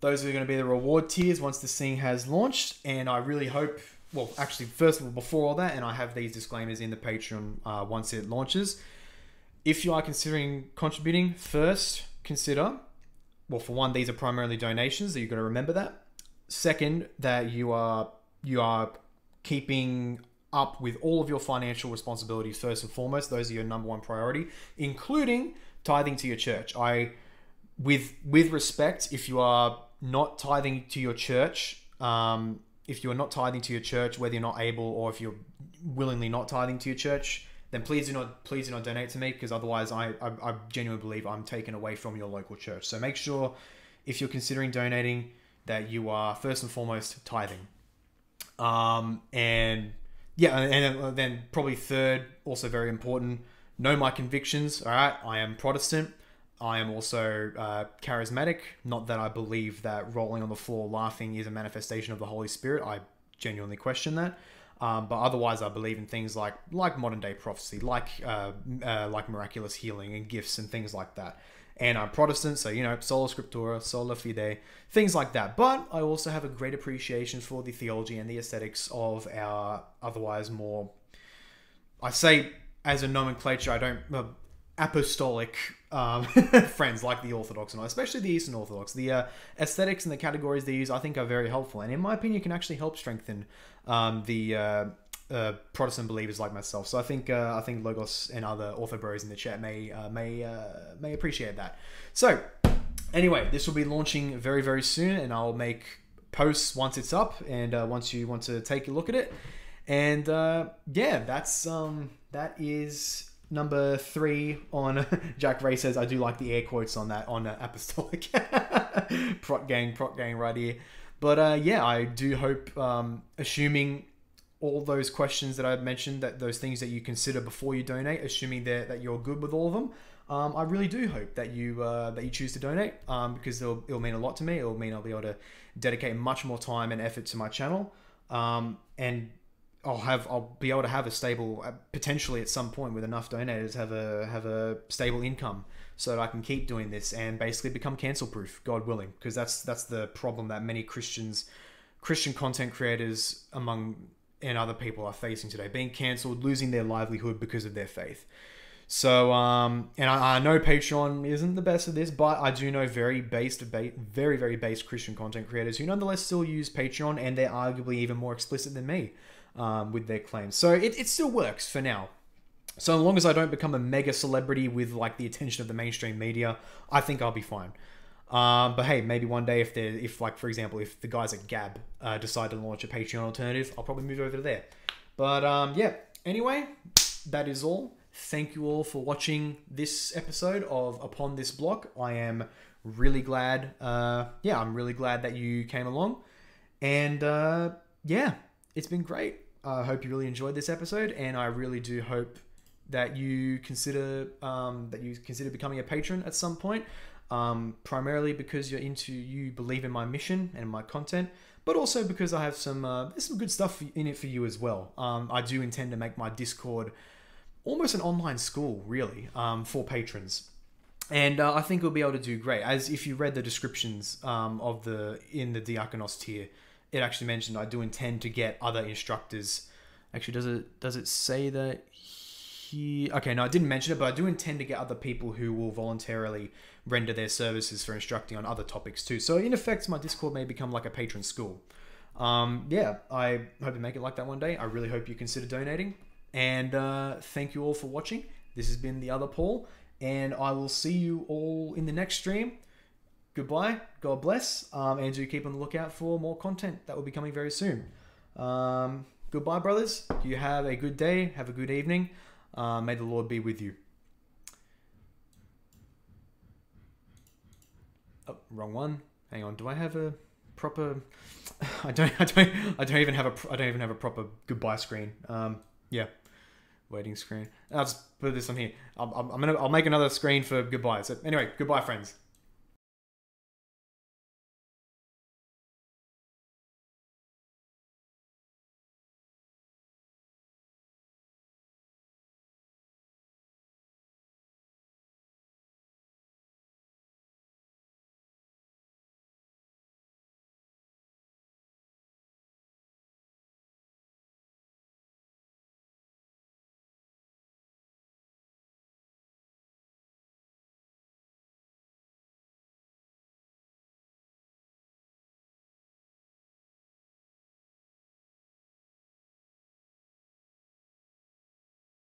those are going to be the reward tiers once this thing has launched. And I really hope, well, actually, first of all, before all that, and I have these disclaimers in the Patreon uh, once it launches. If you are considering contributing, first consider, well, for one, these are primarily donations, so you've got to remember that. Second, that you are you are keeping up with all of your financial responsibilities first and foremost. Those are your number one priority, including tithing to your church. I, with with respect, if you are not tithing to your church, um, if you are not tithing to your church, whether you're not able or if you're willingly not tithing to your church, then please do not please do not donate to me because otherwise I, I, I genuinely believe I'm taken away from your local church. So make sure if you're considering donating that you are first and foremost tithing. Um, and yeah, and then probably third, also very important, know my convictions. All right, I am Protestant. I am also uh, charismatic. Not that I believe that rolling on the floor laughing is a manifestation of the Holy Spirit. I genuinely question that. Um, but otherwise, I believe in things like like modern day prophecy, like uh, uh, like miraculous healing and gifts and things like that. And I'm Protestant, so you know, sola scriptura, sola fide, things like that. But I also have a great appreciation for the theology and the aesthetics of our otherwise more, I say as a nomenclature, I don't uh, apostolic um, friends like the Orthodox and especially the Eastern Orthodox. The uh, aesthetics and the categories they use, I think, are very helpful, and in my opinion, can actually help strengthen um, the uh, uh, Protestant believers like myself. So I think uh, I think Logos and other Ortho bros in the chat may uh, may uh, may appreciate that. So anyway, this will be launching very very soon, and I'll make posts once it's up and once you want to take a look at it. And yeah, that's um that is number three on Jack Ray says I do like the air quotes on that on uh, apostolic prot gang prot gang right here. But uh, yeah, I do hope, um, assuming all those questions that I've mentioned, that those things that you consider before you donate, assuming that, that you're good with all of them, um, I really do hope that you uh, that you choose to donate um, because it'll, it'll mean a lot to me. It'll mean I'll be able to dedicate much more time and effort to my channel, um, and I'll have I'll be able to have a stable uh, potentially at some point with enough donators have a have a stable income so that I can keep doing this and basically become cancel proof, God willing, because that's that's the problem that many Christians Christian content creators among and other people are facing today, being cancelled, losing their livelihood because of their faith. So, um, and I, I know Patreon isn't the best of this, but I do know very based, very, very based Christian content creators who nonetheless still use Patreon, and they're arguably even more explicit than me um, with their claims. So it, it still works for now. So long as I don't become a mega celebrity with like the attention of the mainstream media, I think I'll be fine. Um, but hey, maybe one day if they if like for example, if the guys at Gab uh, decide to launch a Patreon alternative, I'll probably move over to there. But um, yeah. Anyway, that is all. Thank you all for watching this episode of Upon This Block. I am really glad. Uh, yeah, I'm really glad that you came along, and uh, yeah, it's been great. I hope you really enjoyed this episode, and I really do hope that you consider um, that you consider becoming a patron at some point. Um, primarily because you're into you believe in my mission and my content, but also because I have some uh, there's some good stuff in it for you as well. Um, I do intend to make my Discord almost an online school, really, um, for patrons. And uh, I think we'll be able to do great. As if you read the descriptions um, of the in the Diakonos tier, it actually mentioned I do intend to get other instructors. Actually, does it does it say that he? Okay, no, I didn't mention it, but I do intend to get other people who will voluntarily render their services for instructing on other topics too. So in effect, my Discord may become like a patron school. Um, yeah, I hope to make it like that one day. I really hope you consider donating. And uh, thank you all for watching. This has been the other Paul, and I will see you all in the next stream. Goodbye. God bless. Um, and do keep on the lookout for more content that will be coming very soon. Um, goodbye, brothers. You have a good day. Have a good evening. Uh, may the Lord be with you. Oh, wrong one. Hang on. Do I have a proper? I don't. I don't. I don't even have a. I don't even have a proper goodbye screen. Um. Yeah. Waiting screen. I'll just put this on here. I'm I'm gonna. I'll make another screen for goodbye. So anyway, goodbye, friends.